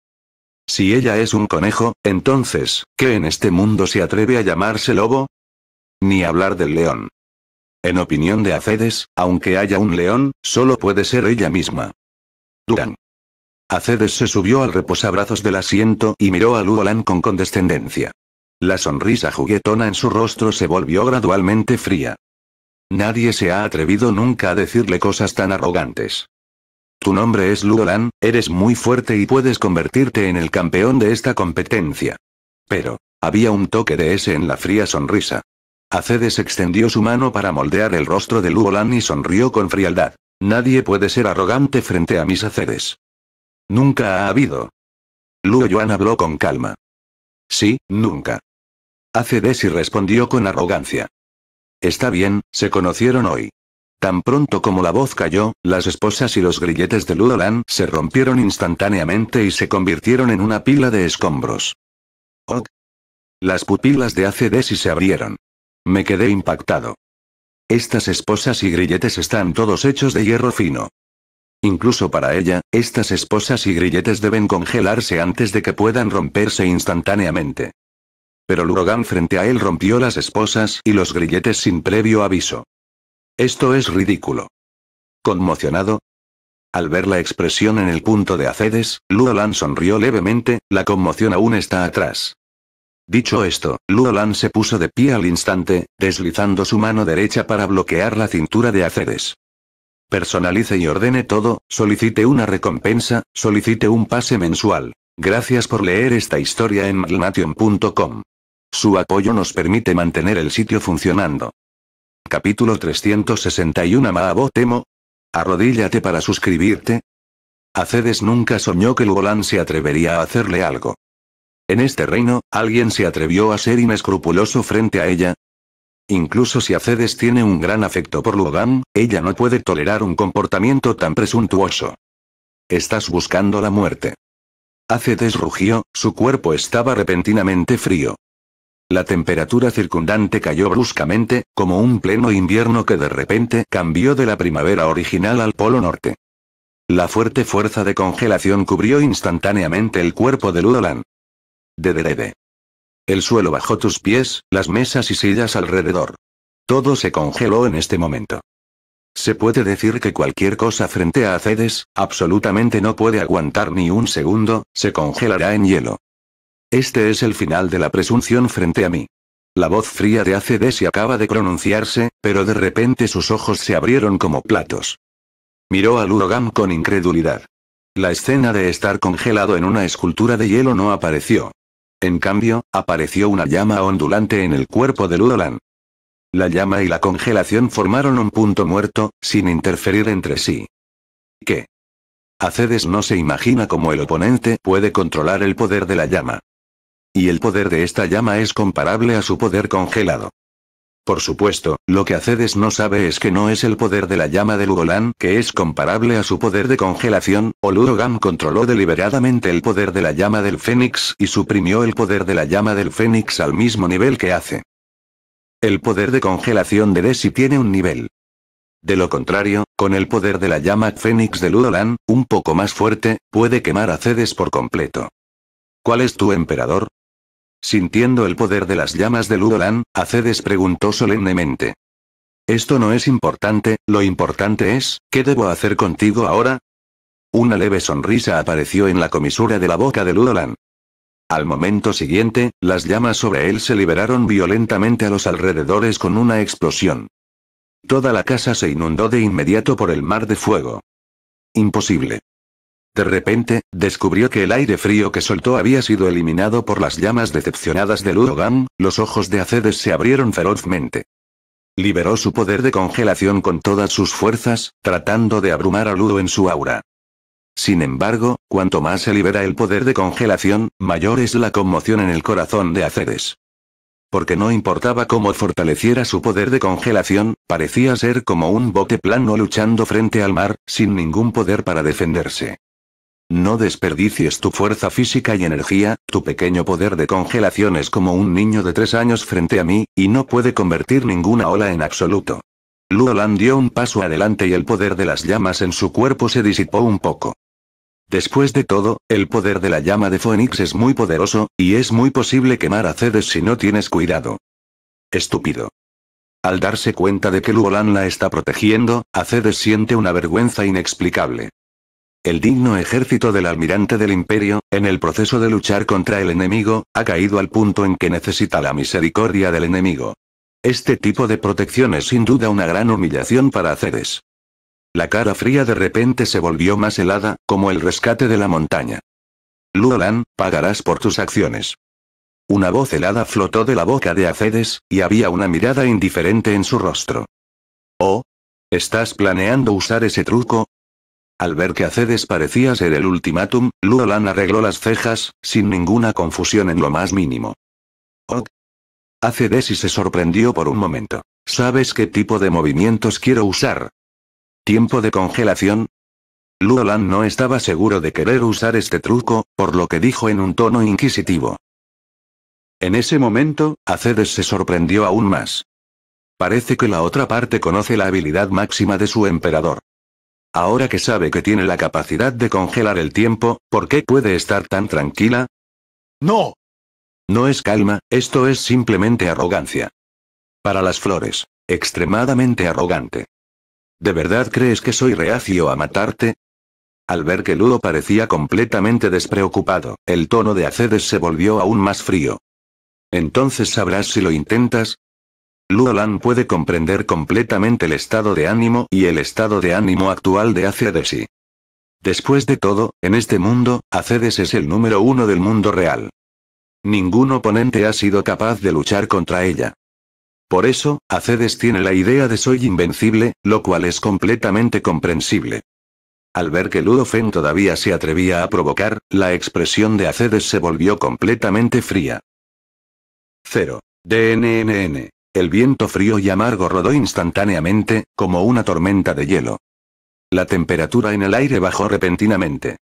Si ella es un conejo, entonces, ¿qué en este mundo se atreve a llamarse lobo? Ni hablar del león. En opinión de Acedes, aunque haya un león, solo puede ser ella misma. Duran. Acedes se subió al reposabrazos del asiento y miró a Luolan con condescendencia. La sonrisa juguetona en su rostro se volvió gradualmente fría. Nadie se ha atrevido nunca a decirle cosas tan arrogantes. Tu nombre es Luolan, eres muy fuerte y puedes convertirte en el campeón de esta competencia. Pero, había un toque de ese en la fría sonrisa. Acedes extendio su mano para moldear el rostro de Luolan y sonrió con frialdad. Nadie puede ser arrogante frente a mis Acedes. Nunca ha habido. Luo Yuan habló con calma. Sí, nunca. Acedes y respondió con arrogancia. Está bien, se conocieron hoy. Tan pronto como la voz cayó, las esposas y los grilletes de Luolan se rompieron instantáneamente y se convirtieron en una pila de escombros. Oh. Las pupilas de Acedesi se abrieron. Me quedé impactado. Estas esposas y grilletes están todos hechos de hierro fino. Incluso para ella, estas esposas y grilletes deben congelarse antes de que puedan romperse instantáneamente. Pero Lurogan frente a él rompió las esposas y los grilletes sin previo aviso. Esto es ridículo. ¿Conmocionado? Al ver la expresión en el punto de Acedes, Luolan sonrió levemente, la conmoción aún está atrás. Dicho esto, Luolan se puso de pie al instante, deslizando su mano derecha para bloquear la cintura de Acedes. Personalice y ordene todo, solicite una recompensa, solicite un pase mensual. Gracias por leer esta historia en malnation.com. Su apoyo nos permite mantener el sitio funcionando. Capítulo 361 Maabo Temo. Arrodíllate para suscribirte. Acedes nunca soñó que Luolan se atrevería a hacerle algo. En este reino, ¿alguien se atrevió a ser inescrupuloso frente a ella? Incluso si Acedes tiene un gran afecto por Luogan, ella no puede tolerar un comportamiento tan presuntuoso. Estás buscando la muerte. Acedes rugió, su cuerpo estaba repentinamente frío. La temperatura circundante cayó bruscamente, como un pleno invierno que de repente cambió de la primavera original al polo norte. La fuerte fuerza de congelación cubrió instantáneamente el cuerpo de Ludolan. De El suelo bajo tus pies, las mesas y sillas alrededor. Todo se congeló en este momento. Se puede decir que cualquier cosa frente a Acedes, absolutamente no puede aguantar ni un segundo, se congelará en hielo. Este es el final de la presunción frente a mí. La voz fría de y acaba de pronunciarse, pero de repente sus ojos se abrieron como platos. Miró a Lurogan con incredulidad. La escena de estar congelado en una escultura de hielo no apareció. En cambio, apareció una llama ondulante en el cuerpo de Ludolan. La llama y la congelación formaron un punto muerto, sin interferir entre sí. ¿Qué? Acedes no se imagina cómo el oponente puede controlar el poder de la llama. Y el poder de esta llama es comparable a su poder congelado. Por supuesto, lo que Acedes no sabe es que no es el poder de la llama de Lugolan que es comparable a su poder de congelación, o controló deliberadamente el poder de la llama del Fénix y suprimió el poder de la llama del Fénix al mismo nivel que hace. El poder de congelación de Desi tiene un nivel. De lo contrario, con el poder de la llama Fénix de Ludolan, un poco más fuerte, puede quemar a Cedes por completo. ¿Cuál es tu emperador? Sintiendo el poder de las llamas de Ludolan, Acedes preguntó solemnemente. Esto no es importante, lo importante es, ¿qué debo hacer contigo ahora? Una leve sonrisa apareció en la comisura de la boca de Ludolan. Al momento siguiente, las llamas sobre él se liberaron violentamente a los alrededores con una explosión. Toda la casa se inundó de inmediato por el mar de fuego. Imposible. De repente, descubrió que el aire frío que soltó había sido eliminado por las llamas decepcionadas de Ludogan, los ojos de Acedes se abrieron ferozmente. Liberó su poder de congelación con todas sus fuerzas, tratando de abrumar a Ludo en su aura. Sin embargo, cuanto más se libera el poder de congelación, mayor es la conmoción en el corazón de Acedes. Porque no importaba cómo fortaleciera su poder de congelación, parecía ser como un bote plano luchando frente al mar, sin ningún poder para defenderse. No desperdicies tu fuerza física y energía, tu pequeño poder de congelación es como un niño de tres años frente a mí, y no puede convertir ninguna ola en absoluto. Luolan dio un paso adelante y el poder de las llamas en su cuerpo se disipó un poco. Después de todo, el poder de la llama de Phoenix es muy poderoso, y es muy posible quemar a Cedes si no tienes cuidado. Estúpido. Al darse cuenta de que Luolan la está protegiendo, Acedes siente una vergüenza inexplicable. El digno ejército del almirante del imperio, en el proceso de luchar contra el enemigo, ha caído al punto en que necesita la misericordia del enemigo. Este tipo de protección es sin duda una gran humillación para Acedes. La cara fría de repente se volvió más helada, como el rescate de la montaña. Luolan, pagarás por tus acciones. Una voz helada flotó de la boca de Acedes, y había una mirada indiferente en su rostro. Oh. ¿Estás planeando usar ese truco? Al ver que Acedes parecía ser el ultimátum, Luolan arregló las cejas, sin ninguna confusión en lo más mínimo. Oh. Acedes y se sorprendió por un momento. ¿Sabes qué tipo de movimientos quiero usar? ¿Tiempo de congelación? Luolan no estaba seguro de querer usar este truco, por lo que dijo en un tono inquisitivo. En ese momento, Acedes se sorprendió aún más. Parece que la otra parte conoce la habilidad máxima de su emperador. Ahora que sabe que tiene la capacidad de congelar el tiempo, ¿por qué puede estar tan tranquila? ¡No! No es calma, esto es simplemente arrogancia. Para las flores, extremadamente arrogante. ¿De verdad crees que soy reacio a matarte? Al ver que Ludo parecía completamente despreocupado, el tono de Acedes se volvió aún más frío. Entonces sabrás si lo intentas. Luolan puede comprender completamente el estado de ánimo y el estado de ánimo actual de Acedes Después de todo, en este mundo, Acedes es el número uno del mundo real. Ningún oponente ha sido capaz de luchar contra ella. Por eso, Acedes tiene la idea de soy invencible, lo cual es completamente comprensible. Al ver que Ludofen todavía se atrevía a provocar, la expresión de Acedes se volvió completamente fría. 0. DNNN. El viento frío y amargo rodó instantáneamente, como una tormenta de hielo. La temperatura en el aire bajó repentinamente.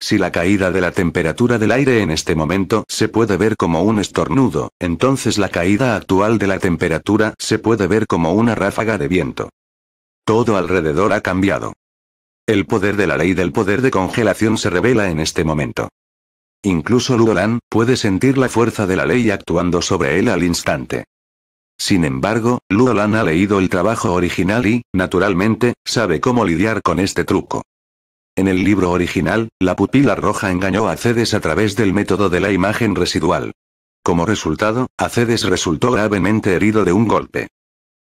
Si la caída de la temperatura del aire en este momento se puede ver como un estornudo, entonces la caída actual de la temperatura se puede ver como una ráfaga de viento. Todo alrededor ha cambiado. El poder de la ley del poder de congelación se revela en este momento. Incluso Luolan puede sentir la fuerza de la ley actuando sobre él al instante. Sin embargo, Luolan ha leído el trabajo original y, naturalmente, sabe cómo lidiar con este truco. En el libro original, la pupila roja engañó a Cedes a través del método de la imagen residual. Como resultado, Acedes resultó gravemente herido de un golpe.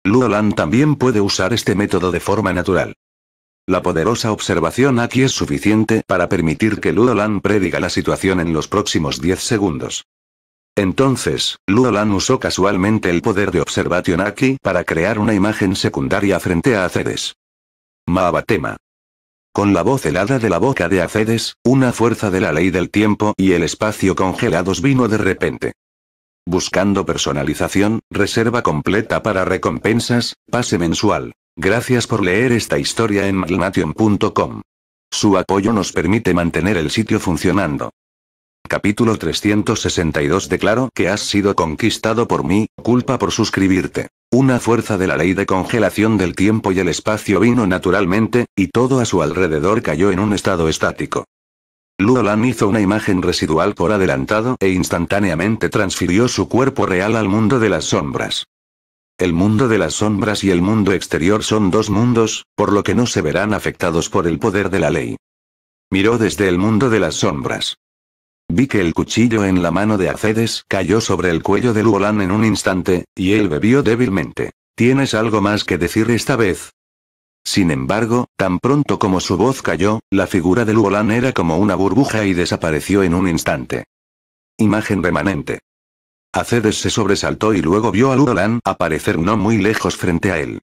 Luolan también puede usar este método de forma natural. La poderosa observación aquí es suficiente para permitir que Luolan prediga la situación en los próximos 10 segundos. Entonces, Luolan usó casualmente el poder de observación aquí para crear una imagen secundaria frente a Acedes. Maabatema. Con la voz helada de la boca de Acedes, una fuerza de la ley del tiempo y el espacio congelados vino de repente. Buscando personalización, reserva completa para recompensas, pase mensual. Gracias por leer esta historia en magnation.com. Su apoyo nos permite mantener el sitio funcionando. Capítulo 362 Declaro que has sido conquistado por mí, culpa por suscribirte. Una fuerza de la ley de congelación del tiempo y el espacio vino naturalmente, y todo a su alrededor cayó en un estado estático. Luolan hizo una imagen residual por adelantado e instantáneamente transfirió su cuerpo real al mundo de las sombras. El mundo de las sombras y el mundo exterior son dos mundos, por lo que no se verán afectados por el poder de la ley. Miró desde el mundo de las sombras. Vi que el cuchillo en la mano de Acedes cayó sobre el cuello de Luolan en un instante, y él bebió débilmente. ¿Tienes algo más que decir esta vez? Sin embargo, tan pronto como su voz cayó, la figura de Luolan era como una burbuja y desapareció en un instante. Imagen remanente. Acedes se sobresaltó y luego vio a Luolan aparecer no muy lejos frente a él.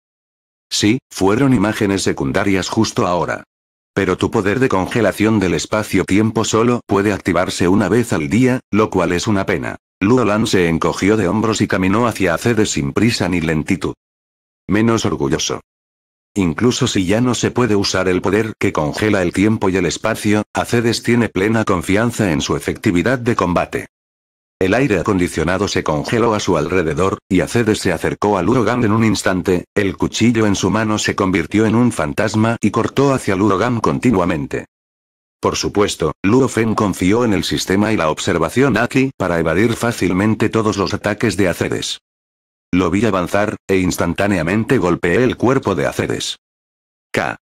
Sí, fueron imágenes secundarias justo ahora. Pero tu poder de congelación del espacio-tiempo solo puede activarse una vez al día, lo cual es una pena. Luolan se encogió de hombros y caminó hacia Acedes sin prisa ni lentitud. Menos orgulloso. Incluso si ya no se puede usar el poder que congela el tiempo y el espacio, Acedes tiene plena confianza en su efectividad de combate. El aire acondicionado se congeló a su alrededor, y Acedes se acercó a Lurogan en un instante, el cuchillo en su mano se convirtió en un fantasma y cortó hacia Lurogan continuamente. Por supuesto, Luo Feng confió en el sistema y la observación Aki para evadir fácilmente todos los ataques de Acedes. Lo vi avanzar, e instantáneamente golpeé el cuerpo de Acedes. K.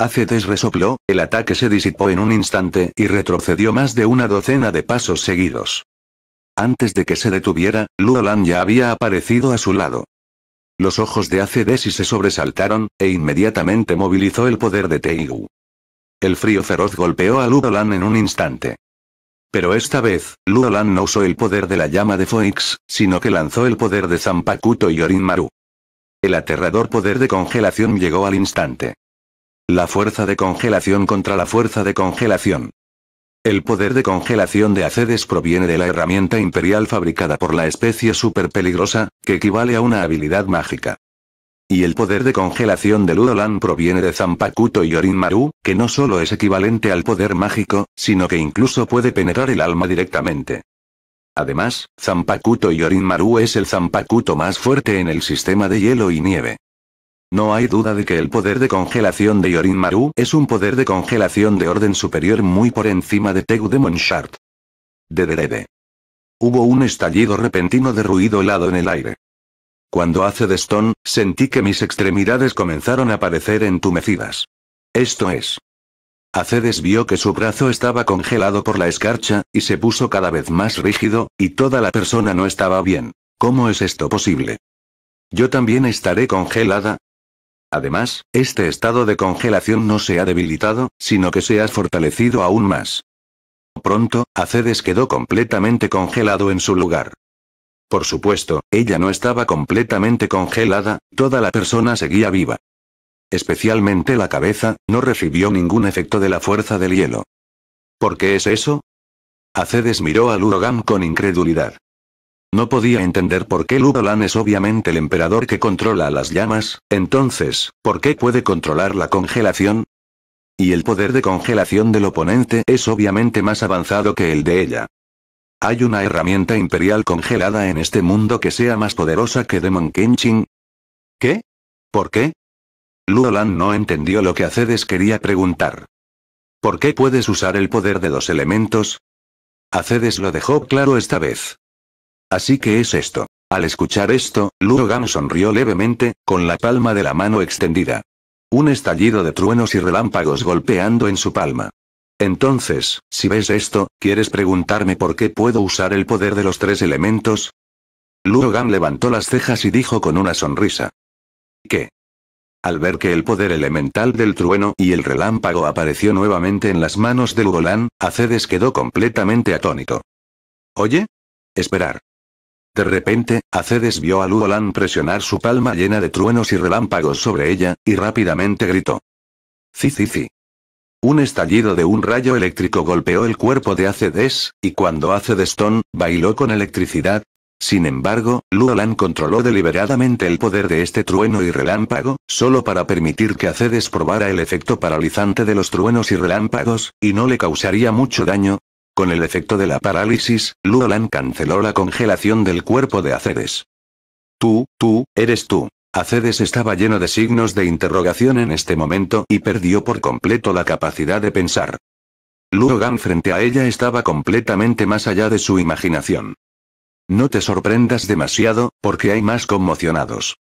Acedes resopló, el ataque se disipó en un instante y retrocedió más de una docena de pasos seguidos. Antes de que se detuviera, Luolan ya había aparecido a su lado. Los ojos de Acedesi se sobresaltaron, e inmediatamente movilizó el poder de Teigu. El frío feroz golpeó a Luolan en un instante. Pero esta vez, Luolan no usó el poder de la llama de Foix, sino que lanzó el poder de Zampakuto y Orinmaru. El aterrador poder de congelación llegó al instante. La fuerza de congelación contra la fuerza de congelación. El poder de congelación de Acedes proviene de la herramienta imperial fabricada por la especie super peligrosa, que equivale a una habilidad mágica. Y el poder de congelación de Ludolan proviene de Zampakuto y Orinmaru, que no solo es equivalente al poder mágico, sino que incluso puede penetrar el alma directamente. Además, Zampakuto y Orinmaru es el Zampakuto más fuerte en el sistema de hielo y nieve. No hay duda de que el poder de congelación de Yorin Maru es un poder de congelación de orden superior muy por encima de Tegu de Monchart. De Hubo un estallido repentino de ruido helado en el aire. Cuando hace Stone, sentí que mis extremidades comenzaron a parecer entumecidas. Esto es. Acedes vio que su brazo estaba congelado por la escarcha, y se puso cada vez más rígido, y toda la persona no estaba bien. ¿Cómo es esto posible? Yo también estaré congelada, Además, este estado de congelación no se ha debilitado, sino que se ha fortalecido aún más. Pronto, Acedes quedó completamente congelado en su lugar. Por supuesto, ella no estaba completamente congelada, toda la persona seguía viva. Especialmente la cabeza, no recibió ningún efecto de la fuerza del hielo. ¿Por qué es eso? Acedes miró a Lurogan con incredulidad. No podía entender por qué Ludolan es obviamente el emperador que controla las llamas, entonces, ¿por qué puede controlar la congelación? Y el poder de congelación del oponente es obviamente más avanzado que el de ella. ¿Hay una herramienta imperial congelada en este mundo que sea más poderosa que Demon Kenshin? ¿Qué? ¿Por qué? Luolan no entendió lo que Acedes quería preguntar. ¿Por qué puedes usar el poder de dos elementos? Acedes lo dejó claro esta vez. Así que es esto. Al escuchar esto, Luogan sonrió levemente, con la palma de la mano extendida. Un estallido de truenos y relámpagos golpeando en su palma. Entonces, si ves esto, ¿quieres preguntarme por qué puedo usar el poder de los tres elementos? Luogan levantó las cejas y dijo con una sonrisa. ¿Qué? Al ver que el poder elemental del trueno y el relámpago apareció nuevamente en las manos de Luolan, Acedes quedó completamente atónito. ¿Oye? Esperar. De repente, Acedes vio a Luolan presionar su palma llena de truenos y relámpagos sobre ella, y rápidamente gritó. Ci, Un estallido de un rayo eléctrico golpeó el cuerpo de Acedes, y cuando Acedestón, bailó con electricidad. Sin embargo, Luolan controló deliberadamente el poder de este trueno y relámpago, solo para permitir que Acedes probara el efecto paralizante de los truenos y relámpagos, y no le causaría mucho daño, con el efecto de la parálisis, Luolan canceló la congelación del cuerpo de Acedes. Tú, tú, eres tú. Acedes estaba lleno de signos de interrogación en este momento y perdió por completo la capacidad de pensar. Luogan frente a ella estaba completamente más allá de su imaginación. No te sorprendas demasiado, porque hay más conmocionados.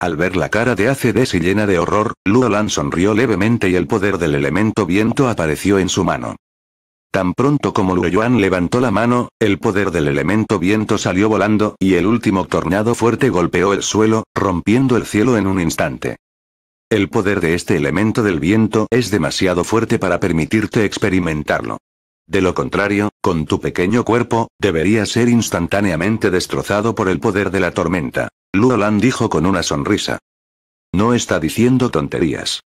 Al ver la cara de Acedes y llena de horror, Luolan sonrió levemente y el poder del elemento viento apareció en su mano. Tan pronto como Luoyuan levantó la mano, el poder del elemento viento salió volando y el último tornado fuerte golpeó el suelo, rompiendo el cielo en un instante. El poder de este elemento del viento es demasiado fuerte para permitirte experimentarlo. De lo contrario, con tu pequeño cuerpo, debería ser instantáneamente destrozado por el poder de la tormenta. Luolan dijo con una sonrisa. No está diciendo tonterías.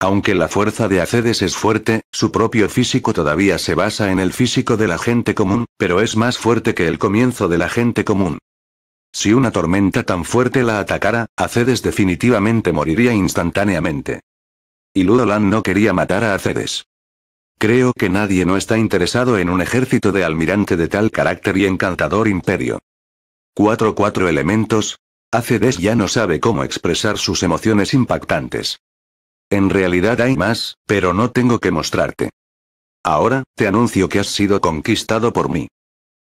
Aunque la fuerza de Acedes es fuerte, su propio físico todavía se basa en el físico de la gente común, pero es más fuerte que el comienzo de la gente común. Si una tormenta tan fuerte la atacara, Acedes definitivamente moriría instantáneamente. Y Ludolan no quería matar a Acedes. creo que nadie no está interesado en un ejército de almirante de tal carácter y encantador imperio. Cuatro cuatro elementos. Acedes ya no sabe cómo expresar sus emociones impactantes. En realidad hay más, pero no tengo que mostrarte. Ahora, te anuncio que has sido conquistado por mí.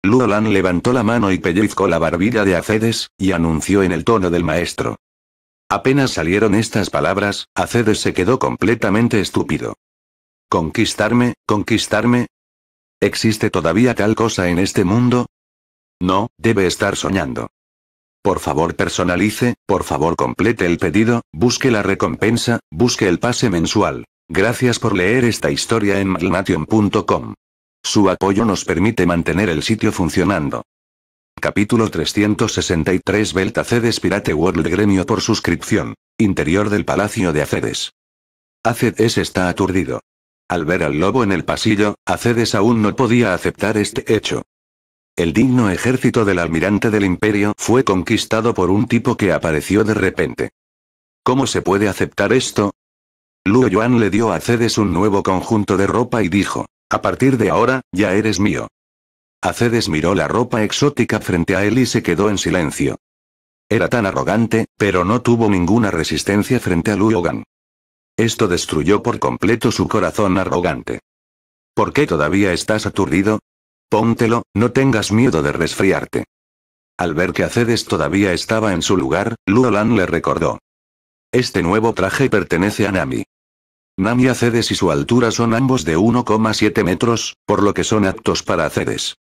Luolan levantó la mano y pellizcó la barbilla de Acedes, y anunció en el tono del maestro. Apenas salieron estas palabras, Acedes se quedó completamente estúpido. ¿Conquistarme, conquistarme? ¿Existe todavía tal cosa en este mundo? No, debe estar soñando. Por favor personalice, por favor complete el pedido, busque la recompensa, busque el pase mensual. Gracias por leer esta historia en malnation.com. Su apoyo nos permite mantener el sitio funcionando. Capítulo 363 Belta Cedes Pirate World Gremio por suscripción. Interior del Palacio de Acedes. Acedes está aturdido. Al ver al lobo en el pasillo, Acedes aún no podía aceptar este hecho. El digno ejército del almirante del imperio fue conquistado por un tipo que apareció de repente. ¿Cómo se puede aceptar esto? Luo Yuan le dio a Cedes un nuevo conjunto de ropa y dijo, a partir de ahora, ya eres mío. Acedes miró la ropa exótica frente a él y se quedó en silencio. Era tan arrogante, pero no tuvo ninguna resistencia frente a Luogan. Esto destruyó por completo su corazón arrogante. ¿Por qué todavía estás aturdido? Póntelo, no tengas miedo de resfriarte. Al ver que Acedes todavía estaba en su lugar, Luolan le recordó. Este nuevo traje pertenece a Nami. Nami Acedes y su altura son ambos de 1,7 metros, por lo que son aptos para Acedes.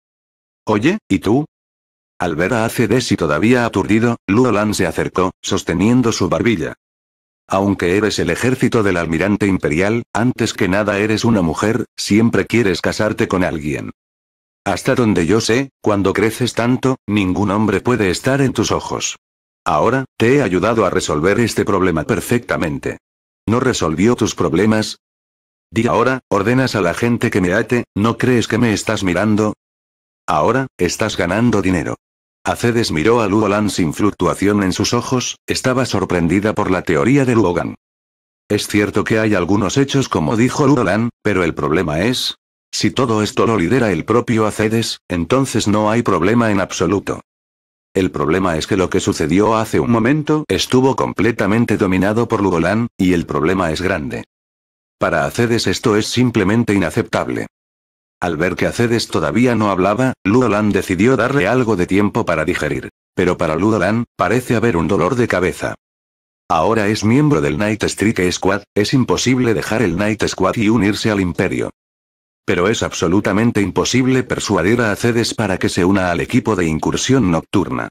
Oye, ¿y tú? Al ver a Acedes y todavía aturdido, Luolan se acercó, sosteniendo su barbilla. Aunque eres el ejército del almirante imperial, antes que nada eres una mujer, siempre quieres casarte con alguien. Hasta donde yo sé, cuando creces tanto, ningún hombre puede estar en tus ojos. Ahora, te he ayudado a resolver este problema perfectamente. ¿No resolvió tus problemas? Di ahora, ordenas a la gente que me ate, ¿no crees que me estás mirando? Ahora, estás ganando dinero. Acedes miró a Luolan sin fluctuación en sus ojos, estaba sorprendida por la teoría de Luogan. Es cierto que hay algunos hechos como dijo Luolan, pero el problema es... Si todo esto lo lidera el propio Acedes, entonces no hay problema en absoluto. El problema es que lo que sucedió hace un momento estuvo completamente dominado por Lugolan, y el problema es grande. Para Acedes esto es simplemente inaceptable. Al ver que Acedes todavía no hablaba, Ludolan decidió darle algo de tiempo para digerir. Pero para Ludolan, parece haber un dolor de cabeza. Ahora es miembro del Night Strike Squad, es imposible dejar el Night Squad y unirse al Imperio. Pero es absolutamente imposible persuadir a Acedes para que se una al equipo de incursión nocturna.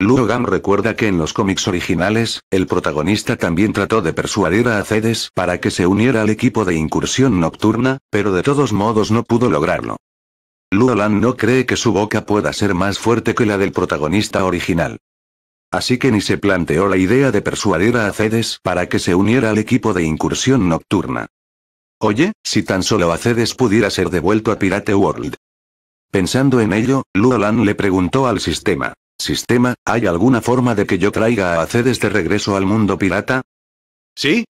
Luogan recuerda que en los cómics originales, el protagonista también trató de persuadir a Acedes para que se uniera al equipo de incursión nocturna, pero de todos modos no pudo lograrlo. Luolan no cree que su boca pueda ser más fuerte que la del protagonista original. Así que ni se planteó la idea de persuadir a Acedes para que se uniera al equipo de incursión nocturna. Oye, si tan solo Acedes pudiera ser devuelto a Pirate World. Pensando en ello, Luolan le preguntó al sistema. Sistema, ¿hay alguna forma de que yo traiga a Acedes de regreso al mundo pirata? ¿Sí?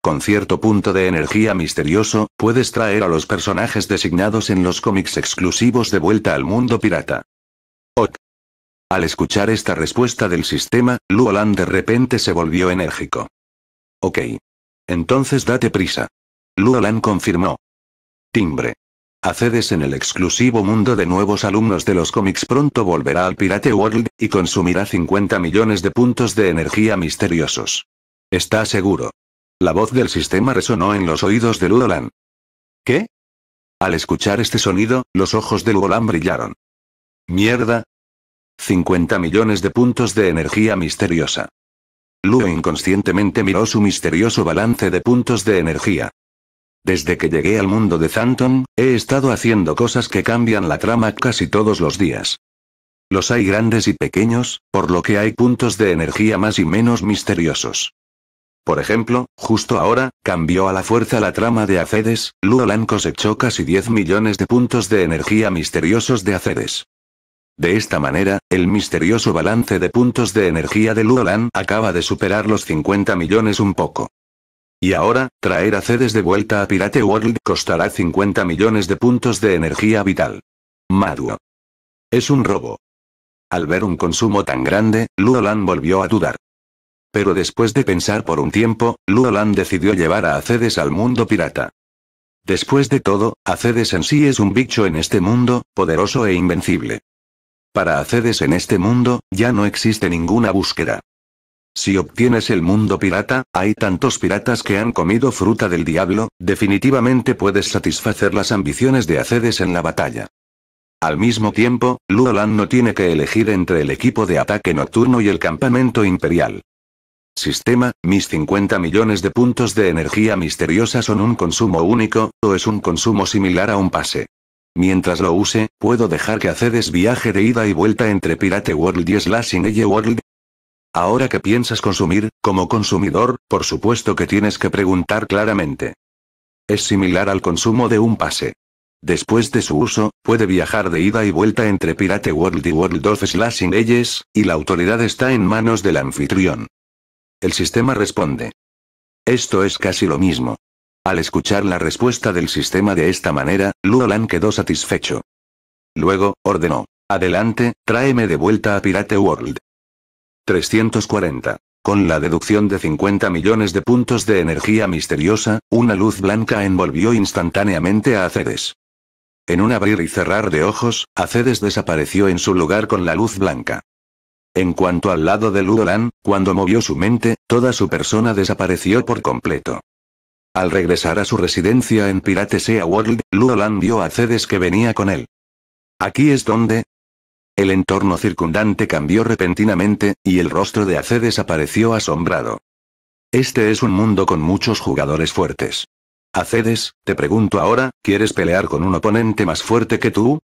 Con cierto punto de energía misterioso, puedes traer a los personajes designados en los cómics exclusivos de vuelta al mundo pirata. Ok. Al escuchar esta respuesta del sistema, Luolan de repente se volvió enérgico. Ok. Entonces date prisa. Luolan confirmó. Timbre. Acedes en el exclusivo mundo de nuevos alumnos de los cómics pronto volverá al Pirate World, y consumirá 50 millones de puntos de energía misteriosos. ¿Está seguro? La voz del sistema resonó en los oídos de Luolan. ¿Qué? Al escuchar este sonido, los ojos de Luolan brillaron. Mierda. 50 millones de puntos de energía misteriosa. Luo inconscientemente miró su misterioso balance de puntos de energía. Desde que llegué al mundo de Thanton, he estado haciendo cosas que cambian la trama casi todos los días. Los hay grandes y pequeños, por lo que hay puntos de energía más y menos misteriosos. Por ejemplo, justo ahora, cambió a la fuerza la trama de Acedes, Luolan cosechó casi 10 millones de puntos de energía misteriosos de Acedes. De esta manera, el misterioso balance de puntos de energía de Luolan acaba de superar los 50 millones un poco. Y ahora, traer a Cedes de vuelta a Pirate World costará 50 millones de puntos de energía vital. Maduo. Es un robo. Al ver un consumo tan grande, Luolan volvió a dudar. Pero después de pensar por un tiempo, Luolan decidió llevar a Acedes al mundo pirata. Después de todo, Acedes en sí es un bicho en este mundo, poderoso e invencible. Para Acedes en este mundo, ya no existe ninguna búsqueda. Si obtienes el mundo pirata, hay tantos piratas que han comido fruta del diablo, definitivamente puedes satisfacer las ambiciones de Acedes en la batalla. Al mismo tiempo, Luolan no tiene que elegir entre el equipo de ataque nocturno y el campamento imperial. Sistema, mis 50 millones de puntos de energía misteriosa son un consumo único, o es un consumo similar a un pase. Mientras lo use, puedo dejar que Acedes viaje de ida y vuelta entre Pirate World y Slashing World. Ahora que piensas consumir, como consumidor, por supuesto que tienes que preguntar claramente. Es similar al consumo de un pase. Después de su uso, puede viajar de ida y vuelta entre Pirate World y World of Slashing Edges, y la autoridad está en manos del anfitrión. El sistema responde. Esto es casi lo mismo. Al escuchar la respuesta del sistema de esta manera, Luolan quedó satisfecho. Luego, ordenó. Adelante, tráeme de vuelta a Pirate World. 340. Con la deducción de 50 millones de puntos de energía misteriosa, una luz blanca envolvió instantáneamente a Acedes. En un abrir y cerrar de ojos, Acedes desapareció en su lugar con la luz blanca. En cuanto al lado de Ludolan, cuando movió su mente, toda su persona desapareció por completo. Al regresar a su residencia en Pirate Sea World, Ludolan vio a Cedes que venía con él. Aquí es donde... El entorno circundante cambió repentinamente, y el rostro de Acedes apareció asombrado. Este es un mundo con muchos jugadores fuertes. Acedes, te pregunto ahora, ¿quieres pelear con un oponente más fuerte que tú?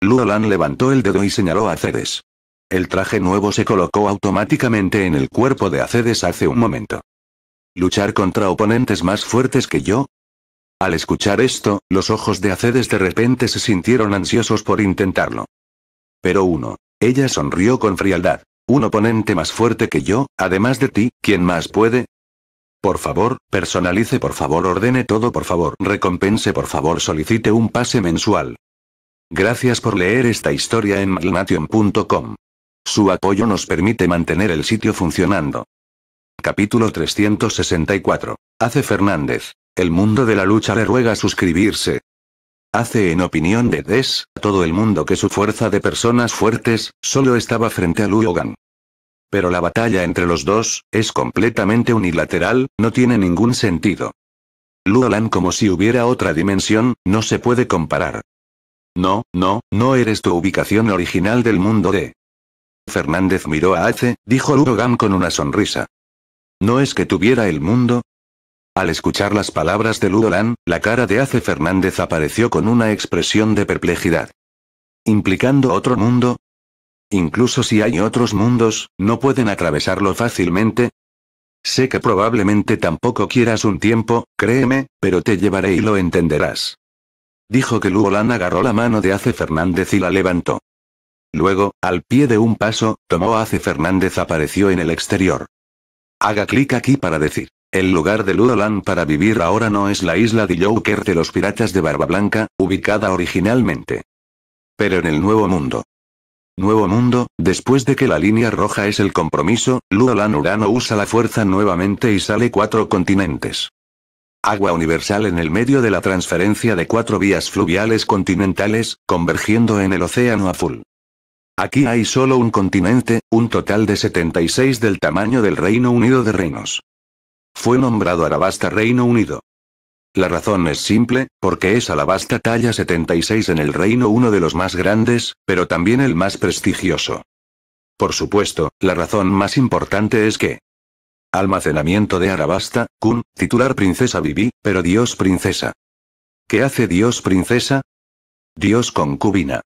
Luolan levantó el dedo y señaló a Acedes. El traje nuevo se colocó automáticamente en el cuerpo de Acedes hace un momento. ¿Luchar contra oponentes más fuertes que yo? Al escuchar esto, los ojos de Acedes de repente se sintieron ansiosos por intentarlo. Pero uno. Ella sonrió con frialdad. Un oponente más fuerte que yo, además de ti, ¿quién más puede? Por favor, personalice por favor ordene todo por favor recompense por favor solicite un pase mensual. Gracias por leer esta historia en magnation.com. Su apoyo nos permite mantener el sitio funcionando. Capítulo 364. Hace Fernández. El mundo de la lucha le ruega suscribirse. Hace en opinión de Des, todo el mundo que su fuerza de personas fuertes, solo estaba frente a Luogan. Pero la batalla entre los dos, es completamente unilateral, no tiene ningún sentido. Luolan como si hubiera otra dimensión, no se puede comparar. No, no, no eres tu ubicación original del mundo de. Fernández miró a Ace, dijo Luogan con una sonrisa. ¿No es que tuviera el mundo? Al escuchar las palabras de Luolan, la cara de Ace Fernández apareció con una expresión de perplejidad. ¿Implicando otro mundo? Incluso si hay otros mundos, ¿no pueden atravesarlo fácilmente? Sé que probablemente tampoco quieras un tiempo, créeme, pero te llevaré y lo entenderás. Dijo que Luolan agarró la mano de Ace Fernández y la levantó. Luego, al pie de un paso, tomó Ace Fernández apareció en el exterior. Haga clic aquí para decir. El lugar de Luolan para vivir ahora no es la isla de Joker de los piratas de Barba Blanca, ubicada originalmente. Pero en el Nuevo Mundo. Nuevo Mundo, después de que la línea roja es el compromiso, Luolan Urano usa la fuerza nuevamente y sale cuatro continentes. Agua universal en el medio de la transferencia de cuatro vías fluviales continentales, convergiendo en el océano azul. Aquí hay solo un continente, un total de 76 del tamaño del Reino Unido de Reinos. Fue nombrado Arabasta Reino Unido. La razón es simple, porque es Alabasta talla 76 en el reino uno de los más grandes, pero también el más prestigioso. Por supuesto, la razón más importante es que Almacenamiento de Arabasta, Kun, titular princesa Vivi, pero Dios princesa. ¿Qué hace Dios princesa? Dios concubina.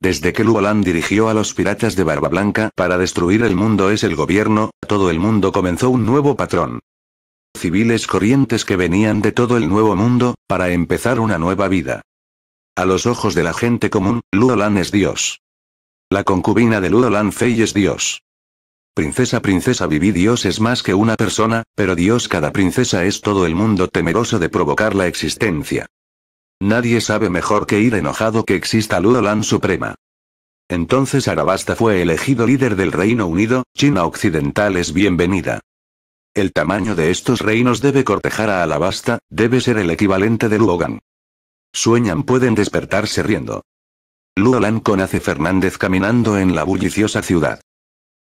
Desde que Luolan dirigió a los piratas de Barba Blanca para destruir el mundo es el gobierno, todo el mundo comenzó un nuevo patrón. Civiles corrientes que venían de todo el nuevo mundo, para empezar una nueva vida. A los ojos de la gente común, Luolan es Dios. La concubina de Luolan Fei es Dios. Princesa, princesa, viví Dios es más que una persona, pero Dios cada princesa es todo el mundo temeroso de provocar la existencia. Nadie sabe mejor que ir enojado que exista Luolan Suprema. Entonces Arabasta fue elegido líder del Reino Unido, China Occidental es bienvenida. El tamaño de estos reinos debe cortejar a Alabasta, debe ser el equivalente de Luogan. Sueñan pueden despertarse riendo. Luolan conoce Fernández caminando en la bulliciosa ciudad.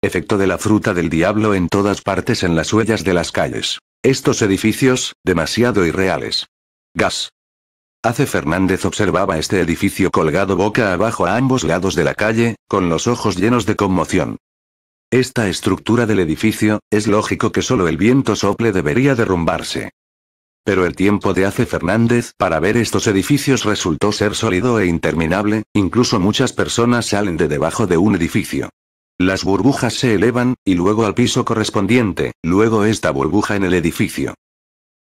Efecto de la fruta del diablo en todas partes en las huellas de las calles. Estos edificios, demasiado irreales. Gas. Hace Fernández observaba este edificio colgado boca abajo a ambos lados de la calle, con los ojos llenos de conmoción. Esta estructura del edificio, es lógico que solo el viento sople debería derrumbarse. Pero el tiempo de Hace Fernández para ver estos edificios resultó ser sólido e interminable, incluso muchas personas salen de debajo de un edificio. Las burbujas se elevan, y luego al piso correspondiente, luego esta burbuja en el edificio.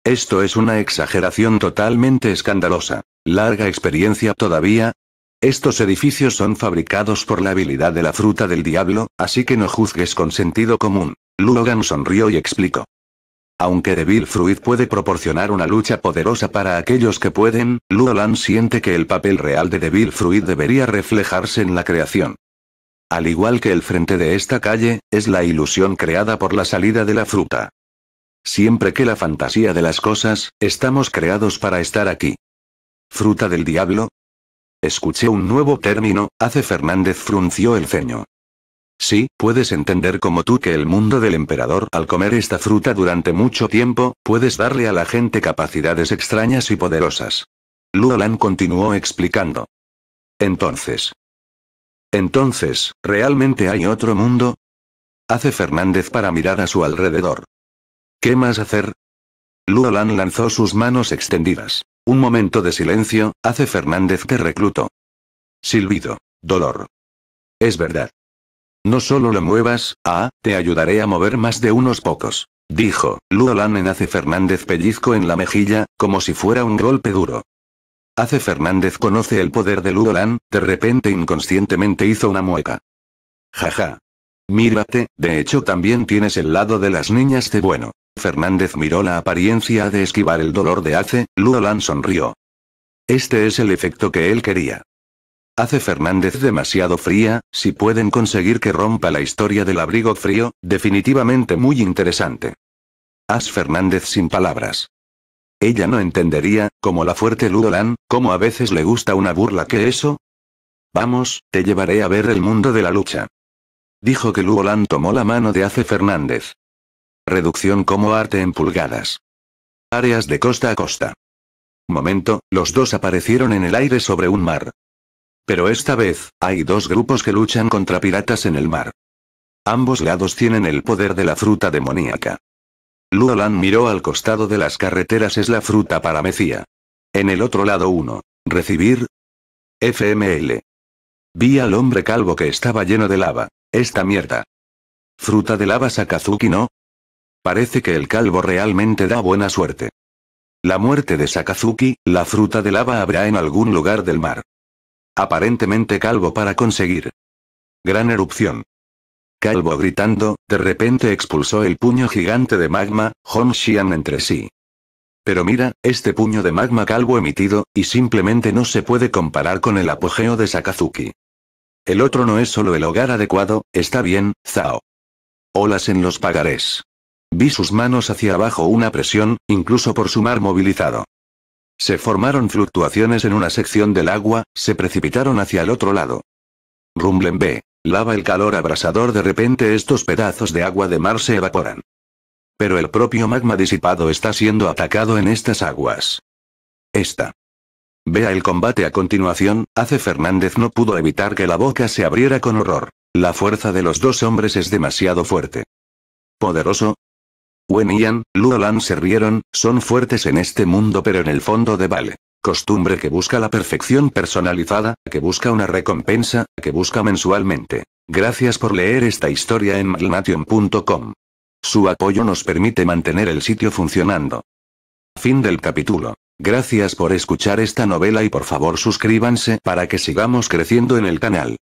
Esto es una exageración totalmente escandalosa. Larga experiencia todavía. Estos edificios son fabricados por la habilidad de la fruta del diablo, así que no juzgues con sentido común. Logan sonrió y explicó. Aunque Devil Fruit puede proporcionar una lucha poderosa para aquellos que pueden, Luolan siente que el papel real de Devil Fruit debería reflejarse en la creación. Al igual que el frente de esta calle, es la ilusión creada por la salida de la fruta. Siempre que la fantasía de las cosas, estamos creados para estar aquí. ¿Fruta del diablo? Escuché un nuevo término, hace Fernández frunció el ceño. Sí, puedes entender como tú que el mundo del emperador al comer esta fruta durante mucho tiempo, puedes darle a la gente capacidades extrañas y poderosas. Luolan continuó explicando. Entonces, entonces, ¿realmente hay otro mundo? Hace Fernández para mirar a su alrededor. ¿Qué más hacer? Luolan lanzó sus manos extendidas. Un momento de silencio, hace Fernández te recluto. Silbido. Dolor. Es verdad. No solo lo muevas, ah, te ayudaré a mover más de unos pocos. Dijo, Luolan en hace Fernández pellizco en la mejilla, como si fuera un golpe duro. Hace Fernández conoce el poder de Ludolan, de repente inconscientemente hizo una mueca. Jaja. Mírate, de hecho también tienes el lado de las niñas de bueno. Fernández miró la apariencia de esquivar el dolor de Ace, Ludolan sonrió. Este es el efecto que él quería. Hace Fernández demasiado fría, si pueden conseguir que rompa la historia del abrigo frío, definitivamente muy interesante. As Fernández sin palabras. Ella no entendería, como la fuerte Ludolan, cómo a veces le gusta una burla que eso. Vamos, te llevaré a ver el mundo de la lucha. Dijo que Ludolan tomó la mano de Ace Fernández. Reducción como arte en pulgadas. Áreas de costa a costa. Momento, los dos aparecieron en el aire sobre un mar. Pero esta vez, hay dos grupos que luchan contra piratas en el mar. Ambos lados tienen el poder de la fruta demoníaca. Luolan miró al costado de las carreteras es la fruta para Mecía. En el otro lado uno. Recibir. FML. Vi al hombre calvo que estaba lleno de lava. Esta mierda. Fruta de lava Sakazuki no. Parece que el calvo realmente da buena suerte. La muerte de Sakazuki, la fruta de lava habrá en algún lugar del mar. Aparentemente calvo para conseguir. Gran erupción. Calvo gritando, de repente expulsó el puño gigante de magma, Hon Xian entre sí. Pero mira, este puño de magma calvo emitido, y simplemente no se puede comparar con el apogeo de Sakazuki. El otro no es solo el hogar adecuado, está bien, Zao. Olas en los pagarés. Vi sus manos hacia abajo una presión, incluso por su mar movilizado. Se formaron fluctuaciones en una sección del agua, se precipitaron hacia el otro lado. Rumblen B. Lava el calor abrasador de repente estos pedazos de agua de mar se evaporan. Pero el propio magma disipado está siendo atacado en estas aguas. Esta. Vea el combate a continuación, hace Fernández no pudo evitar que la boca se abriera con horror. La fuerza de los dos hombres es demasiado fuerte. ¿Poderoso? Wen Ian, Luolan se rieron, son fuertes en este mundo pero en el fondo de vale. Costumbre que busca la perfección personalizada, que busca una recompensa, que busca mensualmente. Gracias por leer esta historia en malnation.com. Su apoyo nos permite mantener el sitio funcionando. Fin del capítulo. Gracias por escuchar esta novela y por favor suscríbanse para que sigamos creciendo en el canal.